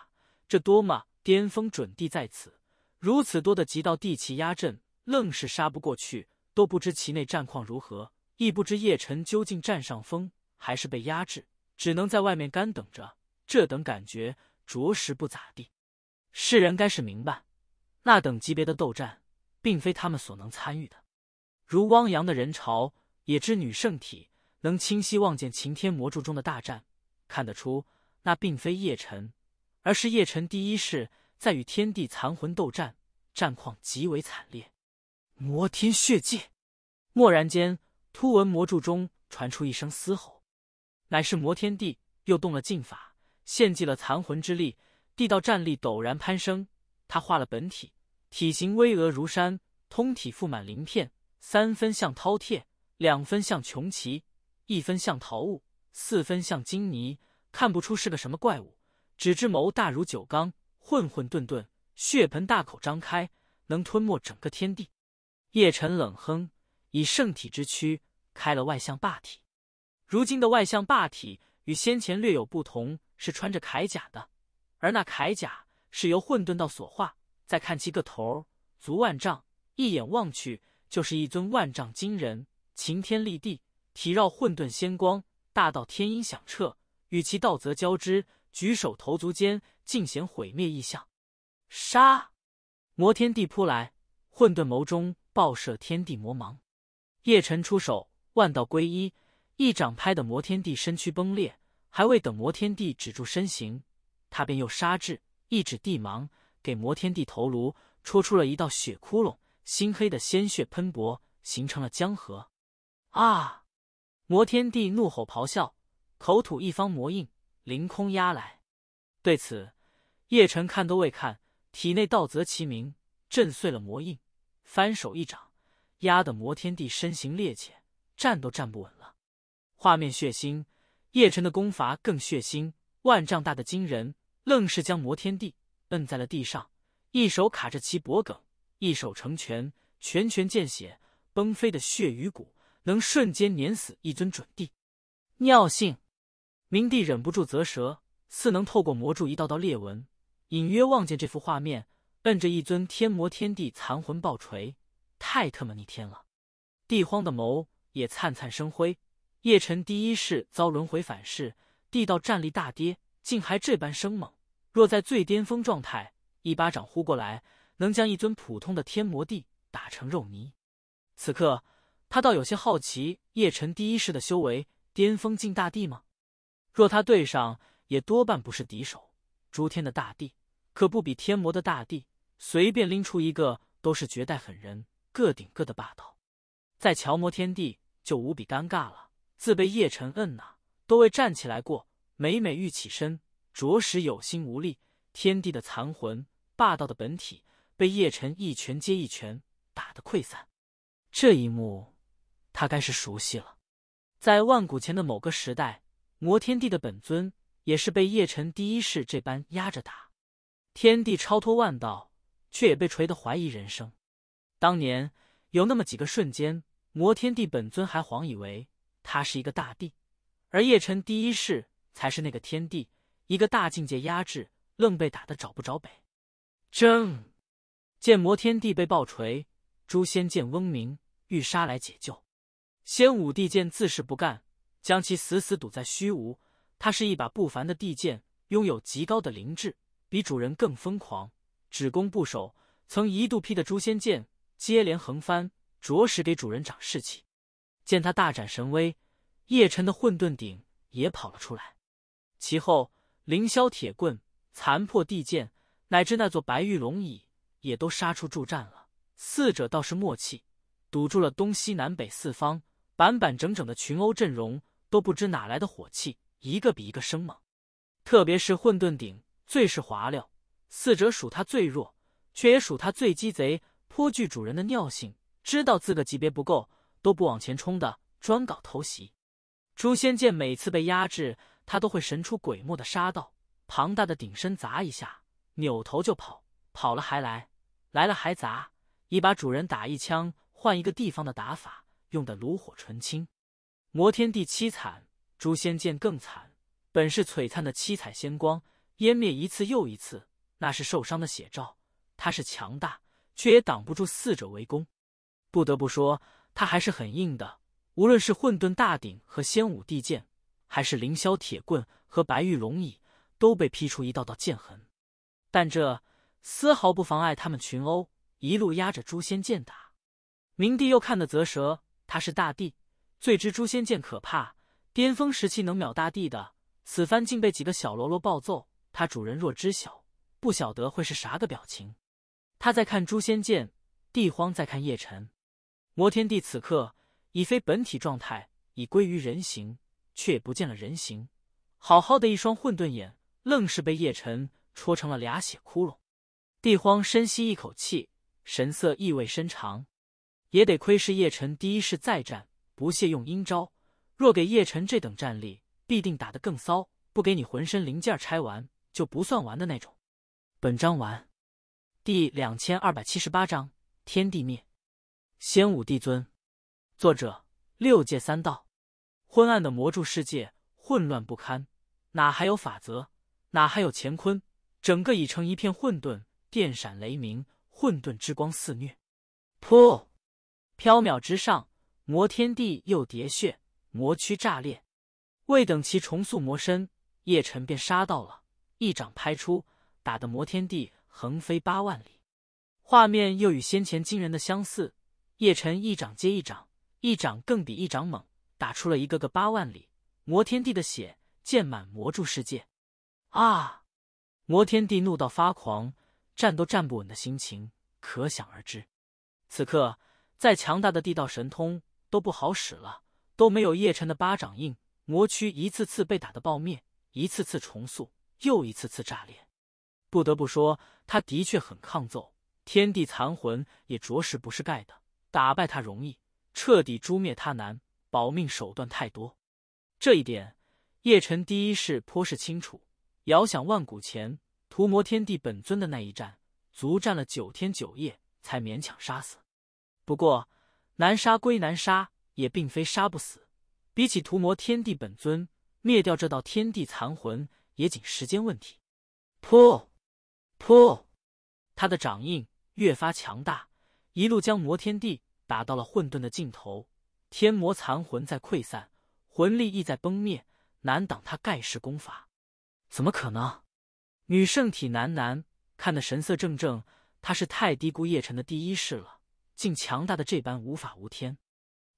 这多么巅峰准帝在此，如此多的极道地气压阵，愣是杀不过去，都不知其内战况如何，亦不知叶辰究竟占上风还是被压制。只能在外面干等着，这等感觉着实不咋地。世人该是明白，那等级别的斗战，并非他们所能参与的。如汪洋的人潮，也知女圣体能清晰望见擎天魔柱中的大战，看得出那并非叶辰，而是叶辰第一世在与天地残魂斗战，战况极为惨烈。魔天血界，蓦然间，突闻魔柱中传出一声嘶吼。乃是摩天帝又动了禁法，献祭了残魂之力，地道战力陡然攀升。他化了本体，体型巍峨如山，通体覆满鳞片，三分像饕餮，两分像穷奇，一分像桃物，四分像金泥，看不出是个什么怪物。只知眸大如酒缸，混混沌沌，血盆大口张开，能吞没整个天地。叶辰冷哼，以圣体之躯开了外象霸体。如今的外象霸体与先前略有不同，是穿着铠甲的，而那铠甲是由混沌道所化。再看其个头，足万丈，一眼望去就是一尊万丈金人，擎天立地，体绕混沌仙光，大道天音响彻，与其道则交织，举手投足间尽显毁灭意象。杀！摩天帝扑来，混沌眸中爆射天地魔芒。叶辰出手，万道归一。一掌拍得摩天帝身躯崩裂，还未等摩天帝止住身形，他便又杀至，一指地芒，给摩天帝头颅戳出了一道血窟窿，猩黑的鲜血喷薄，形成了江河。啊！摩天帝怒吼咆哮，口吐一方魔印，凌空压来。对此，叶辰看都未看，体内道则其名，震碎了魔印，翻手一掌，压得摩天帝身形趔趄，站都站不稳了。画面血腥，叶辰的功法更血腥，万丈大的惊人，愣是将摩天帝摁在了地上，一手卡着其脖颈，一手成拳，拳拳见血，崩飞的血与骨能瞬间碾死一尊准帝。尿性，明帝忍不住啧舌，似能透过魔柱一道道裂纹，隐约望见这幅画面，摁着一尊天魔天帝残魂爆锤，太特么逆天了！帝荒的眸也灿灿生辉。叶辰第一世遭轮回反噬，地道战力大跌，竟还这般生猛。若在最巅峰状态，一巴掌呼过来，能将一尊普通的天魔帝打成肉泥。此刻他倒有些好奇，叶辰第一世的修为巅峰境大帝吗？若他对上，也多半不是敌手。诸天的大帝可不比天魔的大帝，随便拎出一个都是绝代狠人，个顶个的霸道。再瞧魔天帝，就无比尴尬了。自被叶辰摁呐，都未站起来过。每每欲起身，着实有心无力。天地的残魂，霸道的本体，被叶辰一拳接一拳打得溃散。这一幕，他该是熟悉了。在万古前的某个时代，魔天帝的本尊也是被叶辰第一世这般压着打。天地超脱万道，却也被锤得怀疑人生。当年有那么几个瞬间，魔天帝本尊还恍以为。他是一个大帝，而叶辰第一世才是那个天帝，一个大境界压制，愣被打得找不着北。争见魔天帝被爆锤，诛仙剑嗡鸣，欲杀来解救。仙武帝剑自是不干，将其死死堵在虚无。他是一把不凡的帝剑，拥有极高的灵智，比主人更疯狂，只攻不守。曾一度劈的诛仙剑接连横翻，着实给主人长士气。见他大展神威，叶辰的混沌鼎也跑了出来。其后，凌霄铁棍、残破地剑，乃至那座白玉龙椅，也都杀出助战了。四者倒是默契，堵住了东西南北四方，板板整整的群殴阵容，都不知哪来的火气，一个比一个生猛。特别是混沌鼎最是滑溜，四者属他最弱，却也属他最鸡贼，颇具主人的尿性，知道自个级别不够。都不往前冲的，专搞偷袭。诛仙剑每次被压制，他都会神出鬼没的杀到，庞大的鼎身砸一下，扭头就跑，跑了还来，来了还砸，一把主人打一枪，换一个地方的打法，用的炉火纯青。魔天地凄惨，诛仙剑更惨，本是璀璨的七彩仙光，湮灭一次又一次，那是受伤的写照。他是强大，却也挡不住四者围攻。不得不说。他还是很硬的，无论是混沌大鼎和仙武帝剑，还是凌霄铁棍和白玉龙椅，都被劈出一道道剑痕。但这丝毫不妨碍他们群殴，一路压着诛仙剑打。明帝又看得啧舌，他是大帝，最知诛仙剑可怕，巅峰时期能秒大帝的，此番竟被几个小喽啰暴揍，他主人若知晓，不晓得会是啥个表情。他在看诛仙剑，帝荒在看叶辰。摩天帝此刻已非本体状态，已归于人形，却也不见了人形。好好的一双混沌眼，愣是被叶辰戳成了俩血窟窿。帝荒深吸一口气，神色意味深长。也得亏是叶辰第一世再战，不屑用阴招。若给叶辰这等战力，必定打得更骚。不给你浑身零件拆完，就不算完的那种。本章完。第两千二百七十八章天地灭。仙武帝尊，作者六界三道。昏暗的魔柱世界混乱不堪，哪还有法则？哪还有乾坤？整个已成一片混沌，电闪雷鸣，混沌之光肆虐。噗！缥缈之上，魔天地又喋血，魔躯炸裂。未等其重塑魔身，叶辰便杀到了，一掌拍出，打得魔天地横飞八万里。画面又与先前惊人的相似。叶辰一掌接一掌，一掌更比一掌猛，打出了一个个八万里。魔天帝的血溅满魔柱世界，啊！魔天帝怒到发狂，站都站不稳的心情可想而知。此刻再强大的地道神通都不好使了，都没有叶辰的巴掌印。魔躯一次次被打得爆灭，一次次重塑，又一次次炸裂。不得不说，他的确很抗揍。天地残魂也着实不是盖的，打败他容易，彻底诛灭他难，保命手段太多。这一点，叶辰第一世颇是清楚。遥想万古前屠魔天地本尊的那一战，足战了九天九夜，才勉强杀死。不过，难杀归难杀，也并非杀不死。比起屠魔天地本尊，灭掉这道天地残魂也仅时间问题。噗，噗，他的掌印越发强大，一路将魔天地打到了混沌的尽头。天魔残魂在溃散，魂力亦在崩灭，难挡他盖世功法。怎么可能？女圣体喃喃，看得神色怔怔。他是太低估叶辰的第一世了，竟强大的这般无法无天。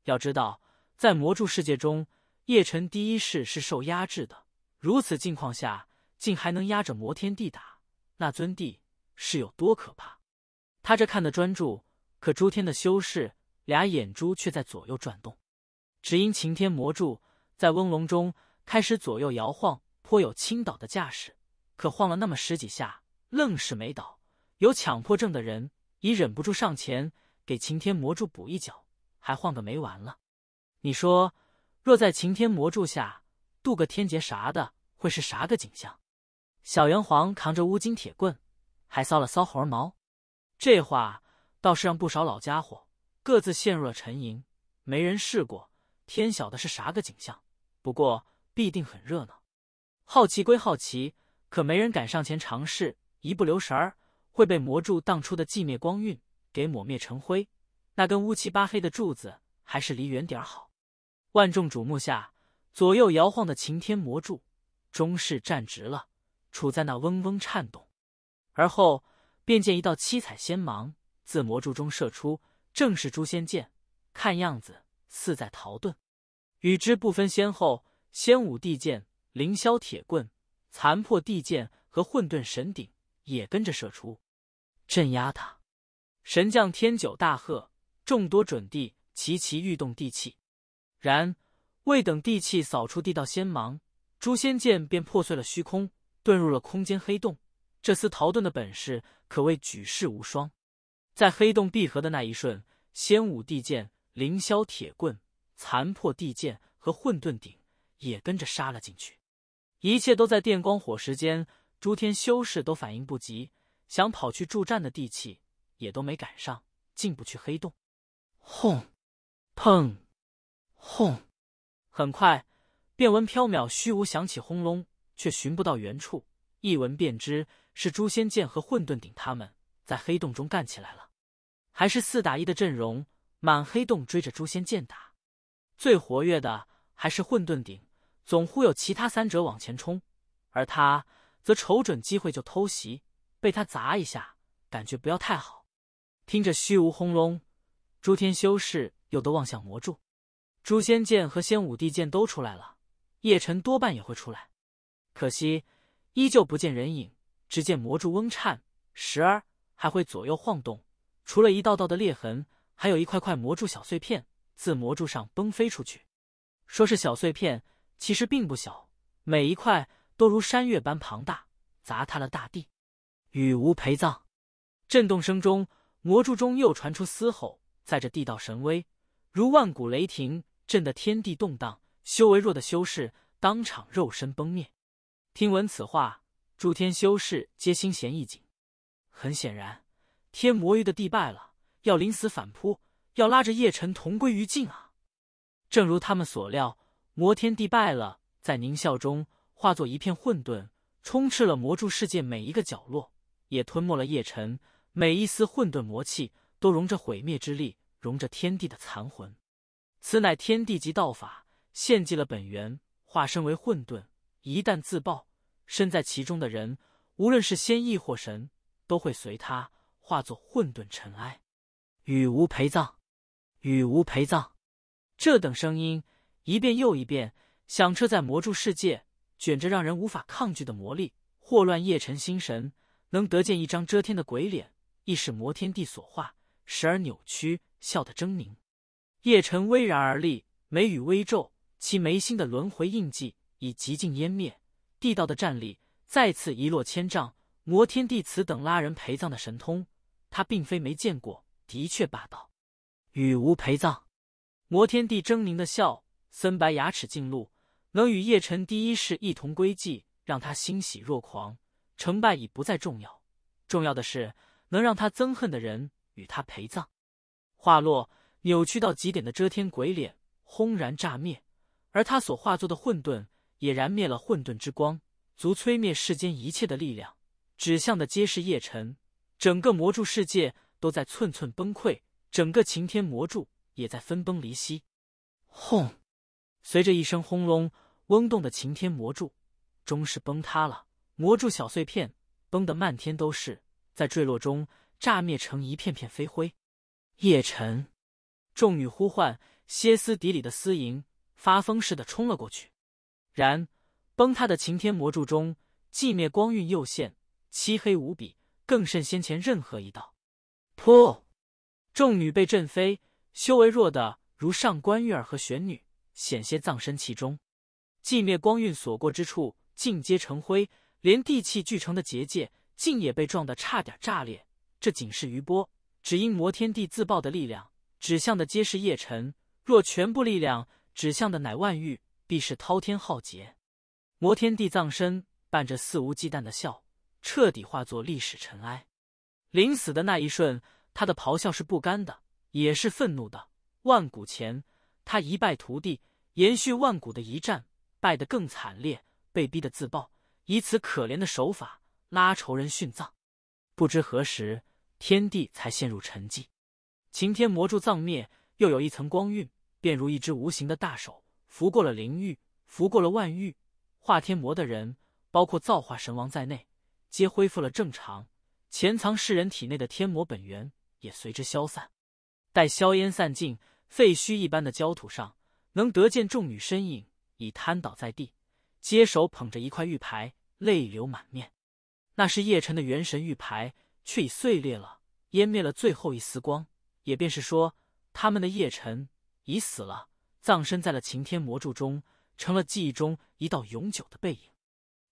要知道，在魔柱世界中，叶辰第一世是受压制的。如此境况下，竟还能压着魔天帝打，那尊帝是有多可怕？他这看得专注，可诸天的修士俩眼珠却在左右转动。只因擎天魔柱在瓮笼中开始左右摇晃，颇有倾倒的架势。可晃了那么十几下，愣是没倒。有强迫症的人已忍不住上前给擎天魔柱补一脚，还晃个没完了。你说，若在擎天魔柱下渡个天劫啥的，会是啥个景象？小元皇扛着乌金铁棍，还搔了搔猴毛。这话倒是让不少老家伙各自陷入了沉吟。没人试过，天晓得是啥个景象。不过必定很热闹。好奇归好奇，可没人敢上前尝试，一不留神儿会被魔柱荡出的寂灭光晕给抹灭成灰。那根乌漆八黑的柱子，还是离远点好。万众瞩目下，左右摇晃的擎天魔柱终是站直了，处在那嗡嗡颤动。而后便见一道七彩仙芒自魔柱中射出，正是诛仙剑，看样子似在逃遁。与之不分先后，仙武帝剑、凌霄铁棍、残破地剑和混沌神鼎也跟着射出，镇压他。神将天九大喝，众多准地齐齐欲动地气。然未等地气扫出地道仙芒，诛仙剑便破碎了虚空，遁入了空间黑洞。这厮逃遁的本事可谓举世无双。在黑洞闭合的那一瞬，仙武地剑、凌霄铁棍、残破地剑和混沌鼎也跟着杀了进去。一切都在电光火石间，诸天修士都反应不及，想跑去助战的地气也都没赶上，进不去黑洞。轰！砰！轰！很快，便闻缥缈虚无响起轰隆，却寻不到原处。一闻便知是诛仙剑和混沌鼎他们在黑洞中干起来了，还是四打一的阵容，满黑洞追着诛仙剑打。最活跃的还是混沌鼎，总忽悠其他三者往前冲，而他则瞅准机会就偷袭，被他砸一下，感觉不要太好。听着虚无轰隆，诸天修士又都望向魔柱。诛仙剑和仙武帝剑都出来了，叶辰多半也会出来，可惜依旧不见人影。只见魔柱嗡颤，时而还会左右晃动，除了一道道的裂痕，还有一块块魔柱小碎片自魔柱上崩飞出去。说是小碎片，其实并不小，每一块都如山岳般庞大，砸塌了大地。雨无陪葬，震动声中，魔柱中又传出嘶吼，载着地道神威，如万古雷霆。震得天地动荡，修为弱的修士当场肉身崩灭。听闻此话，诸天修士皆心弦一紧。很显然，天魔域的地败了，要临死反扑，要拉着叶辰同归于尽啊！正如他们所料，魔天地败了，在狞笑中化作一片混沌，充斥了魔柱世界每一个角落，也吞没了叶辰。每一丝混沌魔气，都融着毁灭之力，融着天地的残魂。此乃天地级道法，献祭了本源，化身为混沌。一旦自爆，身在其中的人，无论是仙亦或神，都会随他化作混沌尘埃。雨无陪葬，雨无陪葬。这等声音一遍又一遍响彻在魔柱世界，卷着让人无法抗拒的魔力，祸乱夜辰心神。能得见一张遮天的鬼脸，亦是魔天地所化，时而扭曲，笑得狰狞。叶辰巍然而立，眉宇微皱，其眉心的轮回印记已极尽湮灭，地道的战力再次一落千丈，摩天帝此等拉人陪葬的神通，他并非没见过，的确霸道。与吾陪葬。摩天帝狰狞的笑，森白牙齿尽露，能与叶辰第一世一同归寂，让他欣喜若狂。成败已不再重要，重要的是能让他憎恨的人与他陪葬。话落，扭曲到极点的遮天鬼脸轰然炸灭，而他所化作的混沌也燃灭了混沌之光，足摧灭世间一切的力量。指向的皆是叶辰，整个魔柱世界都在寸寸崩溃，整个擎天魔柱也在分崩离析。轰！随着一声轰隆，嗡动的擎天魔柱终是崩塌了。魔柱小碎片崩得漫天都是，在坠落中炸灭成一片片飞灰。叶辰，众女呼唤，歇斯底里的私淫，发疯似的冲了过去。然崩塌的擎天魔柱中，寂灭光晕又现。漆黑无比，更甚先前任何一道。噗！众女被震飞，修为弱的如上官玉儿和玄女，险些葬身其中。寂灭光晕所过之处，尽皆成灰，连地气聚成的结界，竟也被撞得差点炸裂。这仅是余波，只因摩天地自爆的力量，指向的皆是叶辰。若全部力量指向的乃万玉，必是滔天浩劫。摩天地葬身，伴着肆无忌惮的笑。彻底化作历史尘埃。临死的那一瞬，他的咆哮是不甘的，也是愤怒的。万古前，他一败涂地，延续万古的一战，败得更惨烈，被逼得自爆，以此可怜的手法拉仇人殉葬。不知何时，天地才陷入沉寂。擎天魔柱葬灭，又有一层光晕，便如一只无形的大手，拂过了灵域，拂过了万域。化天魔的人，包括造化神王在内。皆恢复了正常，潜藏世人体内的天魔本源也随之消散。待硝烟散尽，废墟一般的焦土上，能得见众女身影，已瘫倒在地，接手捧着一块玉牌，泪流满面。那是叶辰的元神玉牌，却已碎裂了，湮灭了最后一丝光。也便是说，他们的叶辰已死了，葬身在了擎天魔柱中，成了记忆中一道永久的背影。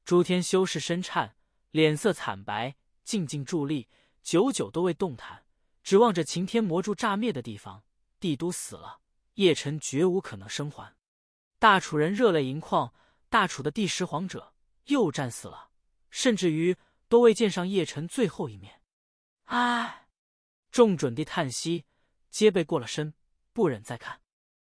诸天修士身颤。脸色惨白，静静伫立，久久都未动弹，指望着擎天魔柱炸灭的地方。帝都死了，叶辰绝无可能生还。大楚人热泪盈眶，大楚的第十皇者又战死了，甚至于都未见上叶辰最后一面。唉，众准帝叹息，皆背过了身，不忍再看。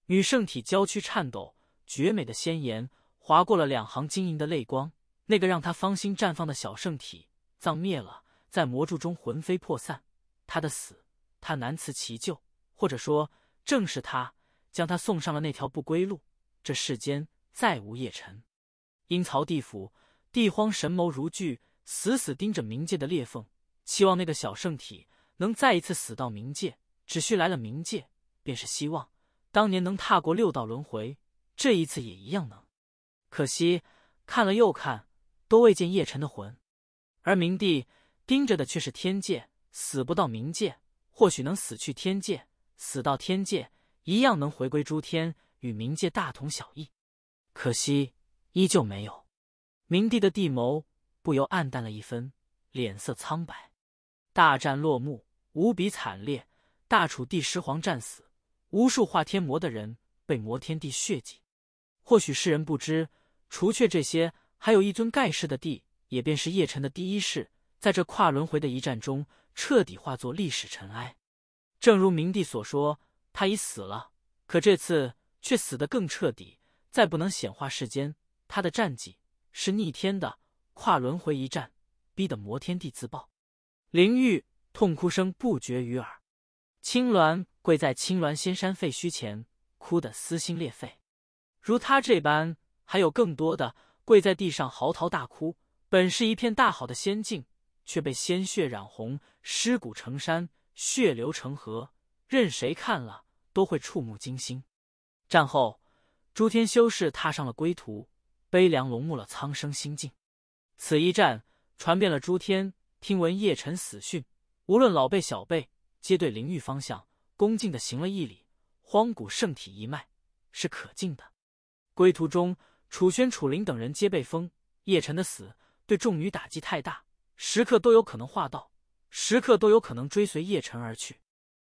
女圣体娇躯颤抖，绝美的仙颜划过了两行晶莹的泪光。那个让她芳心绽放的小圣体葬灭了，在魔柱中魂飞魄散。他的死，他难辞其咎，或者说，正是他将他送上了那条不归路。这世间再无叶辰。阴曹地府，地荒神眸如炬，死死盯着冥界的裂缝，期望那个小圣体能再一次死到冥界。只需来了冥界，便是希望。当年能踏过六道轮回，这一次也一样能。可惜看了又看。都未见叶辰的魂，而明帝盯着的却是天界，死不到冥界，或许能死去天界，死到天界，一样能回归诸天，与冥界大同小异。可惜依旧没有。明帝的地眸不由暗淡了一分，脸色苍白。大战落幕，无比惨烈。大楚第十皇战死，无数化天魔的人被魔天帝血祭。或许世人不知，除却这些。还有一尊盖世的帝，也便是叶辰的第一世，在这跨轮回的一战中，彻底化作历史尘埃。正如明帝所说，他已死了，可这次却死得更彻底，再不能显化世间。他的战绩是逆天的跨轮回一战，逼得魔天帝自爆。灵玉痛哭声不绝于耳，青鸾跪在青鸾仙山废墟前，哭得撕心裂肺。如他这般，还有更多的。跪在地上嚎啕大哭，本是一片大好的仙境，却被鲜血染红，尸骨成山，血流成河，任谁看了都会触目惊心。战后，诸天修士踏上了归途，悲凉笼目了苍生心境。此一战传遍了诸天，听闻叶辰死讯，无论老辈小辈，皆对灵域方向恭敬的行了一礼。荒古圣体一脉是可敬的。归途中。楚轩、楚灵等人皆被封。叶辰的死对众女打击太大，时刻都有可能化道，时刻都有可能追随叶辰而去。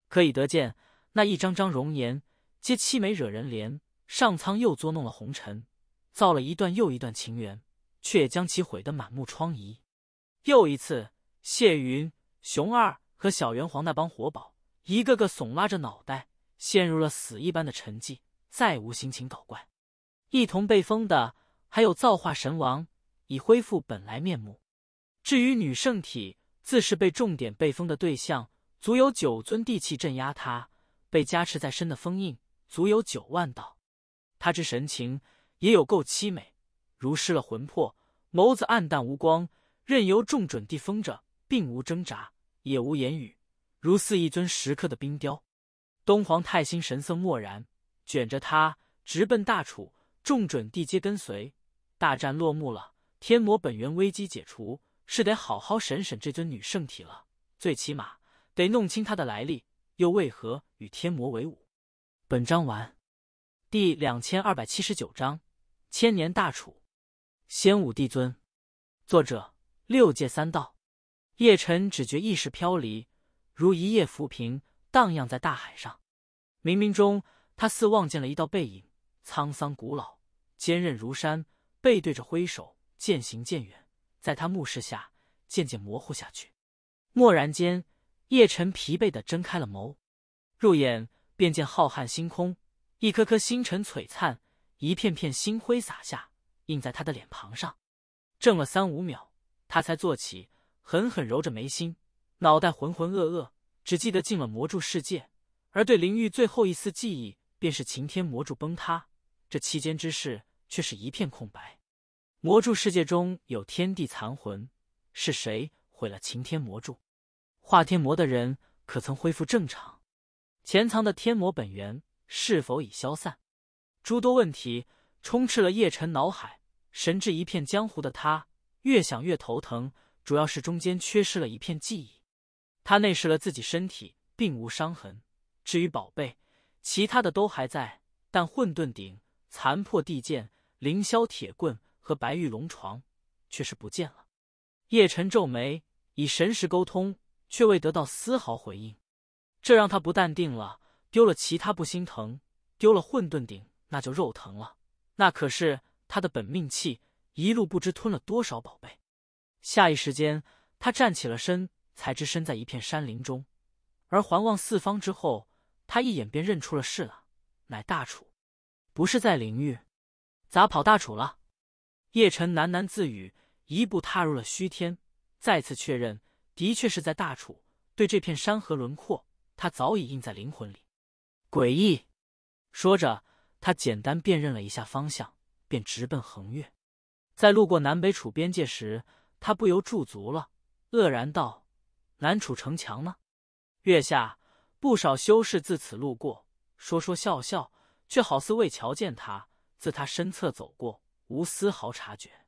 可以得见，那一张张容颜皆凄美惹人怜。上苍又捉弄了红尘，造了一段又一段情缘，却也将其毁得满目疮痍。又一次，谢云、熊二和小元皇那帮活宝，一个个耸拉着脑袋，陷入了死一般的沉寂，再无心情搞怪。一同被封的还有造化神王，已恢复本来面目。至于女圣体，自是被重点被封的对象，足有九尊地气镇压他；被加持在身的封印，足有九万道。他之神情也有够凄美，如失了魂魄，眸子暗淡无光，任由众准地封着，并无挣扎，也无言语，如似一尊石刻的冰雕。东皇太心神色漠然，卷着他直奔大楚，众准地皆跟随。大战落幕了，天魔本源危机解除，是得好好审审这尊女圣体了，最起码得弄清她的来历，又为何与天魔为伍。本章完。第两千二百七十九章，千年大楚，仙武帝尊。作者：六界三道。叶辰只觉意识飘离，如一叶浮萍，荡漾在大海上。冥冥中，他似望见了一道背影，沧桑古老，坚韧如山，背对着挥手，渐行渐远，在他目视下渐渐模糊下去。蓦然间，叶辰疲惫的睁开了眸，入眼便见浩瀚星空。一颗颗星辰璀璨，一片片星辉洒下，映在他的脸庞上。怔了三五秒，他才坐起，狠狠揉着眉心，脑袋浑浑噩噩，只记得进了魔柱世界，而对灵域最后一丝记忆，便是擎天魔柱崩塌。这期间之事，却是一片空白。魔柱世界中有天地残魂，是谁毁了擎天魔柱？化天魔的人可曾恢复正常？潜藏的天魔本源？是否已消散？诸多问题充斥了叶辰脑海，神志一片江湖的他越想越头疼，主要是中间缺失了一片记忆。他内视了自己身体，并无伤痕。至于宝贝，其他的都还在，但混沌鼎、残破地剑、凌霄铁棍和白玉龙床却是不见了。叶辰皱眉，以神识沟通，却未得到丝毫回应，这让他不淡定了。丢了其他不心疼，丢了混沌鼎那就肉疼了。那可是他的本命器，一路不知吞了多少宝贝。下一时间，他站起了身，才知身在一片山林中。而环望四方之后，他一眼便认出了是了，乃大楚，不是在灵域，咋跑大楚了？叶辰喃喃自语，一步踏入了虚天，再次确认，的确是在大楚。对这片山河轮廓，他早已印在灵魂里。诡异，说着，他简单辨认了一下方向，便直奔横越。在路过南北楚边界时，他不由驻足了，愕然道：“南楚城墙呢？”月下不少修士自此路过，说说笑笑，却好似未瞧见他自他身侧走过，无丝毫察觉，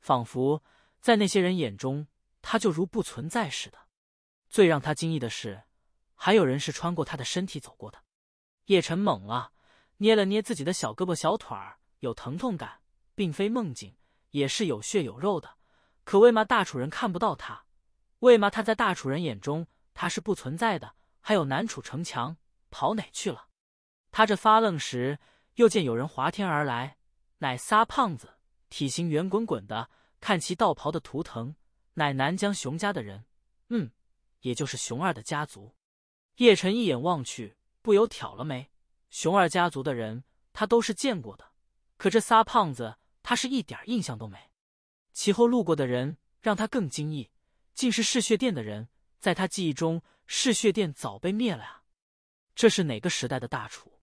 仿佛在那些人眼中，他就如不存在似的。最让他惊异的是，还有人是穿过他的身体走过的。叶辰懵了，捏了捏自己的小胳膊小腿儿，有疼痛感，并非梦境，也是有血有肉的。可为嘛大楚人看不到他？为嘛他在大楚人眼中他是不存在的？还有南楚城墙跑哪去了？他这发愣时，又见有人滑天而来，乃仨胖子，体型圆滚滚的，看其道袍的图腾，乃南疆熊家的人，嗯，也就是熊二的家族。叶辰一眼望去。不由挑了眉，熊二家族的人他都是见过的，可这仨胖子他是一点印象都没。其后路过的人让他更惊异，竟是嗜血殿的人。在他记忆中，嗜血殿早被灭了啊！这是哪个时代的大楚？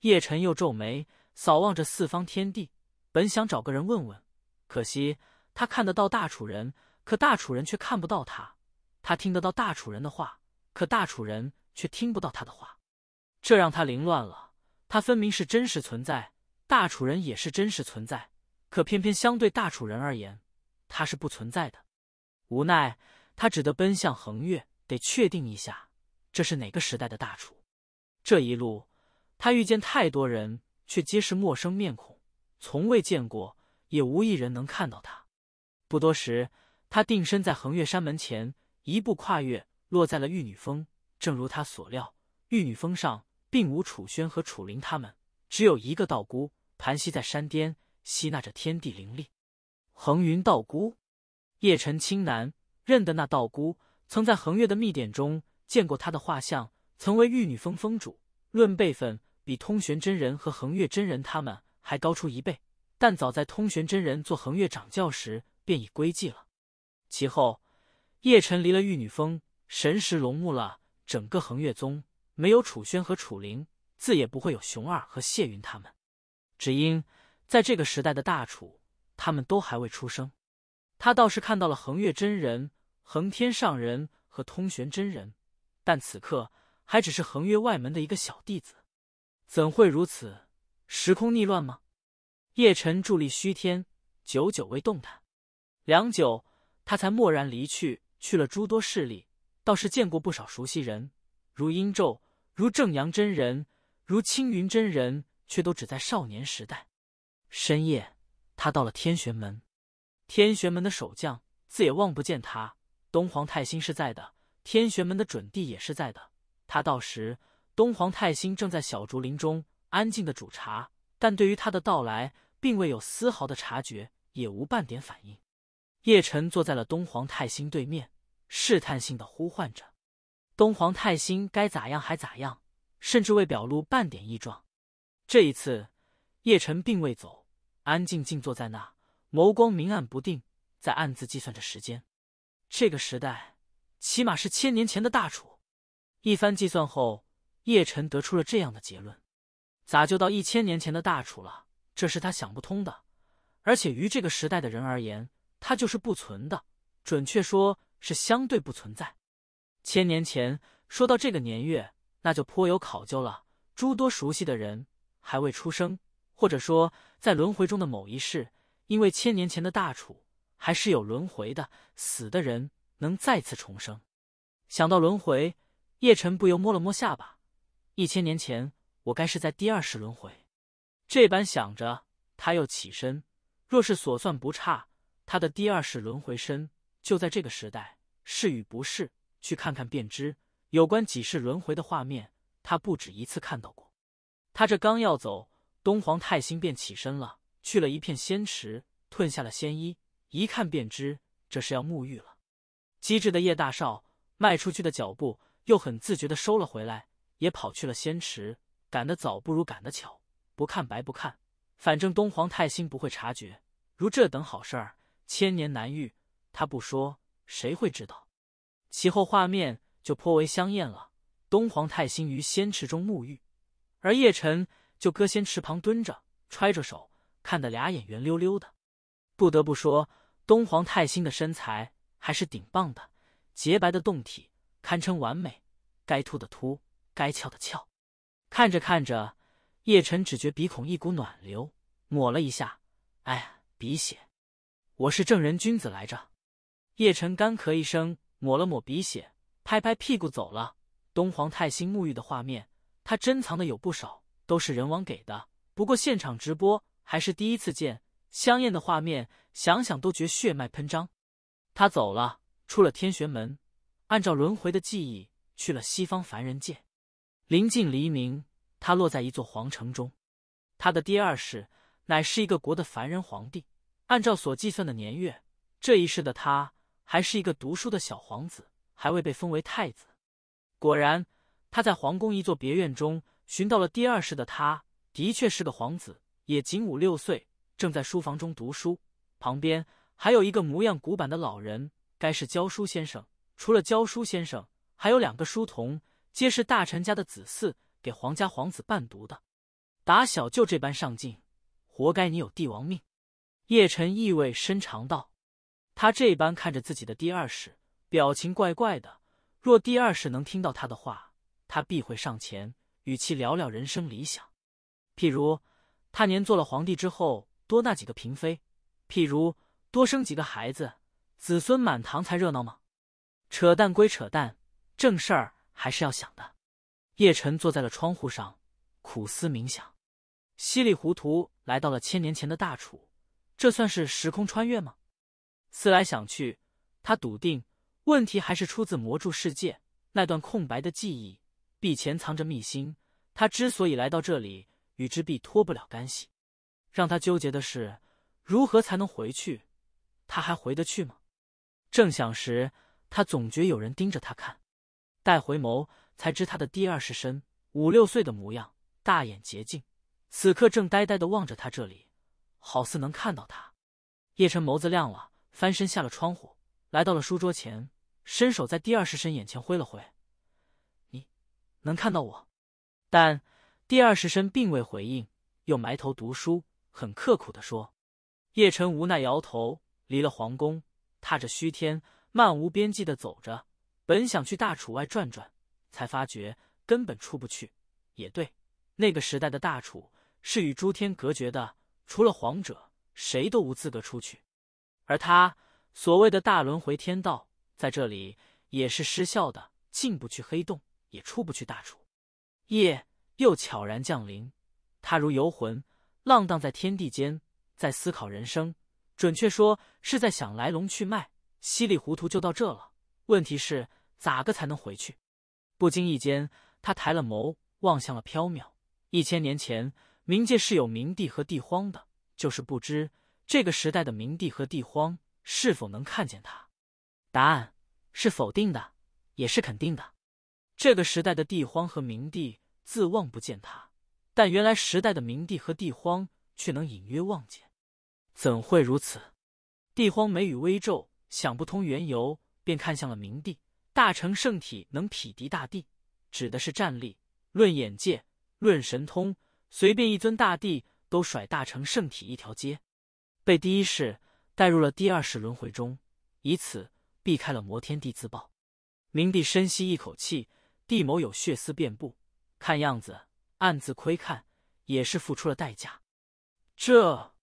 叶辰又皱眉，扫望着四方天地，本想找个人问问，可惜他看得到大楚人，可大楚人却看不到他；他听得到大楚人的话，可大楚人却听不到他的话。这让他凌乱了。他分明是真实存在，大楚人也是真实存在，可偏偏相对大楚人而言，他是不存在的。无奈，他只得奔向横越，得确定一下这是哪个时代的大楚。这一路，他遇见太多人，却皆是陌生面孔，从未见过，也无一人能看到他。不多时，他定身在横岳山门前，一步跨越，落在了玉女峰。正如他所料，玉女峰上并无楚轩和楚灵他们，只有一个道姑盘膝在山巅，吸纳着天地灵力。横云道姑，叶晨青南认得那道姑，曾在横岳的密典中见过他的画像，曾为玉女峰峰主。论辈分，比通玄真人和恒月真人他们还高出一倍。但早在通玄真人做恒月掌教时，便已归寂了。其后，叶晨离了玉女峰，神识龙目了整个恒月宗，没有楚轩和楚灵，自也不会有熊二和谢云他们。只因在这个时代的大楚，他们都还未出生。他倒是看到了恒月真人、恒天上人和通玄真人，但此刻还只是恒月外门的一个小弟子，怎会如此？时空逆乱吗？叶晨伫立虚天，久久未动弹，良久。他才蓦然离去，去了诸多势力，倒是见过不少熟悉人，如殷纣，如正阳真人，如青云真人，却都只在少年时代。深夜，他到了天玄门，天玄门的守将自也望不见他。东皇太星是在的，天玄门的准帝也是在的。他到时，东皇太星正在小竹林中安静的煮茶，但对于他的到来，并未有丝毫的察觉，也无半点反应。叶晨坐在了东皇太星对面，试探性的呼唤着。东皇太星该咋样还咋样，甚至未表露半点异状。这一次，叶晨并未走，安静静坐在那，眸光明暗不定，在暗自计算着时间。这个时代，起码是千年前的大楚。一番计算后，叶晨得出了这样的结论：咋就到一千年前的大楚了？这是他想不通的。而且于这个时代的人而言，它就是不存的，准确说是相对不存在。千年前说到这个年月，那就颇有考究了。诸多熟悉的人还未出生，或者说在轮回中的某一世，因为千年前的大楚还是有轮回的，死的人能再次重生。想到轮回，叶晨不由摸了摸下巴。一千年前，我该是在第二世轮回。这般想着，他又起身。若是所算不差。他的第二世轮回身就在这个时代，是与不是，去看看便知。有关几世轮回的画面，他不止一次看到过。他这刚要走，东皇太星便起身了，去了一片仙池，褪下了仙衣，一看便知这是要沐浴了。机智的叶大少迈出去的脚步又很自觉的收了回来，也跑去了仙池。赶得早不如赶得巧，不看白不看，反正东皇太星不会察觉。如这等好事儿。千年难遇，他不说，谁会知道？其后画面就颇为香艳了。东皇太星于仙池中沐浴，而叶晨就搁仙池旁蹲着，揣着手，看得俩眼圆溜溜的。不得不说，东皇太星的身材还是顶棒的，洁白的胴体堪称完美，该凸的凸，该翘的翘。看着看着，叶晨只觉鼻孔一股暖流，抹了一下，哎，鼻血。我是正人君子来着。叶晨干咳一声，抹了抹鼻血，拍拍屁股走了。东皇太星沐浴的画面，他珍藏的有不少，都是人王给的。不过现场直播还是第一次见，香艳的画面，想想都觉血脉喷张。他走了，出了天玄门，按照轮回的记忆去了西方凡人界。临近黎明，他落在一座皇城中。他的第二世乃是一个国的凡人皇帝。按照所计算的年月，这一世的他还是一个读书的小皇子，还未被封为太子。果然，他在皇宫一座别院中寻到了第二世的他，的确是个皇子，也仅五六岁，正在书房中读书。旁边还有一个模样古板的老人，该是教书先生。除了教书先生，还有两个书童，皆是大臣家的子嗣，给皇家皇子伴读的。打小就这般上进，活该你有帝王命。叶晨意味深长道：“他这般看着自己的第二世，表情怪怪的。若第二世能听到他的话，他必会上前与其聊聊人生理想。譬如他年做了皇帝之后，多纳几个嫔妃；譬如多生几个孩子，子孙满堂才热闹吗？扯淡归扯淡，正事儿还是要想的。”叶晨坐在了窗户上，苦思冥想，稀里糊涂来到了千年前的大楚。这算是时空穿越吗？思来想去，他笃定问题还是出自魔柱世界那段空白的记忆，必潜藏着秘辛。他之所以来到这里，与之必脱不了干系。让他纠结的是，如何才能回去？他还回得去吗？正想时，他总觉有人盯着他看。待回眸，才知他的第二世身五六岁的模样，大眼洁净，此刻正呆呆的望着他这里，好似能看到他。叶晨眸子亮了，翻身下了窗户，来到了书桌前，伸手在第二世身眼前挥了挥：“你能看到我？”但第二世身并未回应，又埋头读书，很刻苦的说：“叶晨无奈摇头，离了皇宫，踏着虚天，漫无边际的走着。本想去大楚外转转，才发觉根本出不去。也对，那个时代的大楚是与诸天隔绝的，除了皇者。”谁都无资格出去，而他所谓的大轮回天道在这里也是失效的，进不去黑洞，也出不去大楚。夜又悄然降临，他如游魂，浪荡在天地间，在思考人生，准确说是在想来龙去脉。稀里糊涂就到这了，问题是咋个才能回去？不经意间，他抬了眸，望向了缥缈。一千年前，冥界是有冥帝和地荒的。就是不知这个时代的冥帝和地荒是否能看见他。答案是否定的，也是肯定的。这个时代的地荒和冥帝自望不见他，但原来时代的冥帝和地荒却能隐约望见。怎会如此？地荒眉宇微皱，想不通缘由，便看向了冥帝。大成圣体能匹敌大帝，指的是战力。论眼界，论神通，随便一尊大帝。都甩大成圣体一条街，被第一世带入了第二世轮回中，以此避开了摩天地自爆。明帝深吸一口气，地眸有血丝遍布，看样子暗自窥看也是付出了代价。这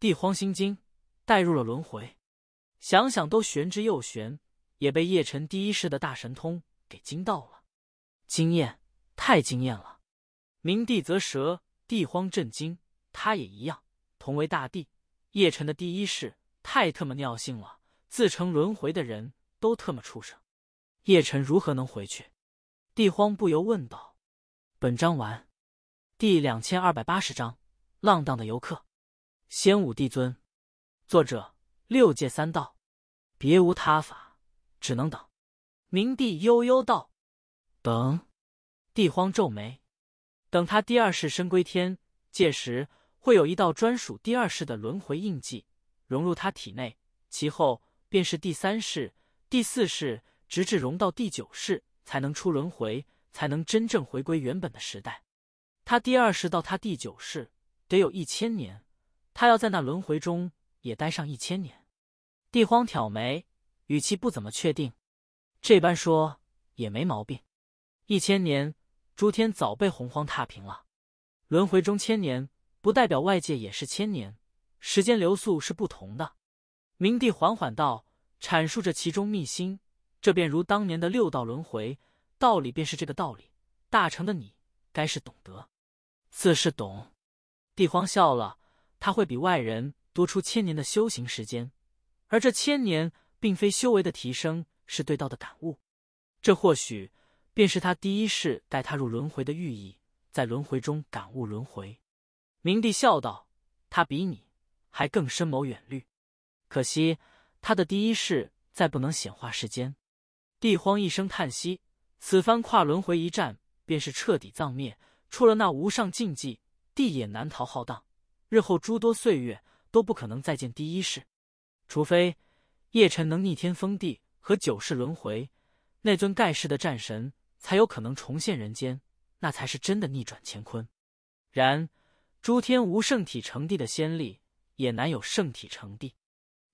帝荒心惊，带入了轮回，想想都玄之又玄，也被叶辰第一世的大神通给惊到了，惊艳，太惊艳了。明帝则蛇，地荒震惊。他也一样，同为大帝，叶辰的第一世太特么尿性了，自称轮回的人都特么畜生，叶辰如何能回去？帝荒不由问道。本章完，第两千二百八十章，浪荡的游客，仙武帝尊，作者六界三道，别无他法，只能等。明帝悠悠道：“等。”帝荒皱眉，等他第二世身归天，届时。会有一道专属第二世的轮回印记融入他体内，其后便是第三世、第四世，直至融到第九世，才能出轮回，才能真正回归原本的时代。他第二世到他第九世得有一千年，他要在那轮回中也待上一千年。帝荒挑眉，语气不怎么确定，这般说也没毛病。一千年，诸天早被洪荒踏平了，轮回中千年。不代表外界也是千年，时间流速是不同的。明帝缓缓道，阐述着其中秘辛。这便如当年的六道轮回，道理便是这个道理。大成的你，该是懂得。自是懂。帝皇笑了，他会比外人多出千年的修行时间，而这千年并非修为的提升，是对道的感悟。这或许便是他第一世带他入轮回的寓意，在轮回中感悟轮回。明帝笑道：“他比你还更深谋远虑，可惜他的第一世再不能显化世间。”帝荒一声叹息：“此番跨轮回一战，便是彻底葬灭。出了那无上禁忌，帝也难逃浩荡。日后诸多岁月都不可能再见第一世，除非叶辰能逆天封地和九世轮回，那尊盖世的战神才有可能重现人间，那才是真的逆转乾坤。然。”诸天无圣体成帝的先例，也难有圣体成帝。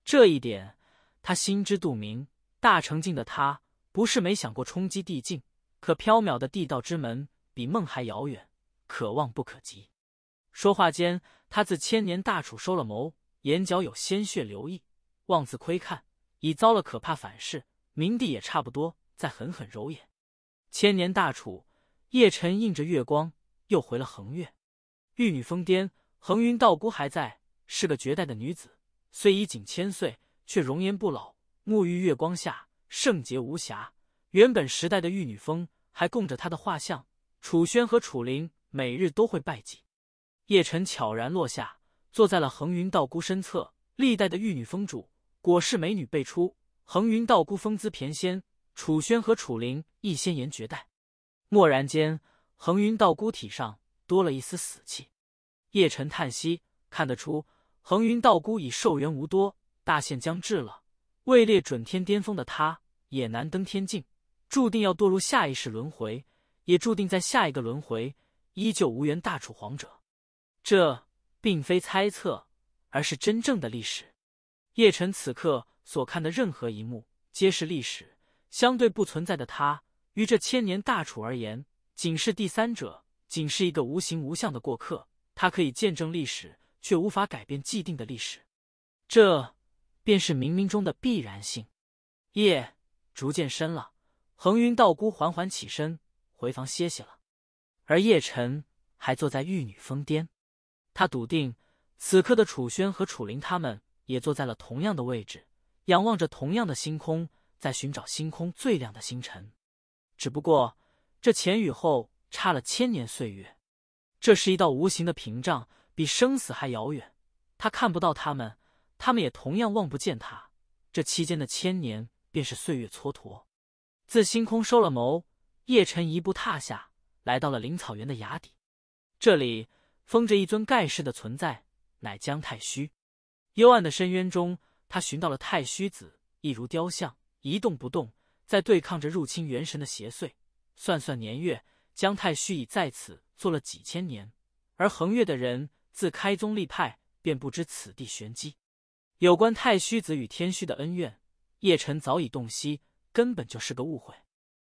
这一点他心知肚明。大成境的他，不是没想过冲击地境，可缥缈的地道之门比梦还遥远，可望不可及。说话间，他自千年大楚收了眸，眼角有鲜血流溢，妄自窥看，已遭了可怕反噬。明帝也差不多，再狠狠揉眼。千年大楚，叶辰映着月光，又回了横月。玉女疯癫，横云道姑还在，是个绝代的女子。虽已仅千岁，却容颜不老。沐浴月光下，圣洁无瑕。原本时代的玉女峰还供着他的画像。楚轩和楚灵每日都会拜祭。叶晨悄然落下，坐在了恒云道姑身侧。历代的玉女峰主，果是美女辈出。恒云道姑风姿翩跹，楚轩和楚灵亦仙颜绝代。蓦然间，恒云道姑体上多了一丝死气。叶晨叹息，看得出恒云道姑已寿元无多，大限将至了。位列准天巅峰的她，也难登天境，注定要堕入下一世轮回，也注定在下一个轮回依旧无缘大楚皇者。这并非猜测，而是真正的历史。叶晨此刻所看的任何一幕，皆是历史，相对不存在的他，于这千年大楚而言，仅是第三者，仅是一个无形无相的过客。他可以见证历史，却无法改变既定的历史。这。便是冥冥中的必然性。夜逐渐深了，恒云道姑缓缓起身回房歇息了，而叶晨还坐在玉女峰巅。他笃定，此刻的楚轩和楚灵他们也坐在了同样的位置，仰望着同样的星空，在寻找星空最亮的星辰。只不过，这前与后差了千年岁月，这是一道无形的屏障，比生死还遥远。他看不到他们。他们也同样望不见他，这期间的千年便是岁月蹉跎。自星空收了眸，叶晨一步踏下，来到了灵草原的崖底。这里封着一尊盖世的存在，乃姜太虚。幽暗的深渊中，他寻到了太虚子，一如雕像，一动不动，在对抗着入侵元神的邪祟。算算年月，姜太虚已在此做了几千年，而横月的人自开宗立派，便不知此地玄机。有关太虚子与天虚的恩怨，叶辰早已洞悉，根本就是个误会，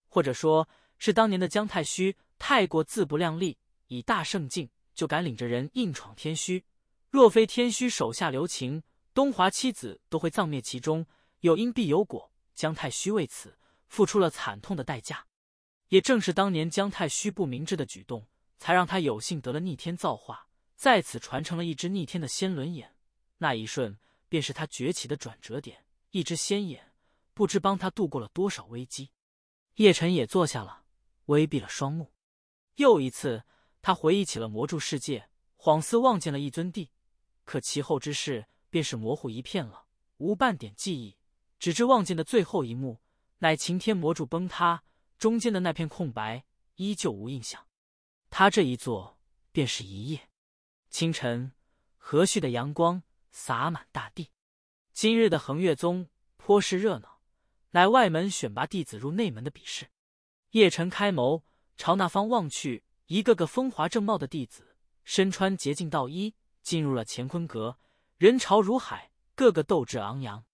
或者说是当年的姜太虚太过自不量力，以大圣境就敢领着人硬闯天虚。若非天虚手下留情，东华七子都会葬灭其中。有因必有果，姜太虚为此付出了惨痛的代价。也正是当年姜太虚不明智的举动，才让他有幸得了逆天造化，在此传承了一只逆天的仙轮眼。那一瞬。便是他崛起的转折点，一只仙眼，不知帮他度过了多少危机。叶晨也坐下了，微闭了双目。又一次，他回忆起了魔柱世界，恍似望见了一尊帝，可其后之事便是模糊一片了，无半点记忆。只知望见的最后一幕，乃擎天魔柱崩塌，中间的那片空白依旧无印象。他这一坐便是一夜。清晨，和煦的阳光。洒满大地。今日的恒月宗颇是热闹，乃外门选拔弟子入内门的比试。叶晨开眸，朝那方望去，一个个风华正茂的弟子，身穿洁净道衣，进入了乾坤阁，人潮如海，个个斗志昂扬。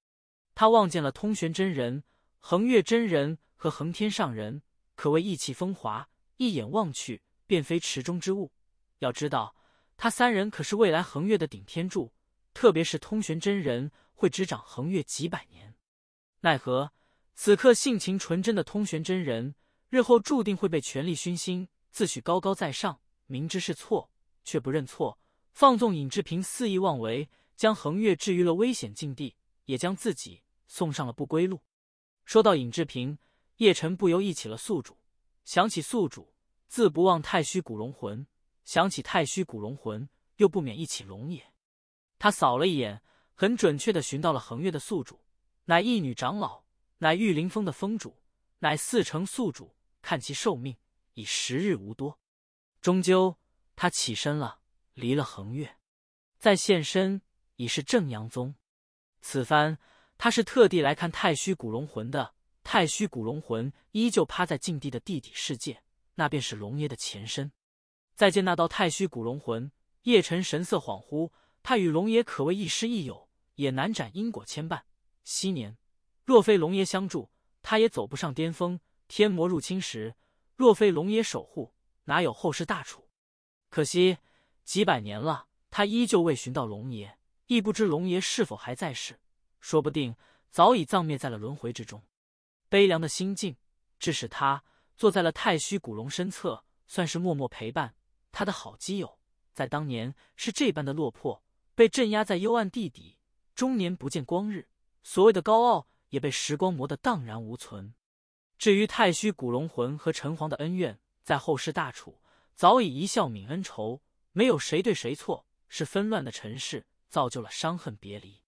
他望见了通玄真人、恒月真人和恒天上人，可谓意气风华，一眼望去便非池中之物。要知道，他三人可是未来恒月的顶天柱。特别是通玄真人会执掌恒月几百年，奈何此刻性情纯真的通玄真人，日后注定会被权力熏心，自诩高高在上，明知是错却不认错，放纵尹志平肆意妄为，将横越置于了危险境地，也将自己送上了不归路。说到尹志平，叶辰不由忆起了宿主，想起宿主，自不忘太虚古龙魂；想起太虚古龙魂，又不免忆起龙也。他扫了一眼，很准确的寻到了恒月的宿主，乃一女长老，乃玉灵峰的峰主，乃四成宿主。看其寿命已时日无多，终究他起身了，离了横月，再现身已是正阳宗。此番他是特地来看太虚古龙魂的。太虚古龙魂依旧趴在禁地的地底世界，那便是龙爷的前身。再见那道太虚古龙魂，叶晨神色恍惚。他与龙爷可谓亦师亦友，也难斩因果牵绊。昔年若非龙爷相助，他也走不上巅峰。天魔入侵时，若非龙爷守护，哪有后世大楚？可惜几百年了，他依旧未寻到龙爷，亦不知龙爷是否还在世。说不定早已葬灭在了轮回之中。悲凉的心境，致使他坐在了太虚古龙身侧，算是默默陪伴他的好基友，在当年是这般的落魄。被镇压在幽暗地底，终年不见光日。所谓的高傲，也被时光磨得荡然无存。至于太虚古龙魂和陈黄的恩怨，在后世大楚早已一笑泯恩仇，没有谁对谁错，是纷乱的尘世造就了伤恨别离。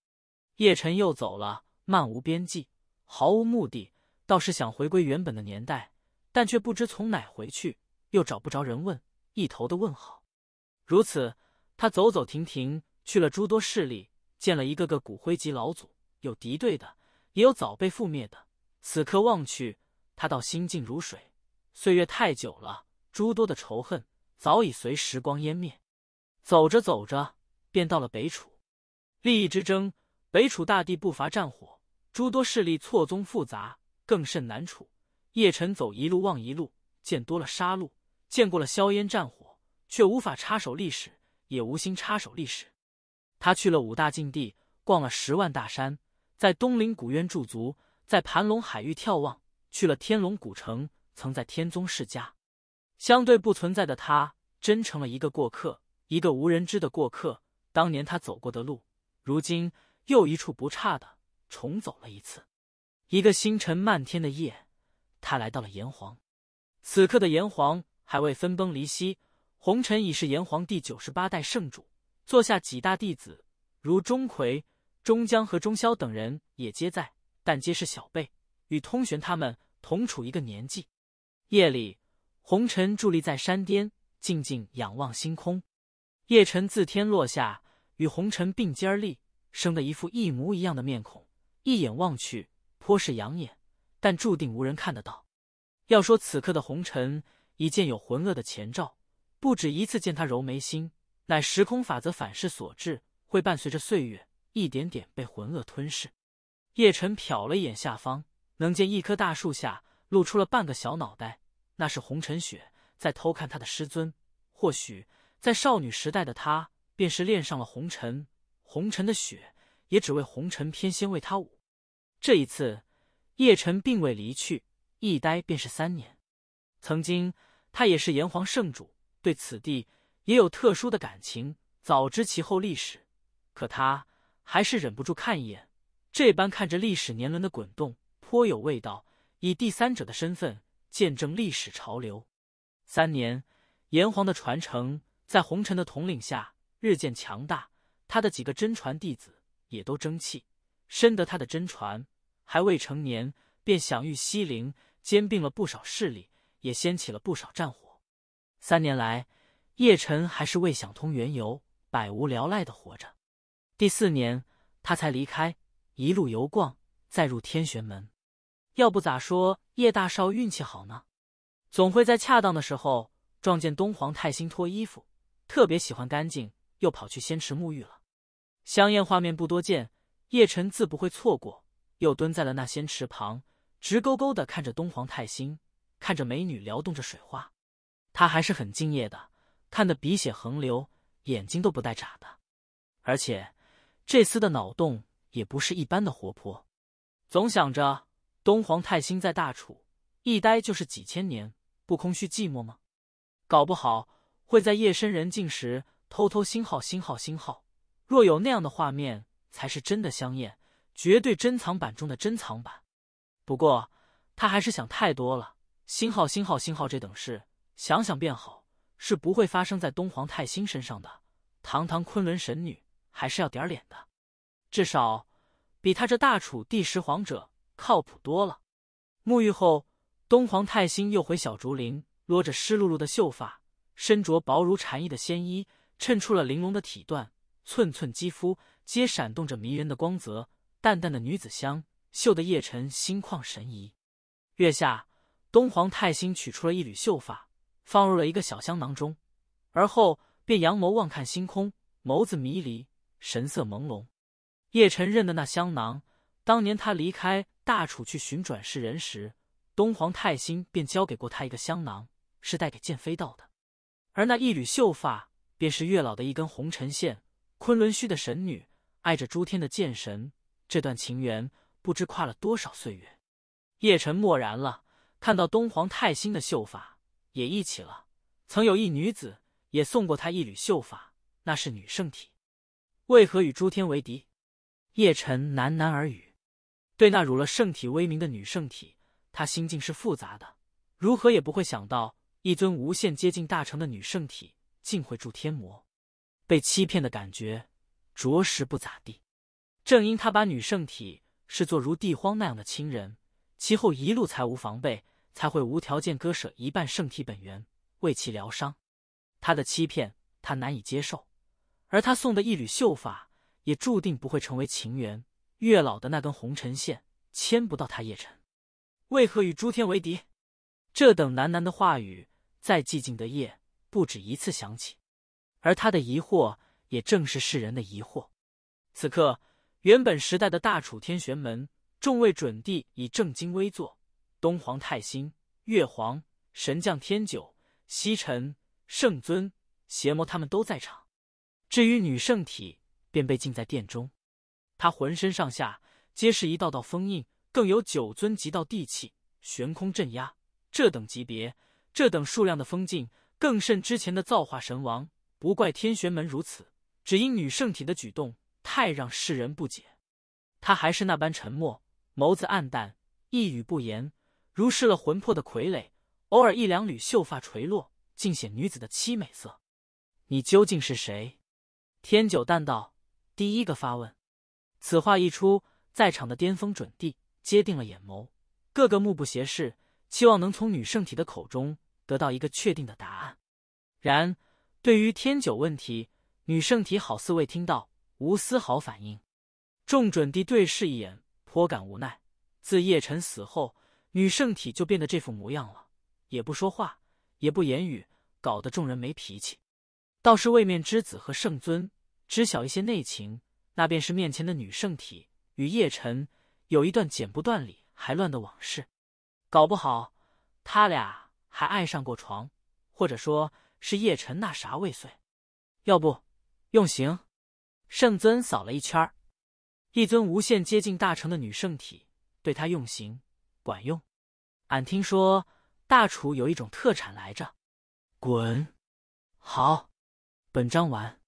叶晨又走了，漫无边际，毫无目的，倒是想回归原本的年代，但却不知从哪回去，又找不着人问，一头的问号。如此，他走走停停，去了诸多势力，见了一个个骨灰级老祖，有敌对的，也有早被覆灭的。此刻望去。他倒心静如水，岁月太久了，诸多的仇恨早已随时光湮灭。走着走着，便到了北楚。利益之争，北楚大地不乏战火，诸多势力错综复杂，更甚难处。叶晨走一路望一路，见多了杀戮，见过了硝烟战火，却无法插手历史，也无心插手历史。他去了五大禁地，逛了十万大山，在东陵古渊驻足，在盘龙海域眺望。去了天龙古城，曾在天宗世家，相对不存在的他，真成了一个过客，一个无人知的过客。当年他走过的路，如今又一处不差的重走了一次。一个星辰漫天的夜，他来到了炎黄。此刻的炎黄还未分崩离析，红尘已是炎黄第九十八代圣主，座下几大弟子如钟馗、钟江和钟霄等人也皆在，但皆是小辈。与通玄他们同处一个年纪。夜里，红尘伫立在山巅，静静仰望星空。叶晨自天落下，与红尘并肩而立，生得一副一模一样的面孔，一眼望去颇是养眼，但注定无人看得到。要说此刻的红尘，已见有浑噩的前兆，不止一次见他揉眉心，乃时空法则反噬所致，会伴随着岁月一点点被浑噩吞噬。叶晨瞟了一眼下方。能见一棵大树下露出了半个小脑袋，那是红尘雪在偷看他的师尊。或许在少女时代的他，便是恋上了红尘，红尘的雪也只为红尘翩跹为他舞。这一次，叶晨并未离去，一待便是三年。曾经他也是炎黄圣主，对此地也有特殊的感情，早知其后历史，可他还是忍不住看一眼。这般看着历史年轮的滚动。颇有味道，以第三者的身份见证历史潮流。三年，炎黄的传承在红尘的统领下日渐强大，他的几个真传弟子也都争气，深得他的真传。还未成年便享誉西陵，兼并了不少势力，也掀起了不少战火。三年来，叶晨还是未想通缘由，百无聊赖的活着。第四年，他才离开，一路游逛，再入天玄门。要不咋说叶大少运气好呢？总会在恰当的时候撞见东皇太星脱衣服，特别喜欢干净，又跑去仙池沐浴了。香艳画面不多见，叶晨自不会错过，又蹲在了那仙池旁，直勾勾的看着东皇太星，看着美女撩动着水花，他还是很敬业的，看得鼻血横流，眼睛都不带眨的。而且这厮的脑洞也不是一般的活泼，总想着。东皇太星在大楚一待就是几千年，不空虚寂寞吗？搞不好会在夜深人静时偷偷星号星号星号。若有那样的画面，才是真的香艳，绝对珍藏版中的珍藏版。不过他还是想太多了，星号星号星号这等事，想想便好，是不会发生在东皇太星身上的。堂堂昆仑神女，还是要点脸的，至少比他这大楚第十皇者。靠谱多了。沐浴后，东皇太星又回小竹林，捋着湿漉漉的秀发，身着薄如蝉翼的仙衣，衬出了玲珑的体段，寸寸肌肤皆闪动着迷人的光泽，淡淡的女子香，嗅得叶晨心旷神怡。月下，东皇太星取出了一缕秀发，放入了一个小香囊中，而后便仰眸望看星空，眸子迷离，神色朦胧。叶晨认得那香囊，当年他离开。大楚去寻转世人时，东皇太星便交给过他一个香囊，是带给剑飞道的。而那一缕秀发，便是月老的一根红尘线。昆仑虚的神女爱着诸天的剑神，这段情缘不知跨了多少岁月。叶辰默然了，看到东皇太星的秀发，也忆起了曾有一女子也送过他一缕秀发，那是女圣体，为何与诸天为敌？叶辰喃喃耳语。对那辱了圣体威名的女圣体，他心境是复杂的，如何也不会想到，一尊无限接近大成的女圣体，竟会助天魔，被欺骗的感觉，着实不咋地。正因他把女圣体视作如地荒那样的亲人，其后一路才无防备，才会无条件割舍一半圣体本源为其疗伤。他的欺骗，他难以接受，而他送的一缕秀发，也注定不会成为情缘。月老的那根红尘线牵不到他叶辰，为何与诸天为敌？这等喃喃的话语，在寂静的夜不止一次响起，而他的疑惑，也正是世人的疑惑。此刻，原本时代的大楚天玄门众位准帝已正襟危坐，东皇太星、月皇、神将天九、西尘、圣尊、邪魔他们都在场。至于女圣体，便被禁在殿中。她浑身上下皆是一道道封印，更有九尊极道地气悬空镇压。这等级别、这等数量的封禁，更甚之前的造化神王。不怪天玄门如此，只因女圣体的举动太让世人不解。他还是那般沉默，眸子暗淡，一语不言，如失了魂魄的傀儡。偶尔一两缕秀发垂落，尽显女子的凄美色。你究竟是谁？天九淡道，第一个发问。此话一出，在场的巅峰准帝皆定了眼眸，个个目不斜视，期望能从女圣体的口中得到一个确定的答案。然对于天九问题，女圣体好似未听到，无丝毫反应。众准帝对视一眼，颇感无奈。自叶辰死后，女圣体就变得这副模样了，也不说话，也不言语，搞得众人没脾气。倒是位面之子和圣尊知晓一些内情。那便是面前的女圣体与叶辰有一段剪不断理还乱的往事，搞不好他俩还爱上过床，或者说是叶辰那啥未遂。要不用刑？圣尊扫了一圈一尊无限接近大成的女圣体对他用刑管用。俺听说大楚有一种特产来着，滚！好，本章完。